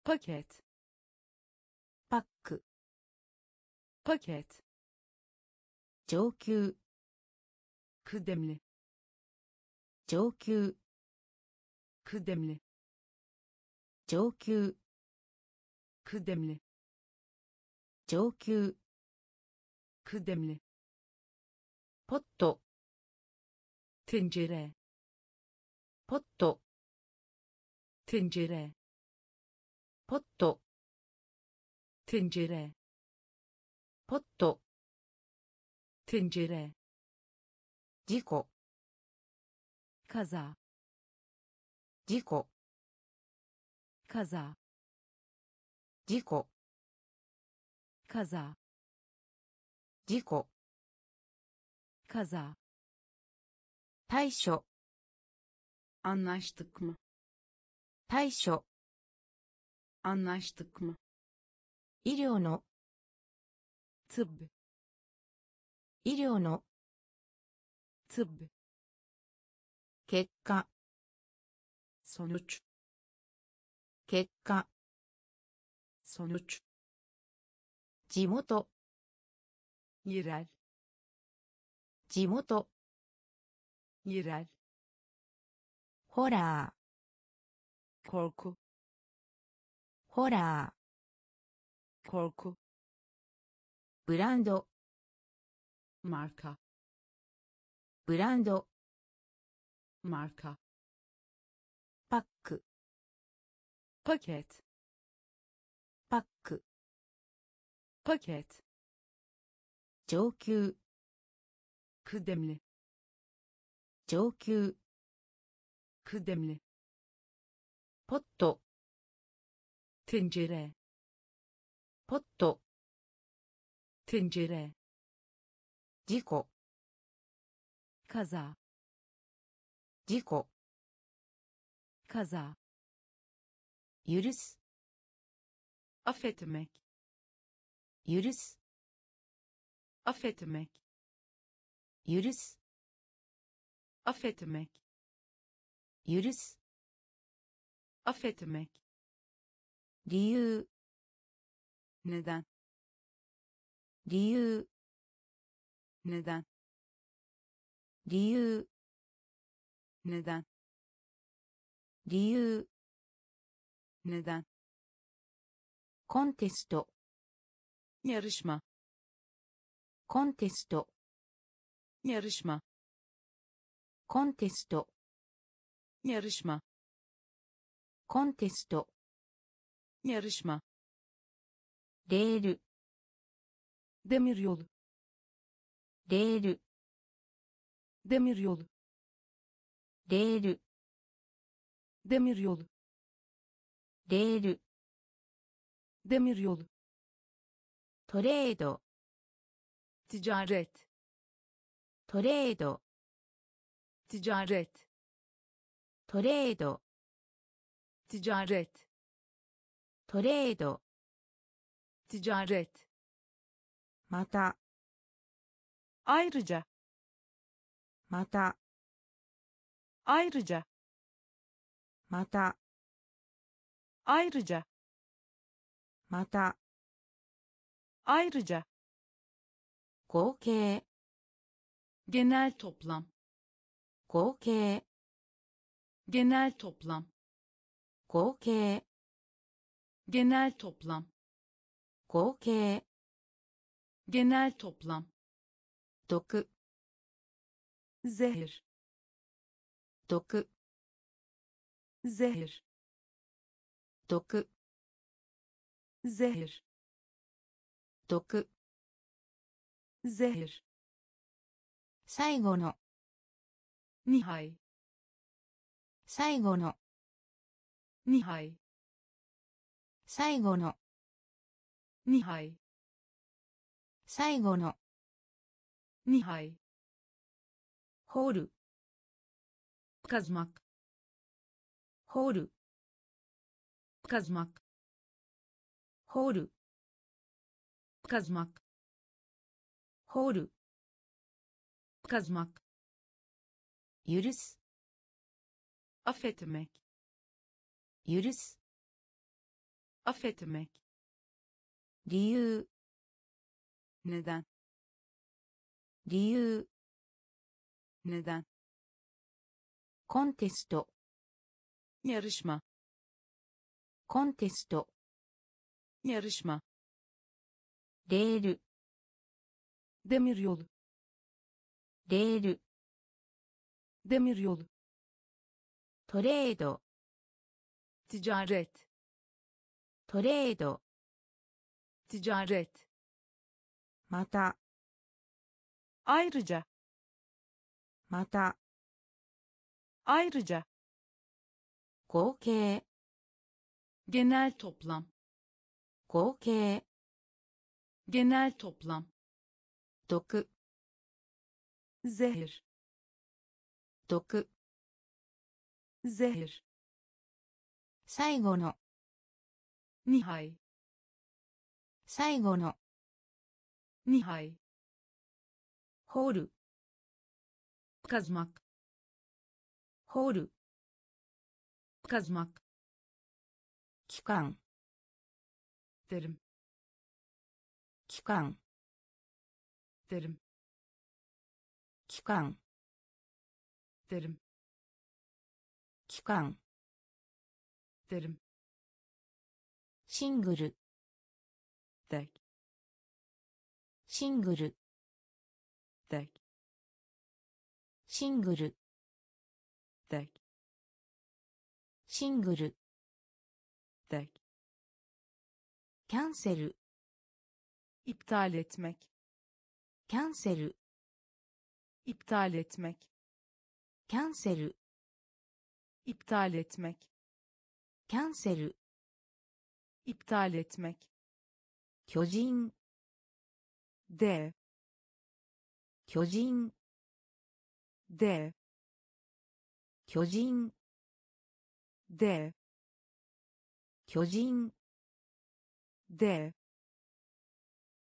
paket パック paket 上級 kıdemli 上級 kıdemli 上級 kıdemli 上級 kıdemli ポットテンジレポットテンジレポットテンジレポットテンジレ事故カザ事故カザ事故カ kaza 対処 anlaştık mı 対処 anlaştık mı 医療の tıbb 医療の tıbb 結果 sonuç 結果 sonuç 地元 yerel 地元。イラルホラーコルブランドマーカーブランドマーカーパックパケットパックパケット上級 kıdemli 上級デムレポットテンジレポットテンジレ事故カザ事故カザ許すアフェテメキ許すアフェテメキ許す affetmek 許す affetmek 理由 neden 理由 neden 理由 neden 理由 neden コンテスト yarışma コンテスト yarışma. Kontesto. Yarışma. Kontesto. Yarışma. Rail demiryolu. Rail demiryolu. Rail demiryolu. Rail demiryolu. Trade ticaret. トレード ticaret トレード ticaret トレード ticaret また ayrıca また ayrıca また ayrıca また ayrıca 合計 genel toplam 合計 genel toplam 合計 genel toplam 合計 genel toplam 毒 zehir 毒 zehir 毒 zehir 毒 zehir 最後の。2杯。最後の。2杯。最後の。2杯。最後の。2杯。ホール。カズマホール。カズマホール。カズマホール,ホール。Kazmak 許す affetmek 許す affetmek 理由 neden 理由 neden コンテスト yarışma コンテスト yarışma レール demiryolu レール demiryolu トレード ticaret トレード ticaret また ayrıca また ayrıca 合計 genel toplam 合計 genel toplam 毒 zehir. 最後の2杯最後の2杯ホールカズマクホールカズマック期間テルム期間テルム期間 derim 期間 derim シングル tek シングル tek シングル tek シングル tek キャンセル iptal etmek キャンセル iptal etmek キャンセル iptal etmek キャンセル iptal etmek 巨人 dev 巨人 dev 巨人 dev 巨人 dev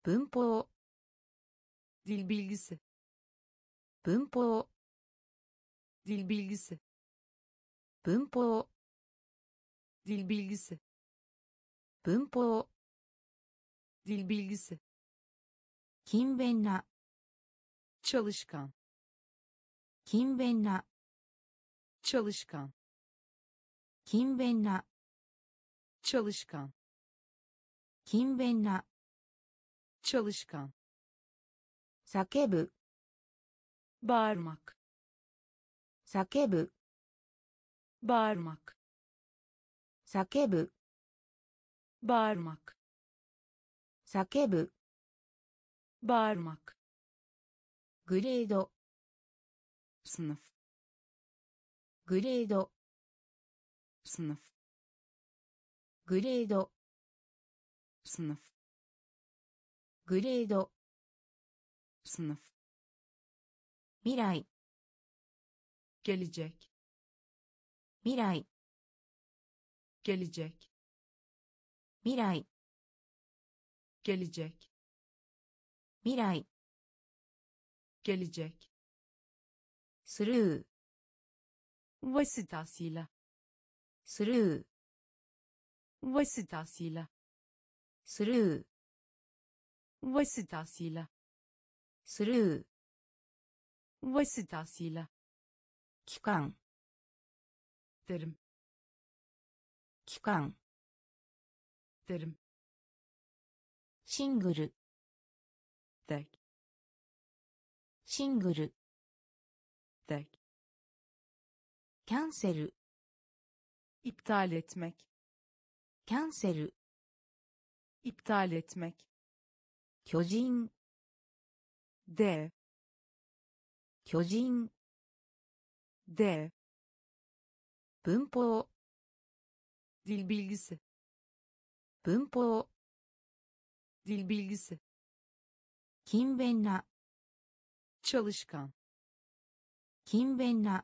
文法 dil bilgisi 文法 dil bilgisi 文法 dil bilgisi 文法 dil bilgisi 勤勉な çalışkan 勤勉な çalışkan 勤勉な çalışkan 勤勉な çalışkan 叫ぶ bağırmak 叫ぶ bağırmak 叫ぶ bağırmak 叫ぶ bağırmak グレード sınıf グレード sınıf グレード sınıf グレード sınıf 未来 gelecek 未来 gelecek 未来 gelecek 未来 gelecek スルー vasıtasıyla スルー vasıtasıyla スルー vasıtasıyla スルー vasıtasıyla 期間 derim 期間 derim シングル tek シングル tek キャンセル iptal etmek キャンセル iptal etmek 巨人 dev 巨人 dev 文法 dil bilgisi 文法 dil bilgisi 勤勉な çalışkan 勤勉な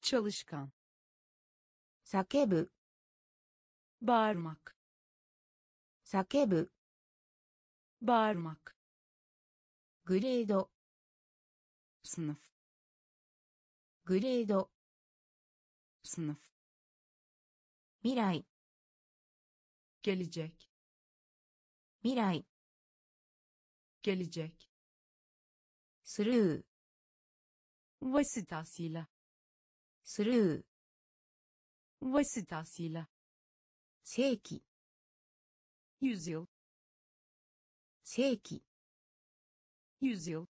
çalışkan 叫ぶ bağırmak 叫ぶ bağırmak グレード sınıf. Grade sınıf. Mirai gelecek. Mirai gelecek. Sürü vasıtasıyla sürü vasıtasıyla seki yüzyıl. Seki yüzyıl.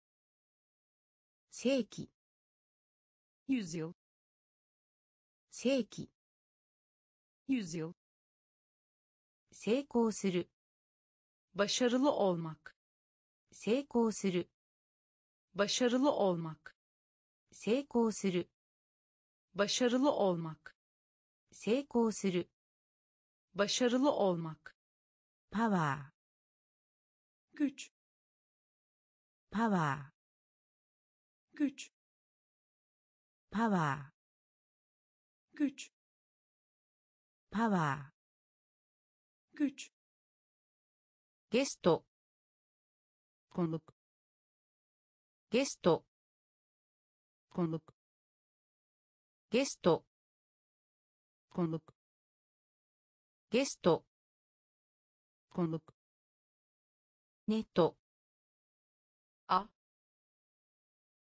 世紀 yüzyıl 世紀 yüzyıl 成功する başarılı olmak 成功する başarılı olmak 成功する başarılı olmak 成功する başarılı olmak パワ güç ーパワ güç ーパワ güç ーパワ güç ーゲスト konuk ゲスト konuk ゲスト konuk ゲスト konuk ネット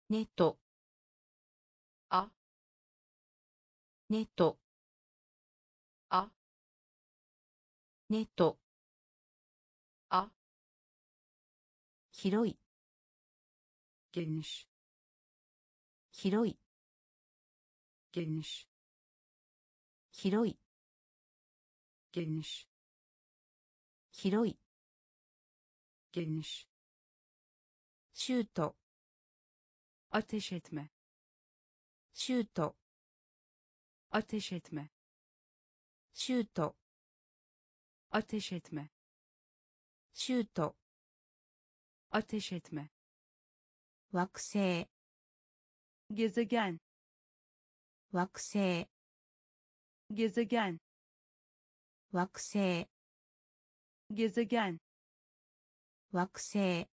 ネッとあ。ねット。あ。ネット。あ。広い。し。ひろい。げんしひろい。げんしひろい。げ原し。しゅうと ateş etme シュート ateş etme シュート ateş etme シュート ateş etme 惑星 gezegen 惑星 gezegen 惑星 gezegen 惑星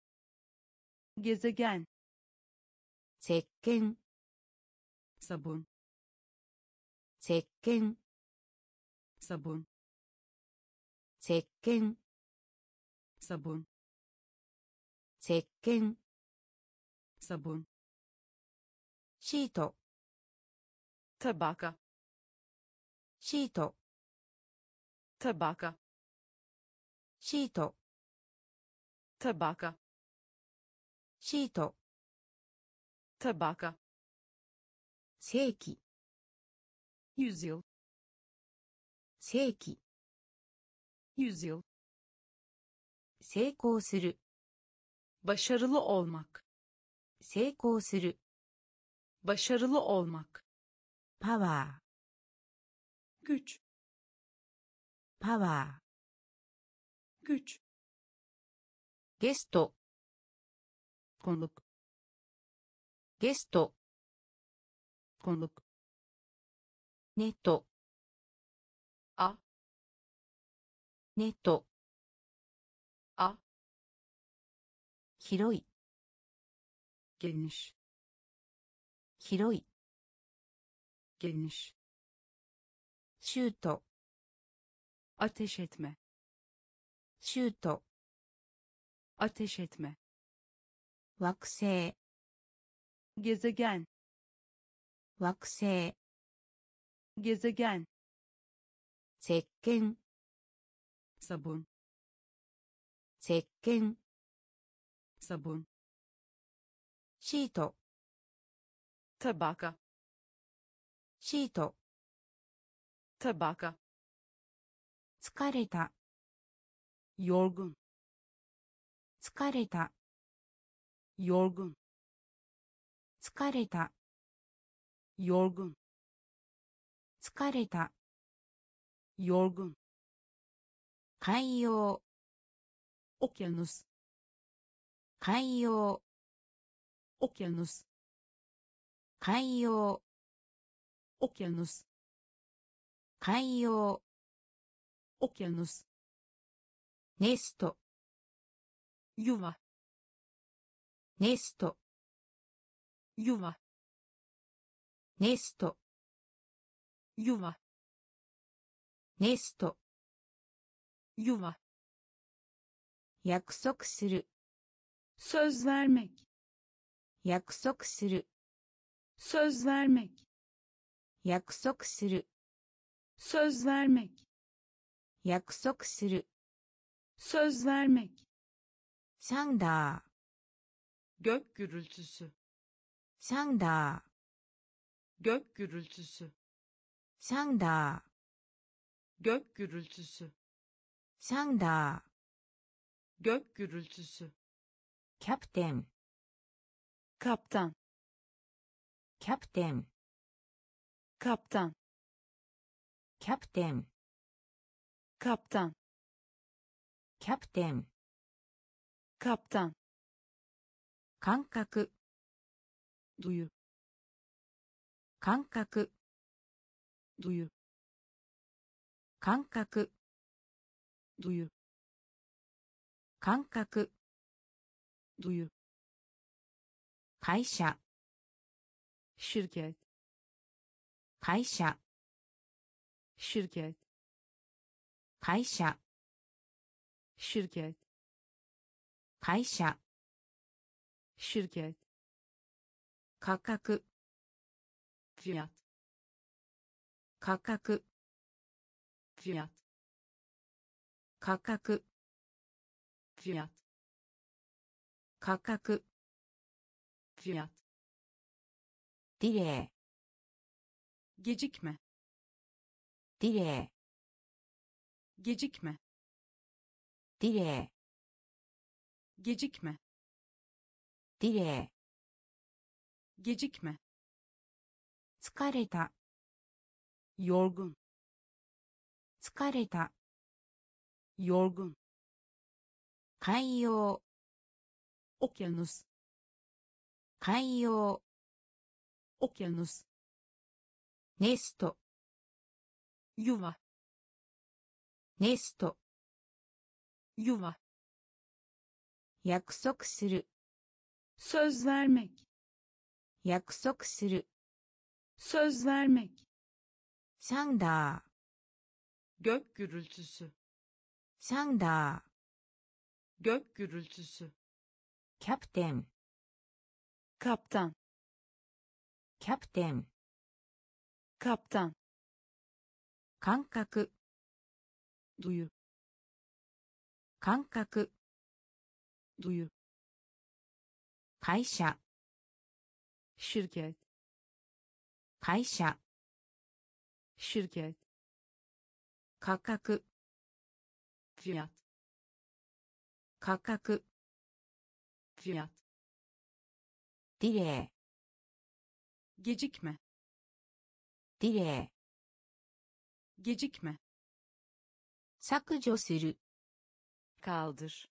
gezegen 石鹸。サボン石鹸。サボン石鹸。サボン石鹸。サボンシート。タバカシート。タバカシート。タバカシート,タバカシート。tabaka 世紀 yüzyıl 世紀 yüzyıl 成功する başarılı olmak 成功する başarılı olmak パワ güç ーパワ güç ーゲスト konuk ゲスト。項目。ネット。あ。ネット。あ。広い。原始。広い。原始。シュート。アテシェットメ。シュート。アテシェットメ。惑星。Gezegen. 惑星。ゲゼギャン。石鹸。サン。石鹸。サブン。シート。タバカ。シート。タバカ。疲れた。ヨーグン。疲れた。ヨーグン。疲れた yorgun 疲れた yorgun 海洋 okyanus 海洋 okyanus 海洋 okyanus 海洋 okyanus ネスト yuva ネスト yuva ネスト yuva ネスト yuva 約束する söz vermek 約束する söz vermek 約束する söz vermek 約束する söz vermek サンダー gök gürültüsü サンダー gök gürültüsü サンダー gök gürültüsü サンダー gök gürültüsü キャプテン kaptan キャプテン kaptan キャプテン kaptan キャプテン kaptan 感覚感覚。どゆ感覚。どゆ感覚。どゆ会社。シルケ会社。シルケ会社。シルケ会社。シルケ価格 fiyat 価格 fiyat 価格 fiyat 価格 fiyat ディレ gecikme イディレ gecikme イディレ gecikme イディレ gecikme 疲れた yorgun 疲れた yorgun 海洋 okyanus 海洋 okyanus ネスト yuva ネスト yuva 約束する söz vermek 約束する söz vermek サンダ gök gürültüsü ーサンダ gök gürültüsü ーキャプテン kaptan キャプテン kaptan 感覚 duyu 感覚 duyu 会社 şirket 会社 şirket 価格 fiyat 価格 fiyat ディレ gecikme ディレ gecikme 削除する kaldır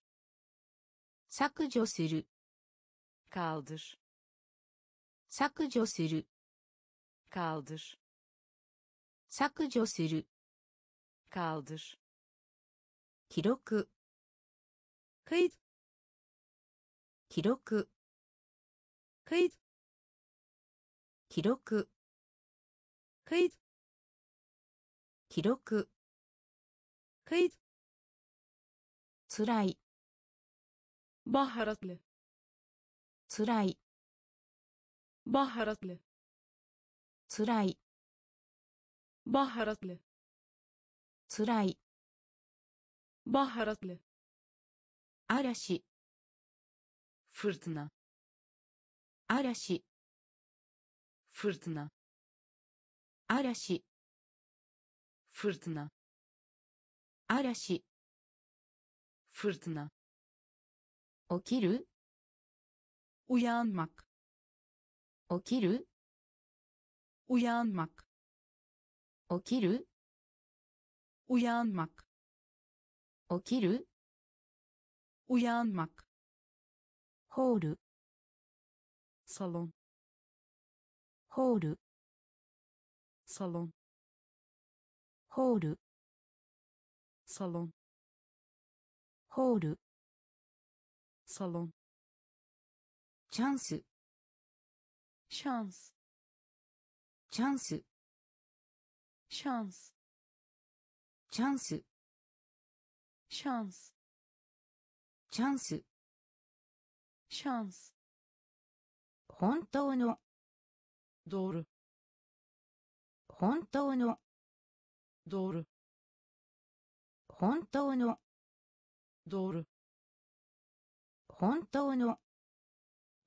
削除する kaldır 削除する kaldır 削除する kaldır 記録 kayıt 記録 kayıt 記録 kayıt 記録 kayıt つらい baharatlı つらい baharatlı つらい baharatlı つらい baharatlı 嵐 fırtına 嵐 fırtına 嵐 fırtına 嵐 fırtına 起きる uyanmak 起きる？Uyanmak. 起きる？Uyanmak. 起きる？Uyanmak. ホール？サロンホール？サロンホール？サロンホール？サロンチャンス。Şans チャンス şans チャンス şans チャンス şans 本当の doğru 本当の doğru 本当の doğru 本当の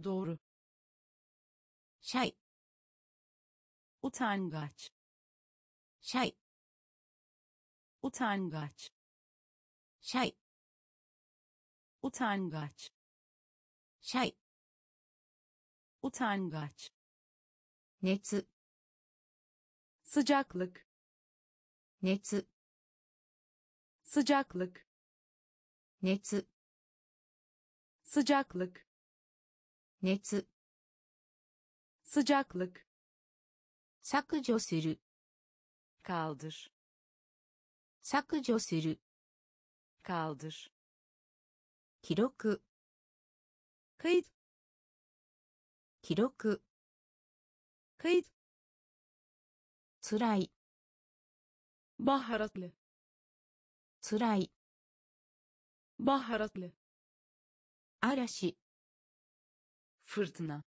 doğru シャイ utangaç シャイ utangaç シャイ utangaç シャイ utangaç 熱 sıcaklık 熱 sıcaklık 熱 sıcaklık 熱 sıcaklık 削除する kaldır 削除する kaldır 記録 kayıt 記録 kayıt つらい baharatlı つらい baharatlı 嵐 fırtına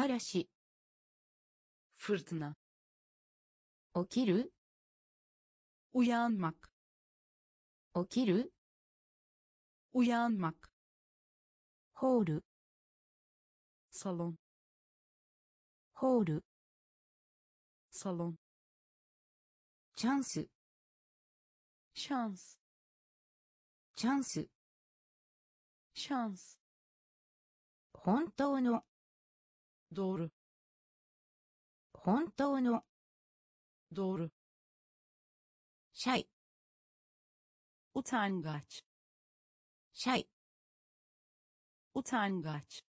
嵐。フルトナ起きる？うやんまく起きる？うやんまくホール。サロンホール。サロンチャンス。チャンスチャンス。チャンス本当のドル。本当の。ドル。シャイ。ウタンガチシャイ。ウタンガチ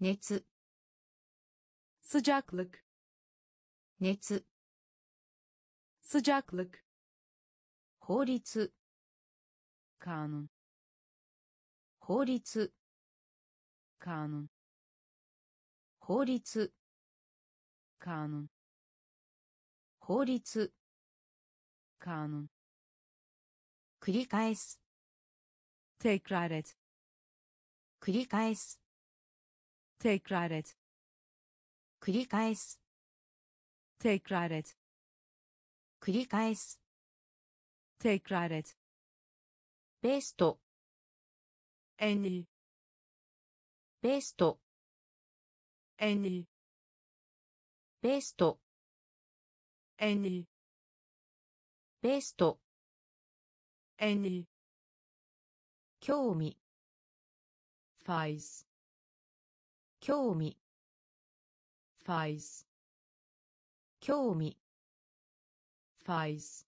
熱。スジャクルク。熱。スジャクルク。法律。カーノン。法律。カーノン。法律。カーノン法律。カーノン繰り返す。テクラレット繰り返す。テクラレット繰り返す。テクラレット繰り返す。テクラレット。ベストエニーベスト。ベスト en iyi ベスト en iyi 興味 faiz 興味 faiz 興味 faiz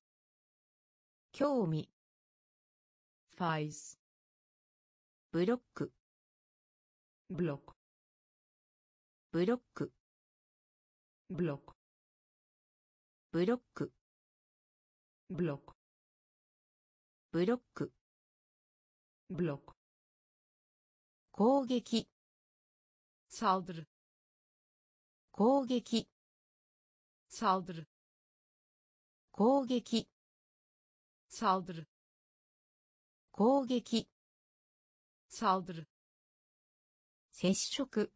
興味 faiz ブロック blok ブロック。ブロックブロック。ブロックブロック。ブロック攻撃。サウドル攻撃。サウドル攻撃。サウドル攻撃。サウドル接触。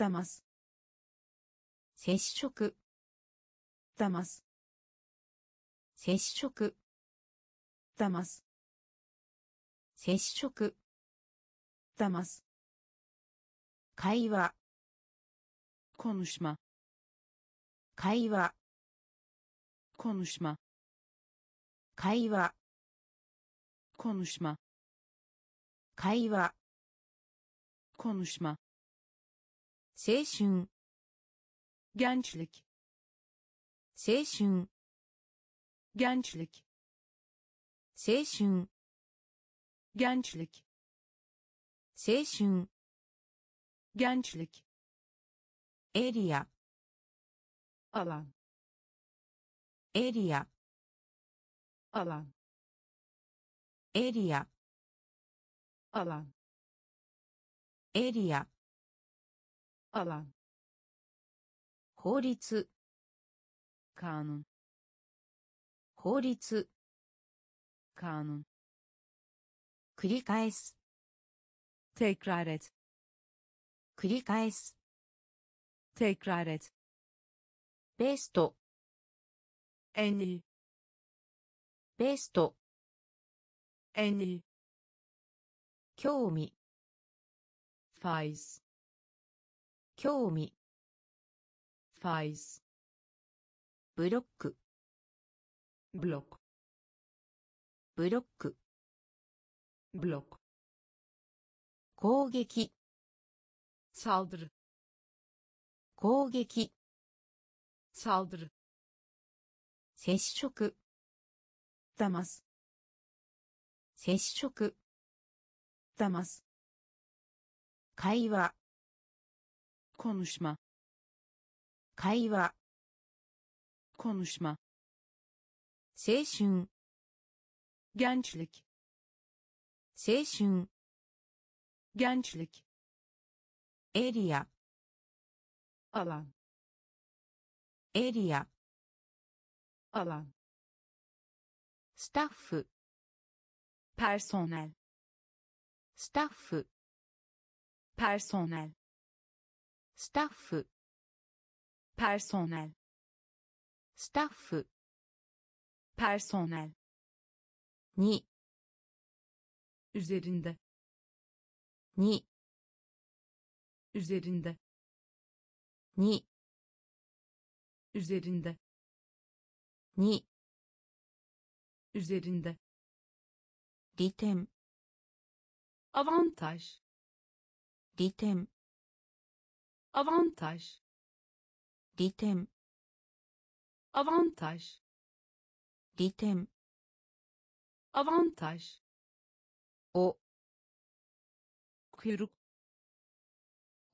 Temas 接触 temas 接触 temas 接触 temas 会話 konuşma 会話 konuşma 会話 konuşma 会話 konuşma 青春 gençlik 青春 gençlik 青春 gençlik 青春 gençlik エリア alan エリア Alan 法律 kanun 法律 kanun 繰り返す tekrar et 繰り返す tekrar et ベスト en iyi ベスト en iyi 興味 faiz 興味。ファイスブロック。ブロックブロック。ブロック攻撃。サウドル攻撃。サウドル接触。だます接触。だます会話。konuşma 会話 konuşma 青春 gençlik 青春 gençlik エリア alan エリア alan スタッフ personel スタッフ personel スタッフ personel スタッフ personel に üzerinde に üzerinde に üzerinde に üzerinde 利点 avantaj 利点 avantaj 利点 avantaj 利点 avantaj お kuyruk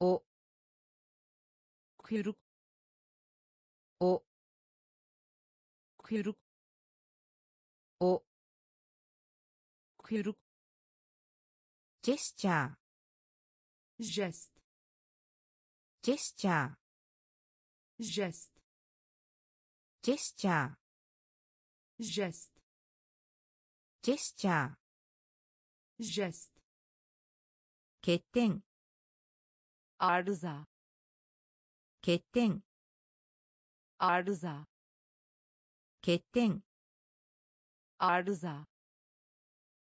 お kuyruk お kuyruk お kuyruk ジェスチャー。ジェスジェスチャー。ジェスジェスチャー。ジェス欠点。アルザー。欠点。アルザー。欠点。アルザー。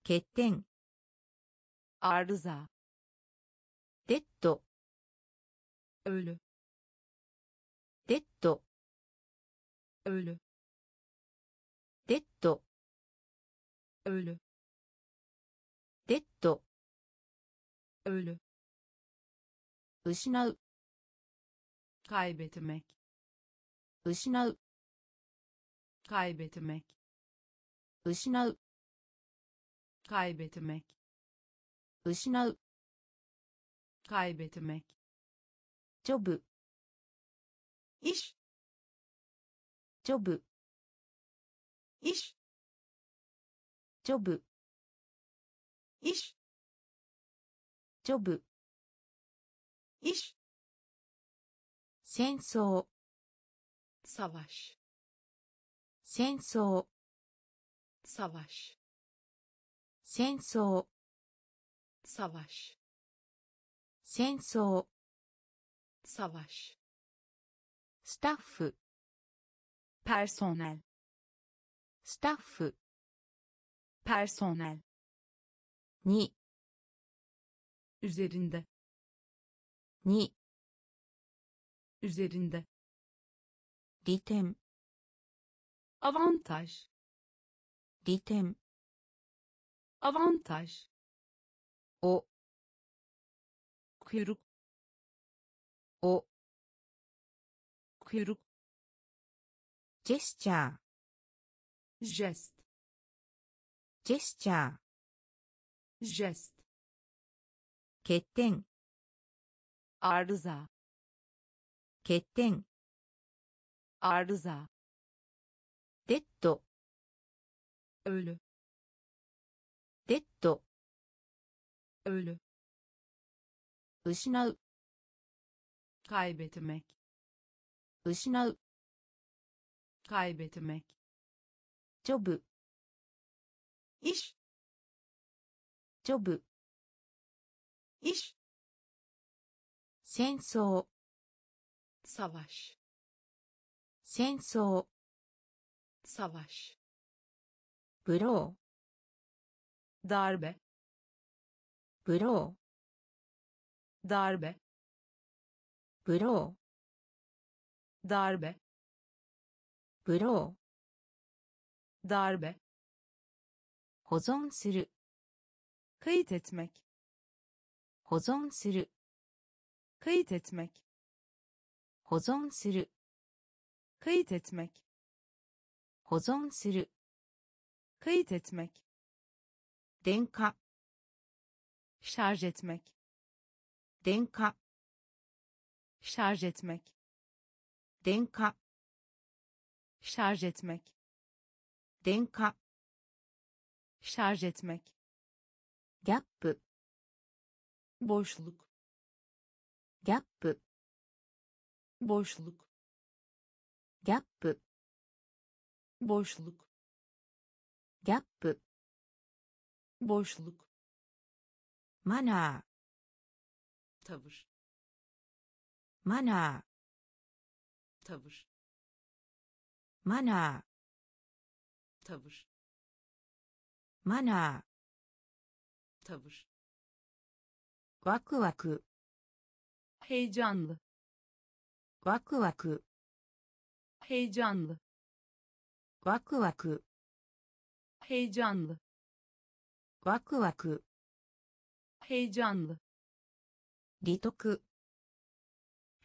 欠点。アルザ。デッド。Ölü デッド ölü デッド ölü 失う kaybetmek 失う kaybetmek 失う kaybetmek 失う kaybetmek ジョブ。イシジョブ。イシジョブ。イシジョブ。イシ戦争。サワシ戦争。サワシ戦争。サワシ戦争。Savaş スタッフ personel スタッフ personel に üzerinde に üzerinde 利点 avantaj 利点 avantaj お kuyruk お。くる。ジェスチャー。ジェスト。ジェスチャー。ジェスト。欠点。アルザ。ー。ケテン。アルザー。デッド。ウル。デッド。ウル。失う。Kaybetmek 失う kaybetmek ジョブ iş ジョブ iş 戦争 savaş 戦争 savaş ブロ darbe ーブロ darbe ーブローダーベブローダーベ保存するクイテツメキ保存するクイテツメキ保存するクイテツメキ保存するクイテツメキ電化シャージェツメキ電化 şarj etmek 電化 şarj etmek 電化 şarj etmek ギャップ boşluk ギャップ boşluk ギャマナー。タブシマナー。タブシマナー。タブシワクワク。ペイジャンルワクワク。ペイジャンルワクワク。ペイジャンルワクワク。ヘイジャンル利得。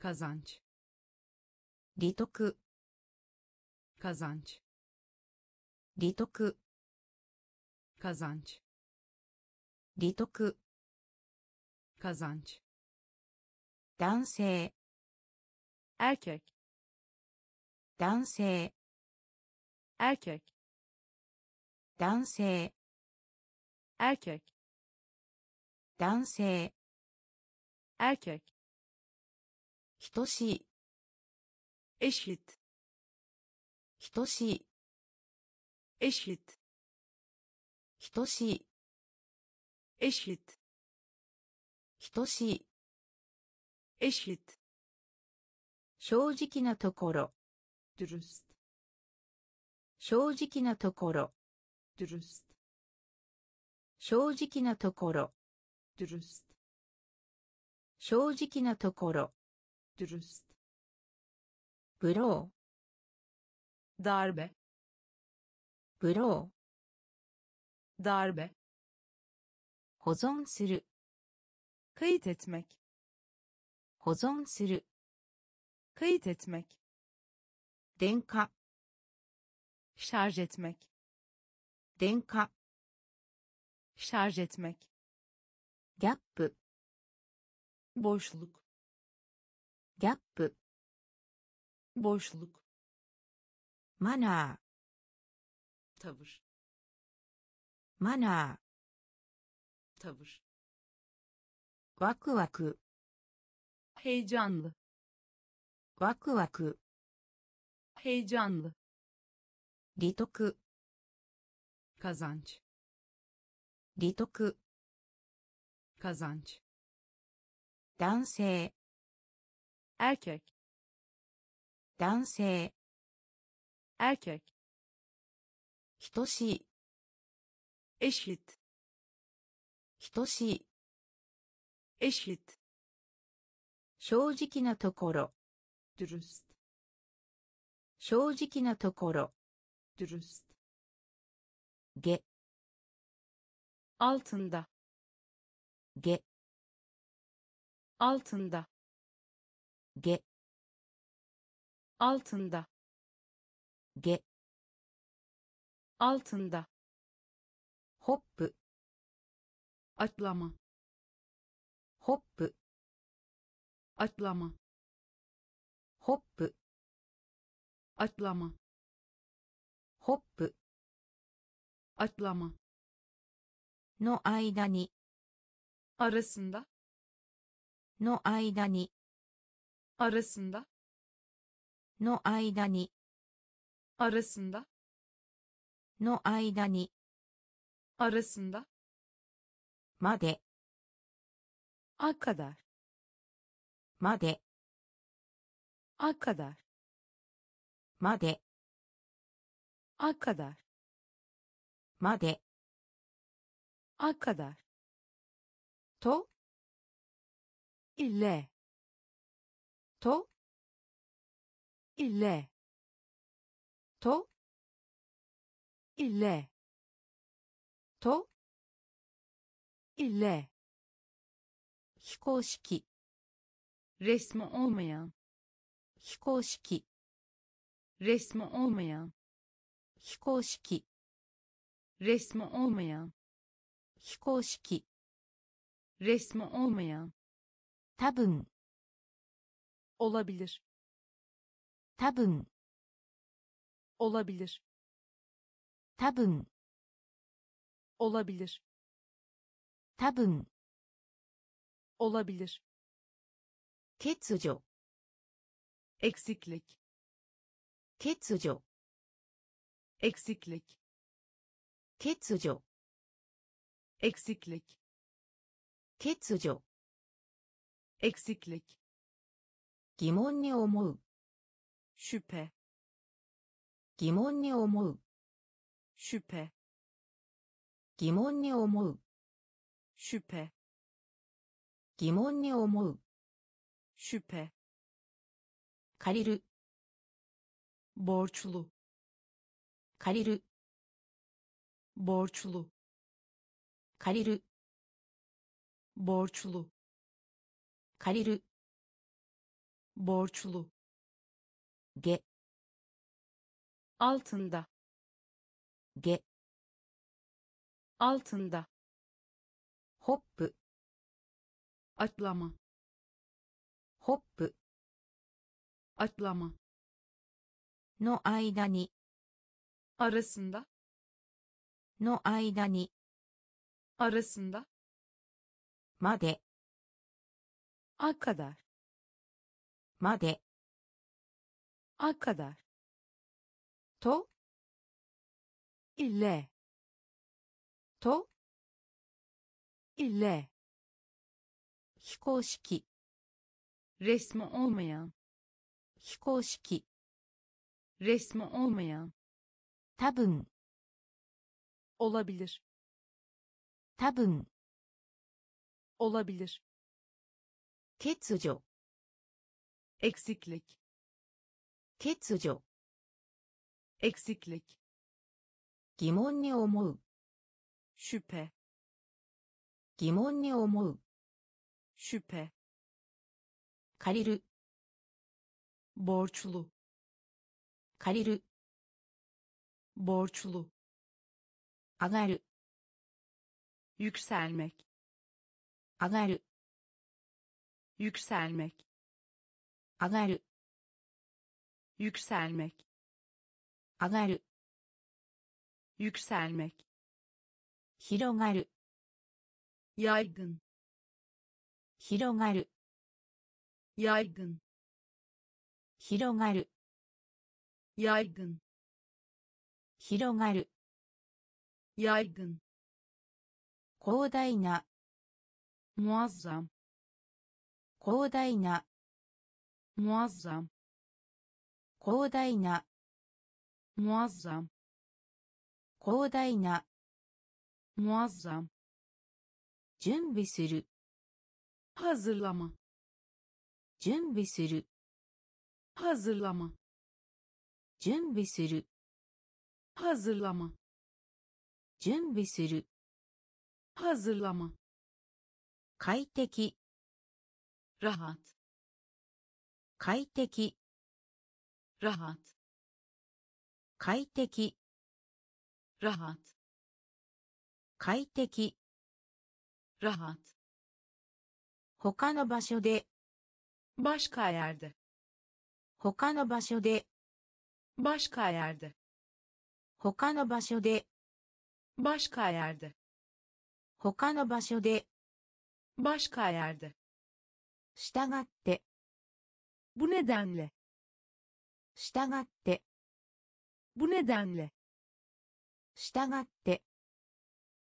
Kazanç 利得 kazanç 利得 kazanç 男性 erkek 男性 erkek 男性 erkek 男性 erkek 等しい。Eşit. 等しい。Eşit. 等しい。Eşit. 等しい。Eşit. 正直なところ。Dürüst. 正直なところ。Dürüst. 正直なところ。Dürüst. 正直なところ dürüst ブロ darbe ーブロ darbe ー保存する kayıt etmek 保存する kayıt etmek 電化 şarj etmek 電化 şarj etmek ギャップ boşluk ギャップ boşluk マナ tavır ーマナ tavır ーワクワク heyecanlı ワクワク heyecanlı 利得 kazanç 利得 kazanç 男性 erkek 男性 erkek 等しい eşit 等しい eşit 正直なところ dürüst 正直なところ dürüst 下 altında 下 altında 下 altında 下 altında ホップ atlama ホップ atlama ホップ atlama ホップ atlama の間に arasında の間に arasında の間に arasında の間にあるすんだまであかだまであかだまであかだまであかだと、いれ。と、いれ、と、いれ、と、いれ、非公式、レスモオーメヤン、非公式、レスモオーメヤン、非公式、レスモオーメヤン、非公式、レスモオーメヤン、多分。olabilir 多分 olabilir 多分 olabilir 多分 olabilir 欠如 eksiklik 欠如 eksiklik 欠如 eksiklik 欠如 eksiklik 疑問に思う。シュペ。疑問に思う。シュペ。疑問に思う。シュペ。疑問に思う。シュペ。借りる。ボーチュル。借りる。ボーチュル。借りる。ボーチュル。借りる。Borçlu 下 altında 下 altında ホップ atlama ホップ atlama の間に arasında の間に arasında まで a kadar まで a kadar と ile と ile 非公式 resmi olmayan 非公式 resmi olmayan 多分 olabilir 多分 olabilir 欠如 Eksiklik 欠如 eksiklik 疑問に思う şüphe 疑問に思う şüphe 借りる borçlu 借りる borçlu 上がる yükselmek 上がる yükselmek 上がる yükselmek 上がる yükselmek 広がる yaygın 広がる yaygın 広がる yaygın 広がる yaygın 広大な muazzam 広大な muazzam 広大な muazzam 広大な muazzam 準備する hazırlama 準備する hazırlama 準備する hazırlama 準備する hazırlama 快適 rahat 快適。ラハト快適。ラハト快適。ラハト他の場所で。バシカヤルデ他の場所で。バシカヤルデ他の場所で。バシカヤルデ他の場所で。バシカヤルデ従って。bu nedenle 従って bu nedenle 従って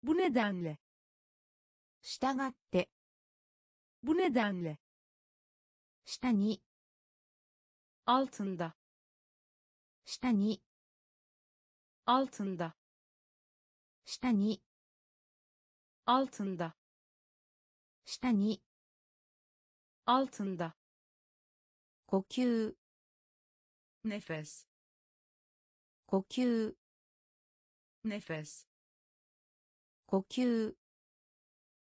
bu nedenle 従って bu nedenle 下に altında 下に altında 下に altında 下に altında 呼吸。ネフェス呼吸。ネフェス呼吸。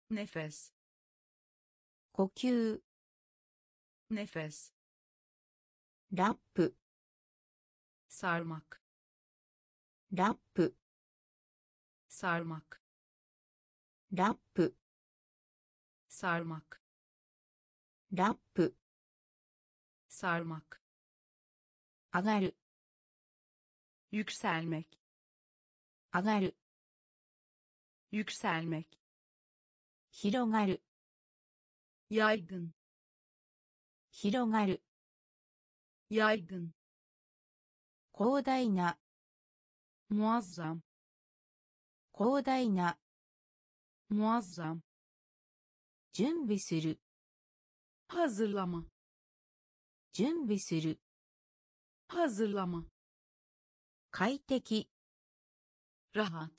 ネフェス呼吸。ネフェスラップ。サルマクラプ。サルマクラプ。サルマクラプ。sarmak 上がる yükselmek 上がる yükselmek 広がる yaygın 広がる yaygın 広大な muazzam 広大な muazzam 準備する hazırlama 準備する。ハズラマ。快適。ラハト。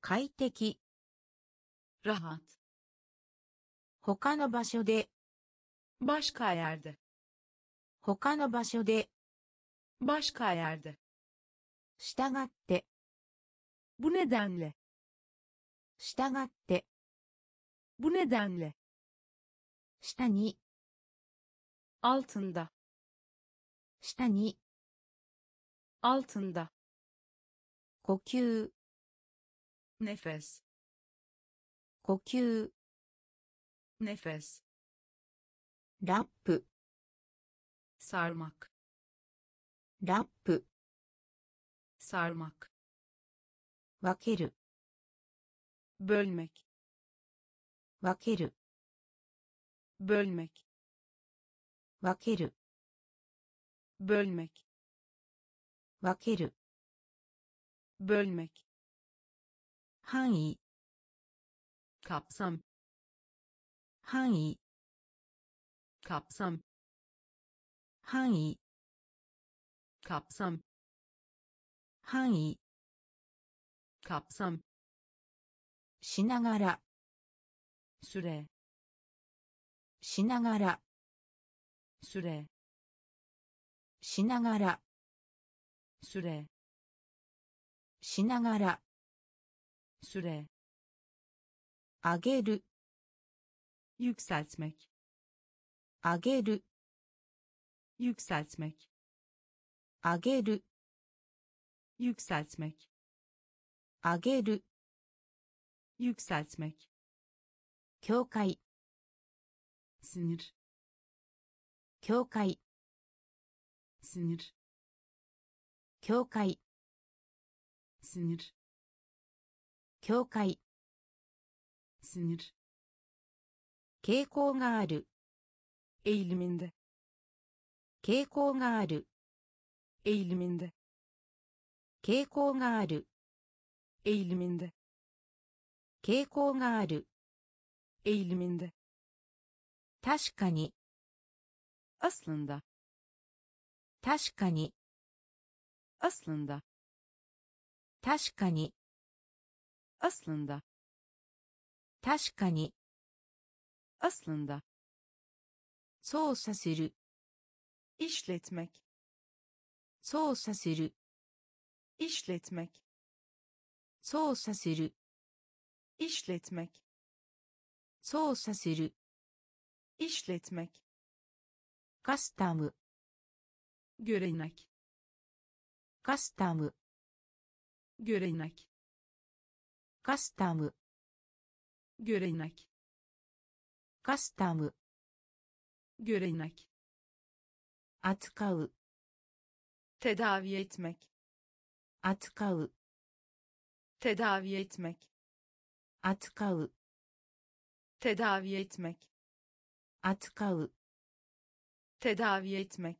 快適。ラハト。他の場所で。バシカヤル他の場所で。バシカヤル従って。ブネダンレ。従って。ブネダンレ。下に。altında 下に altında 呼吸 nefes 呼吸 nefes ラップ sarmak ラップ sarmak 分ける bölmek 分ける bölmek 分ける bölmek 分ける bölmek 範囲 kapsam 範囲 kapsam 範囲 kapsam 範囲 kapsam しながら süre しながらすれ。しながら。すれ。しながら。すれ。あげる。ゆくさつめきあげる。ゆくさつめきあげる。ゆくさつめきあげる。ゆくさつめききょうかいすにる境界 sinir 境界 sinir 境界 sinir 傾向がある eğiliminde 傾向がある eğiliminde 傾向がある eğiliminde 傾向がある eğiliminde 確かに aslında 確かに aslında 確かに aslında 確かに aslında 操作する işletmek 操作する işletmek 操作する işletmek 操作する işletmek カスタム görenek カスタム görenek カスタム görenek カスタム görenek 扱う tedavi etmek 扱う tedavi etmek 扱う tedavi etmek 扱う tedavi etmek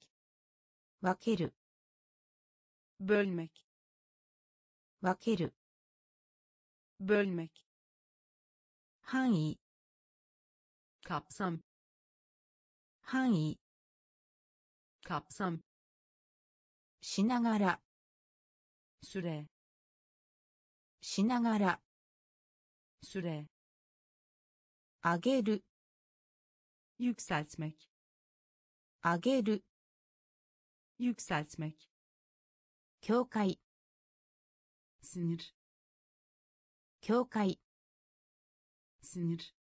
分ける bölmek 分ける bölmek 範囲 kapsam 範囲 kapsam しながら süre しながら süre 上げる yükseltmek 上げる yükseltmek 境界 sinir 境界 sinir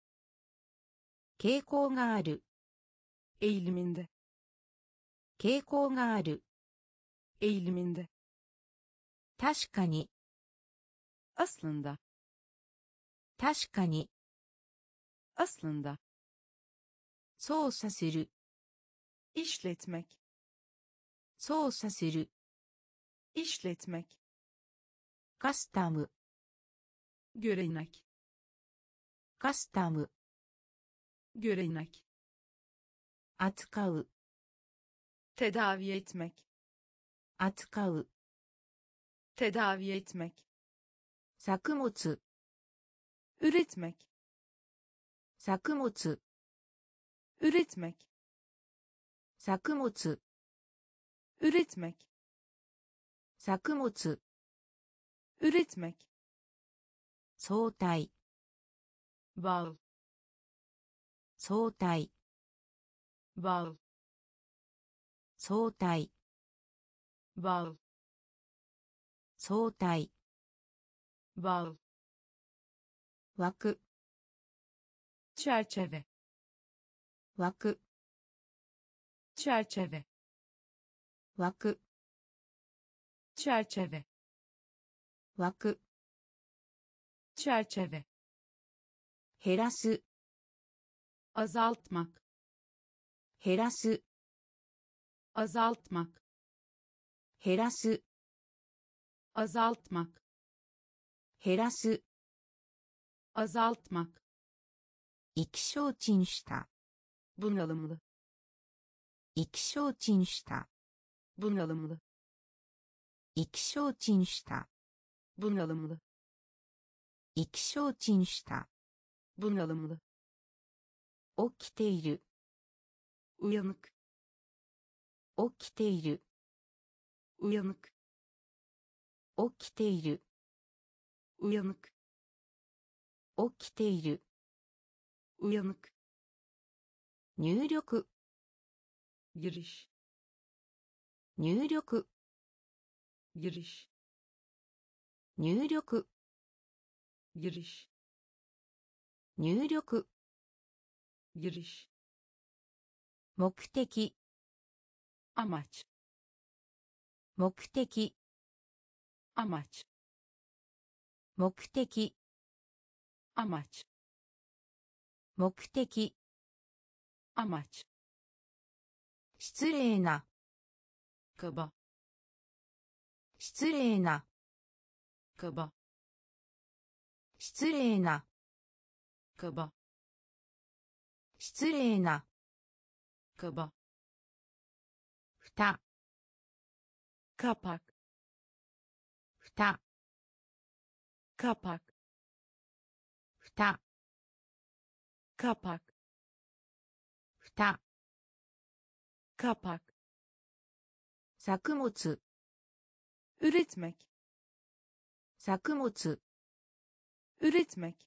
傾向がある eğiliminde 傾向がある eğiliminde 確かに aslında 確かに aslında 操作する işletmek 操作する işletmek カスタム görenek カスタム görenek 扱う tedavi etmek 扱う tedavi etmek 作物 üretmek 作物 üretmek 作物 üretmek 作物 üretmek 相対 bağ 相対 bağ 相対 bağ 相対 bağ 枠 çerçeve 枠 çerçeve 枠 çerçeve 枠 çerçeve 減らす azaltmak 減らす azaltmak 減らす azaltmak 減らす azaltmak 意気消沈した bunalımlı 意気消沈した bunalımlı 意気消沈した bunalımlı 意気消沈した bunalımlı 起きている uyanık 起きている uyanık 起きている uyanık 起きている uyanık 入力 giriş 入力 giriş 入力 giriş 入力 giriş 目的 amaç 目的 amaç 目的 amaç 目的 amaç 失礼な。カバ失礼な。カバ失礼な。カバ失礼な。カバふた。カパクふた。カパクふた。カパクふた。Kapak 作物 üretmek 作物 üretmek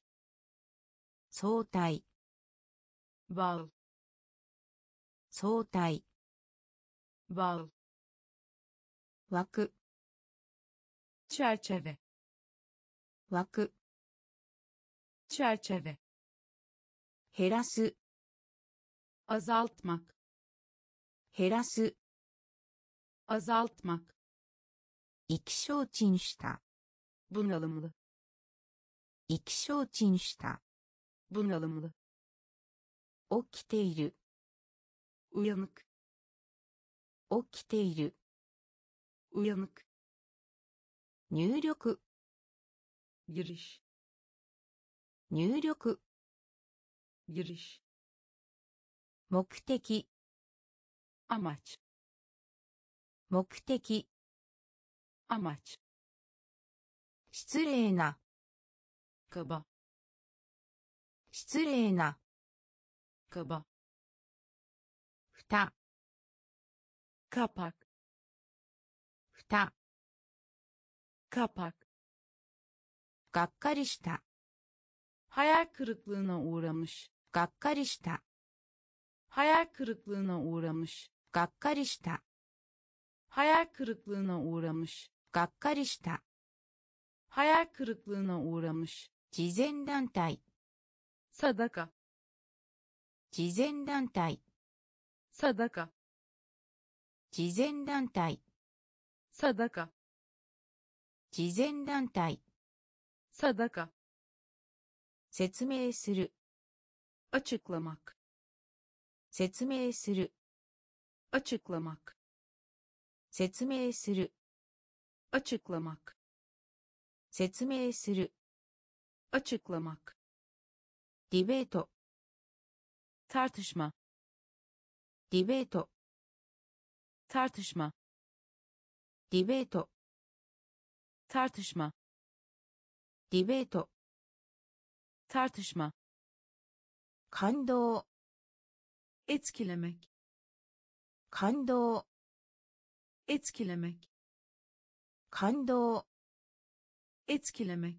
相対 bağ 相対 bağ 枠 çerçeve 枠 çerçeve 減らす azaltmak 減らす azaltmak 意気消沈した bunalımlı 意気消沈した bunalımlı 起きている uyanık 起きている uyanık 入力 giriş 入力 giriş 目的目的。アマチ失礼な。kaba 失礼な。kaba ふた。kapak ふた。kapak がっかりした。はやくるくるのオーラムシがっかりした。はやくるくるのオーラムシがっかりした。はやくるくのおらむし、がっかりした。はやくるくのおらむし、慈善団体。さだか。慈善団体。さだか。慈善団体。さだか。慈善団体。さだか。説明する。あちくらまく。説明する。Açıklamak 説明する。açıklamak 説明する。açıklamak ディベート。tartışma ディベート。tartışma ディベート。tartışma ディベート。tartışma 感動。etkilemek 感動。etkilemek 感動。etkilemek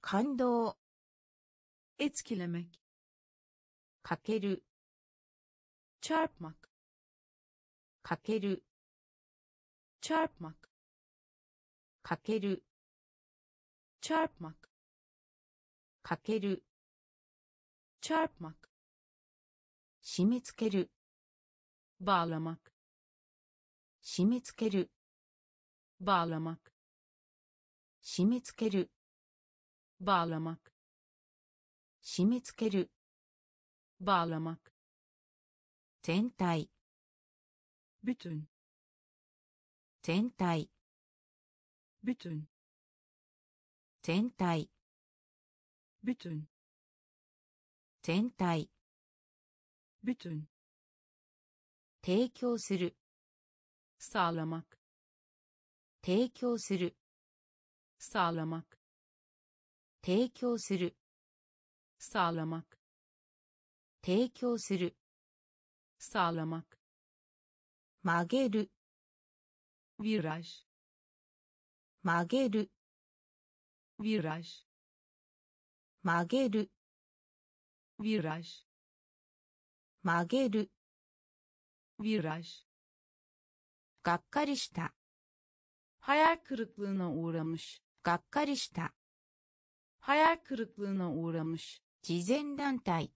感動。etkilemek かける。çarpmak かける。çarpmak かける。çarpmak かける。çarpmak 締め付ける。bağlamak 締め付ける。 bağlamak 締め付ける。 bağlamak 締め付ける。 bağlamak 全体。 bütün 全体。 bütün 全体。 bütün 全体。 bütün 提供する。 sağlamak 提供する。 sağlamak 提供する。 sağlamak 提供する。 sağlamak 曲げる。 viraj 曲げる。 viraj 曲げる。 viraj 曲げる。 viraj がっかりした。 hayal kırıklığına uğramış がっかりした。 hayal kırıklığına uğramış 慈善団体。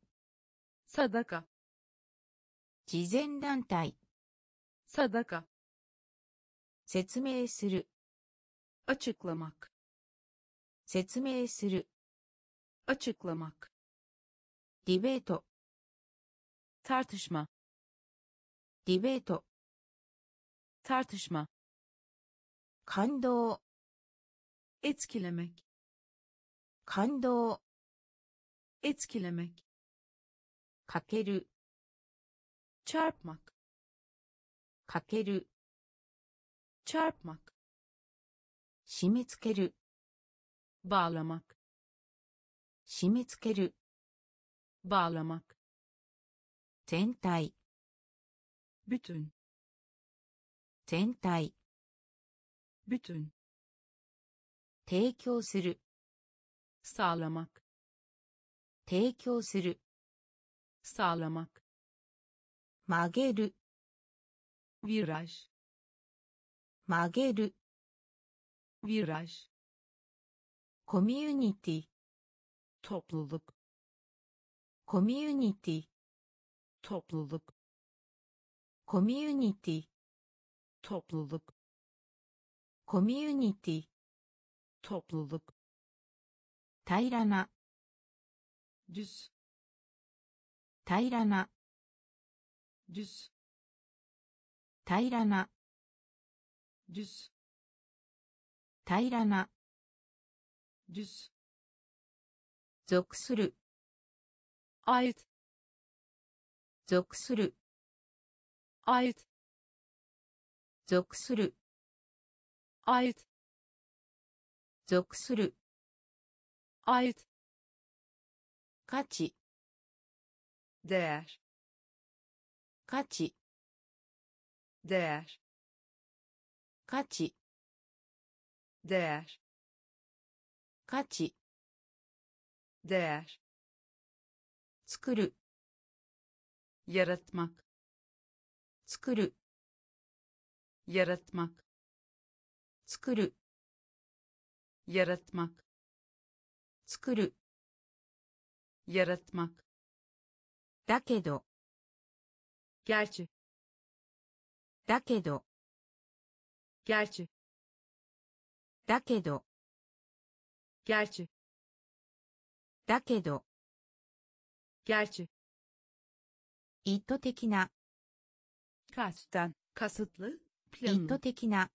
sadaka 慈善団体。 sadaka 説明する。 açıklamak 説明する。 açıklamak ディベート。 tartışma ディ デベート。シマ。感動。エツキレメキ。感動。エツキレメキ。かける。チャープマック。かける。チャープマック。締め付ける。バーラマック。締め付ける。バーラマック。全体。bütün 全体。 bütün 提供する。 sağlamak 提供する。 sağlamak 曲げる。 viraj 曲げる。 viraj コミュニティ。 topluluk コミュニティ。 topluluk コミュニティ。topluluk コミュニティ。topluluk 平らな。düz 平らな。düz 平らな。düz 平らな。düz 属する。ait 属する。アイ属する。アイト属する。アイ価値。価値。価値。価値。作る。作る yaratmak 作る yaratmak 作る yaratmak だけど gerçi だけど gerçi だけど gerçi だけど gerçi 意図的な kasten kasıtlı 意 planlı 図的な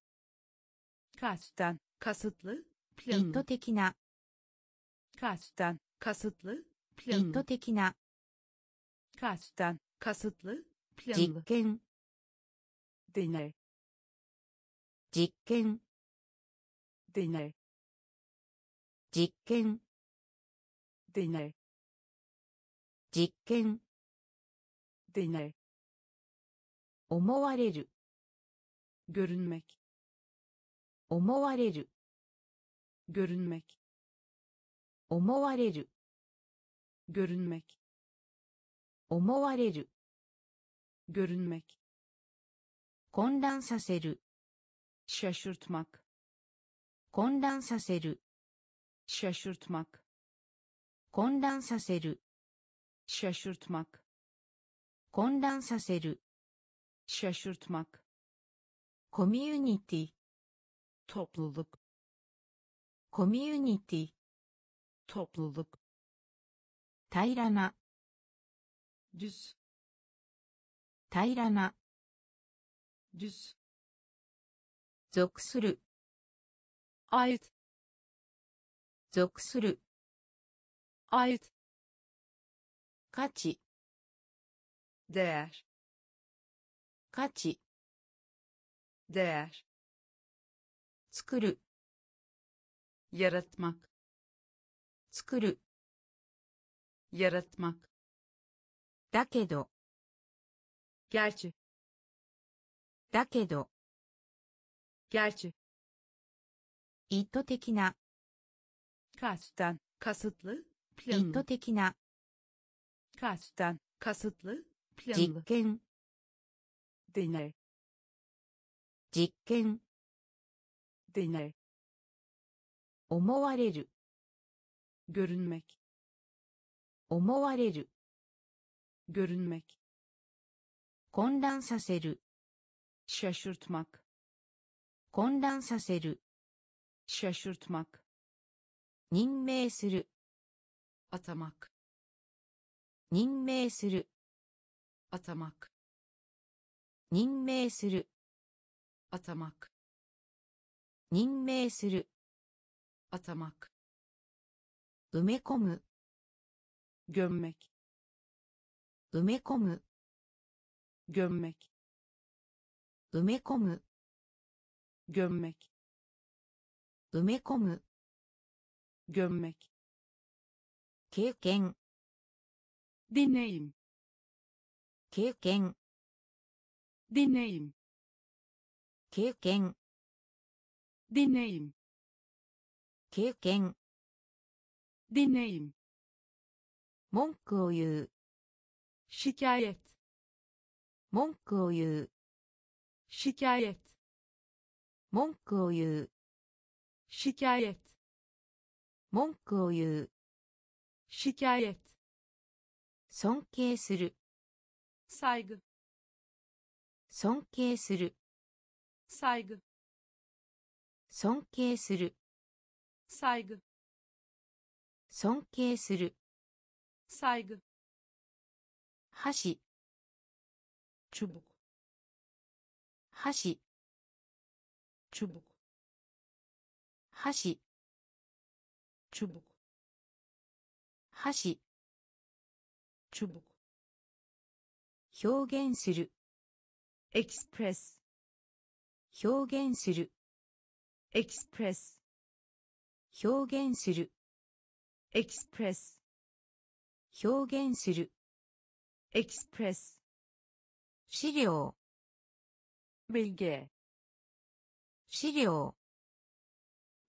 kasten kasıtlı 意 planlı 図的な kasten kasıtlı 意 planlı 図的な kasten kasıtlı 実 planlı 験 deney 実験 deney 実験 deney 実験 deney 思われる görünmek 思われる görünmek 思われる görünmek 思われる görünmek 混乱させる şaşırtmak 混乱させる şaşırtmak 混乱させる şaşırtmak 混乱させる şaşırtmak コミュニティ topluluk コミュニティ topluluk 平らな düz 平らな düz 属する ait 属する ait 価値 değer 価値 değer 作る yaratmak 作る yaratmak だけど gerçi だけど gerçi 意図的な kasten kasıtlı 意 planlı 図的な kasten kasıtlı 実でいない。実験。でいない。思われる。görünmek 思われる。görünmek 混乱させる。şaşırtmak 混乱させる。şaşırtmak 任命する。頭く。任命する。頭く。任命する。頭。任命する。頭。埋め込む。群め埋め込む。群め埋め込む。群め埋め込む。群め経験。ディネイム。経験。Deneyim 経験 deneyim 経験 deneyim 文句を言う şikayet 文句を言う şikayet 文句を言う şikayet 文句を言う şikayet 尊敬する saygı 尊敬する。最後尊敬する。最後尊敬する。最後箸。チュボク。箸。チュボク。箸。チュボク。箸。チュボク。表現する。エクスプレス表現する。エクスプレス表現する。エクスプレス表現する。エク資料。ビルゲ資料。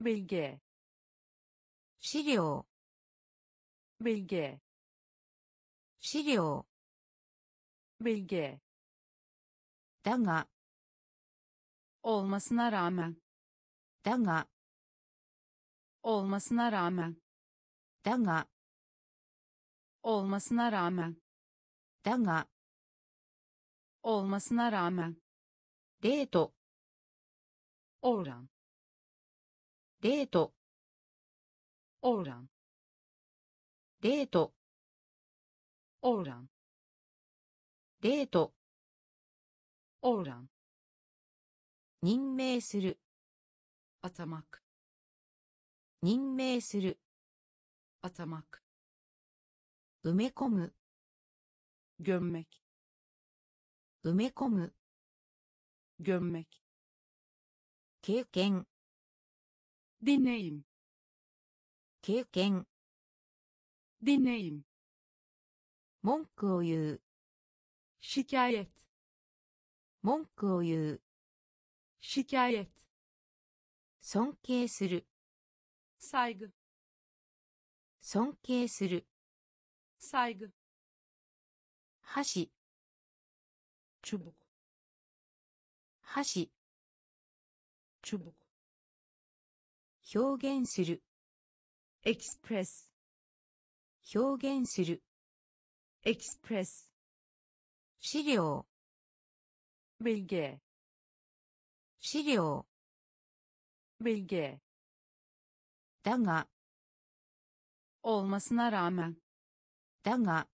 ビルゲ資料。ビルゲ資料。ビルゲだが olmasına rağmen だが olmasına rağmen だが olmasına rağmen だが olmasına rağmen レート oran レート oran レート oran レート oran 任命する atamak 任命する atamak 埋め込む gömmek 埋め込む gömmek 経験 deneyim 経験 deneyim 文句を言う şikayet 文句を言う。しきゃえ。尊敬する。さいぐ。尊敬する。さいぐ。箸。ちゅぼ。箸。ちゅぼ。表現する。エクスプレス。表現する。エクスプレス。資料。bilgi 資料 bilgi だが olmasına rağmen だが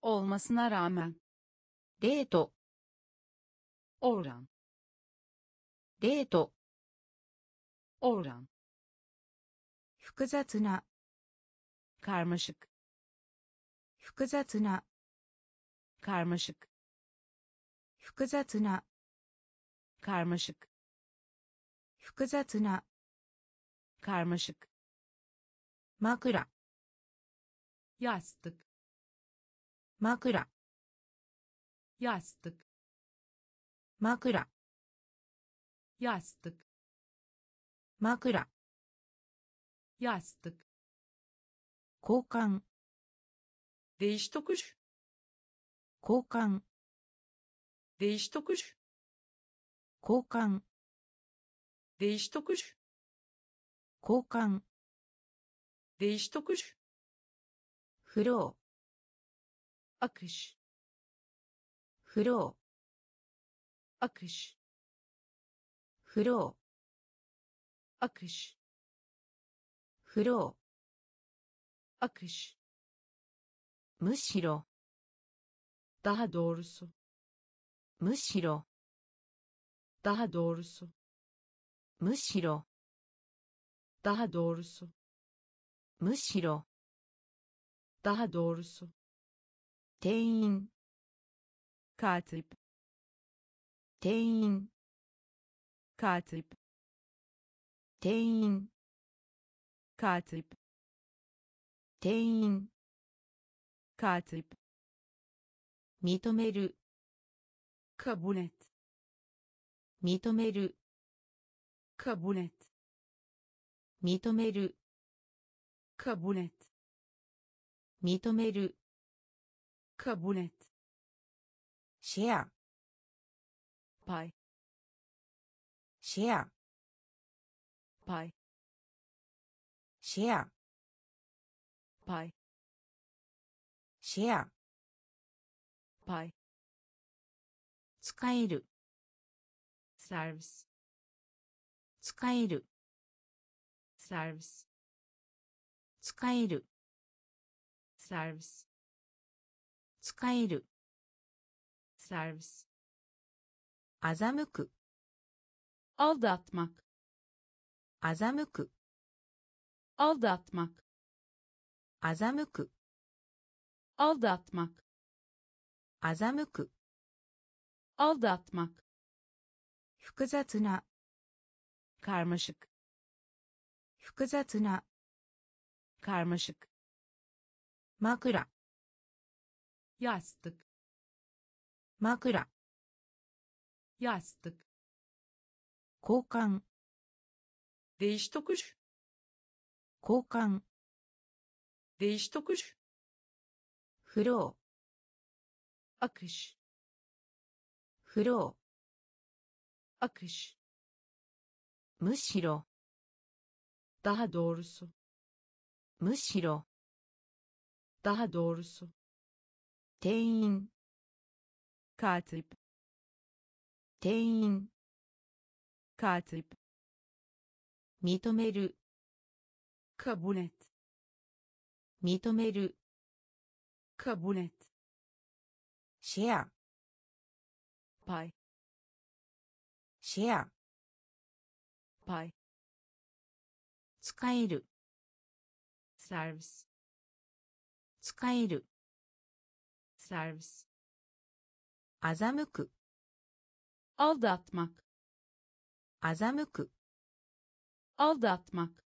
olmasına rağmen レート oran レート oran 複雑な karmaşık 複雑な karmaşık 複雑な karmaşık 複雑な karmaşık 枕 yastık 枕 yastık 枕 yastık 枕 yastık 交換 değiş tokuş 交換 değiş tokuş 交換 değiş tokuş 交換 değiş tokuş フローフローフローフローむしろ daha doğrusu むしろ。daha doğrusu. むしろ。daha doğrusu. むしろ。daha 店員。カーツプ店員。カ店員。カーツプ店員。カー認める。カブネット認める。カブネット認める。カブネット認める。カブネットシェアパイシェアパイシェアパイシェアパイ使える。サービス。使える。サース。使える。サース。使える。サービス。あざむく。アルダッマク。あざむく。アルダッマク。あざむく。アダッマク。あざむく。Aldatmak 複雑な karmaşık 複雑な karmaşık 枕 yastık 枕 yastık 交換 değiş tokuş 交換 değiş tokuş フロ akış ーフローむしろ daha doğrusu むしろ daha doğrusu 店員 katip 店員 katip 認める kabul et 認める kabul et シェアシェアパイ使えるサービス使えるサービス欺くアルダッマクアザムクアルダック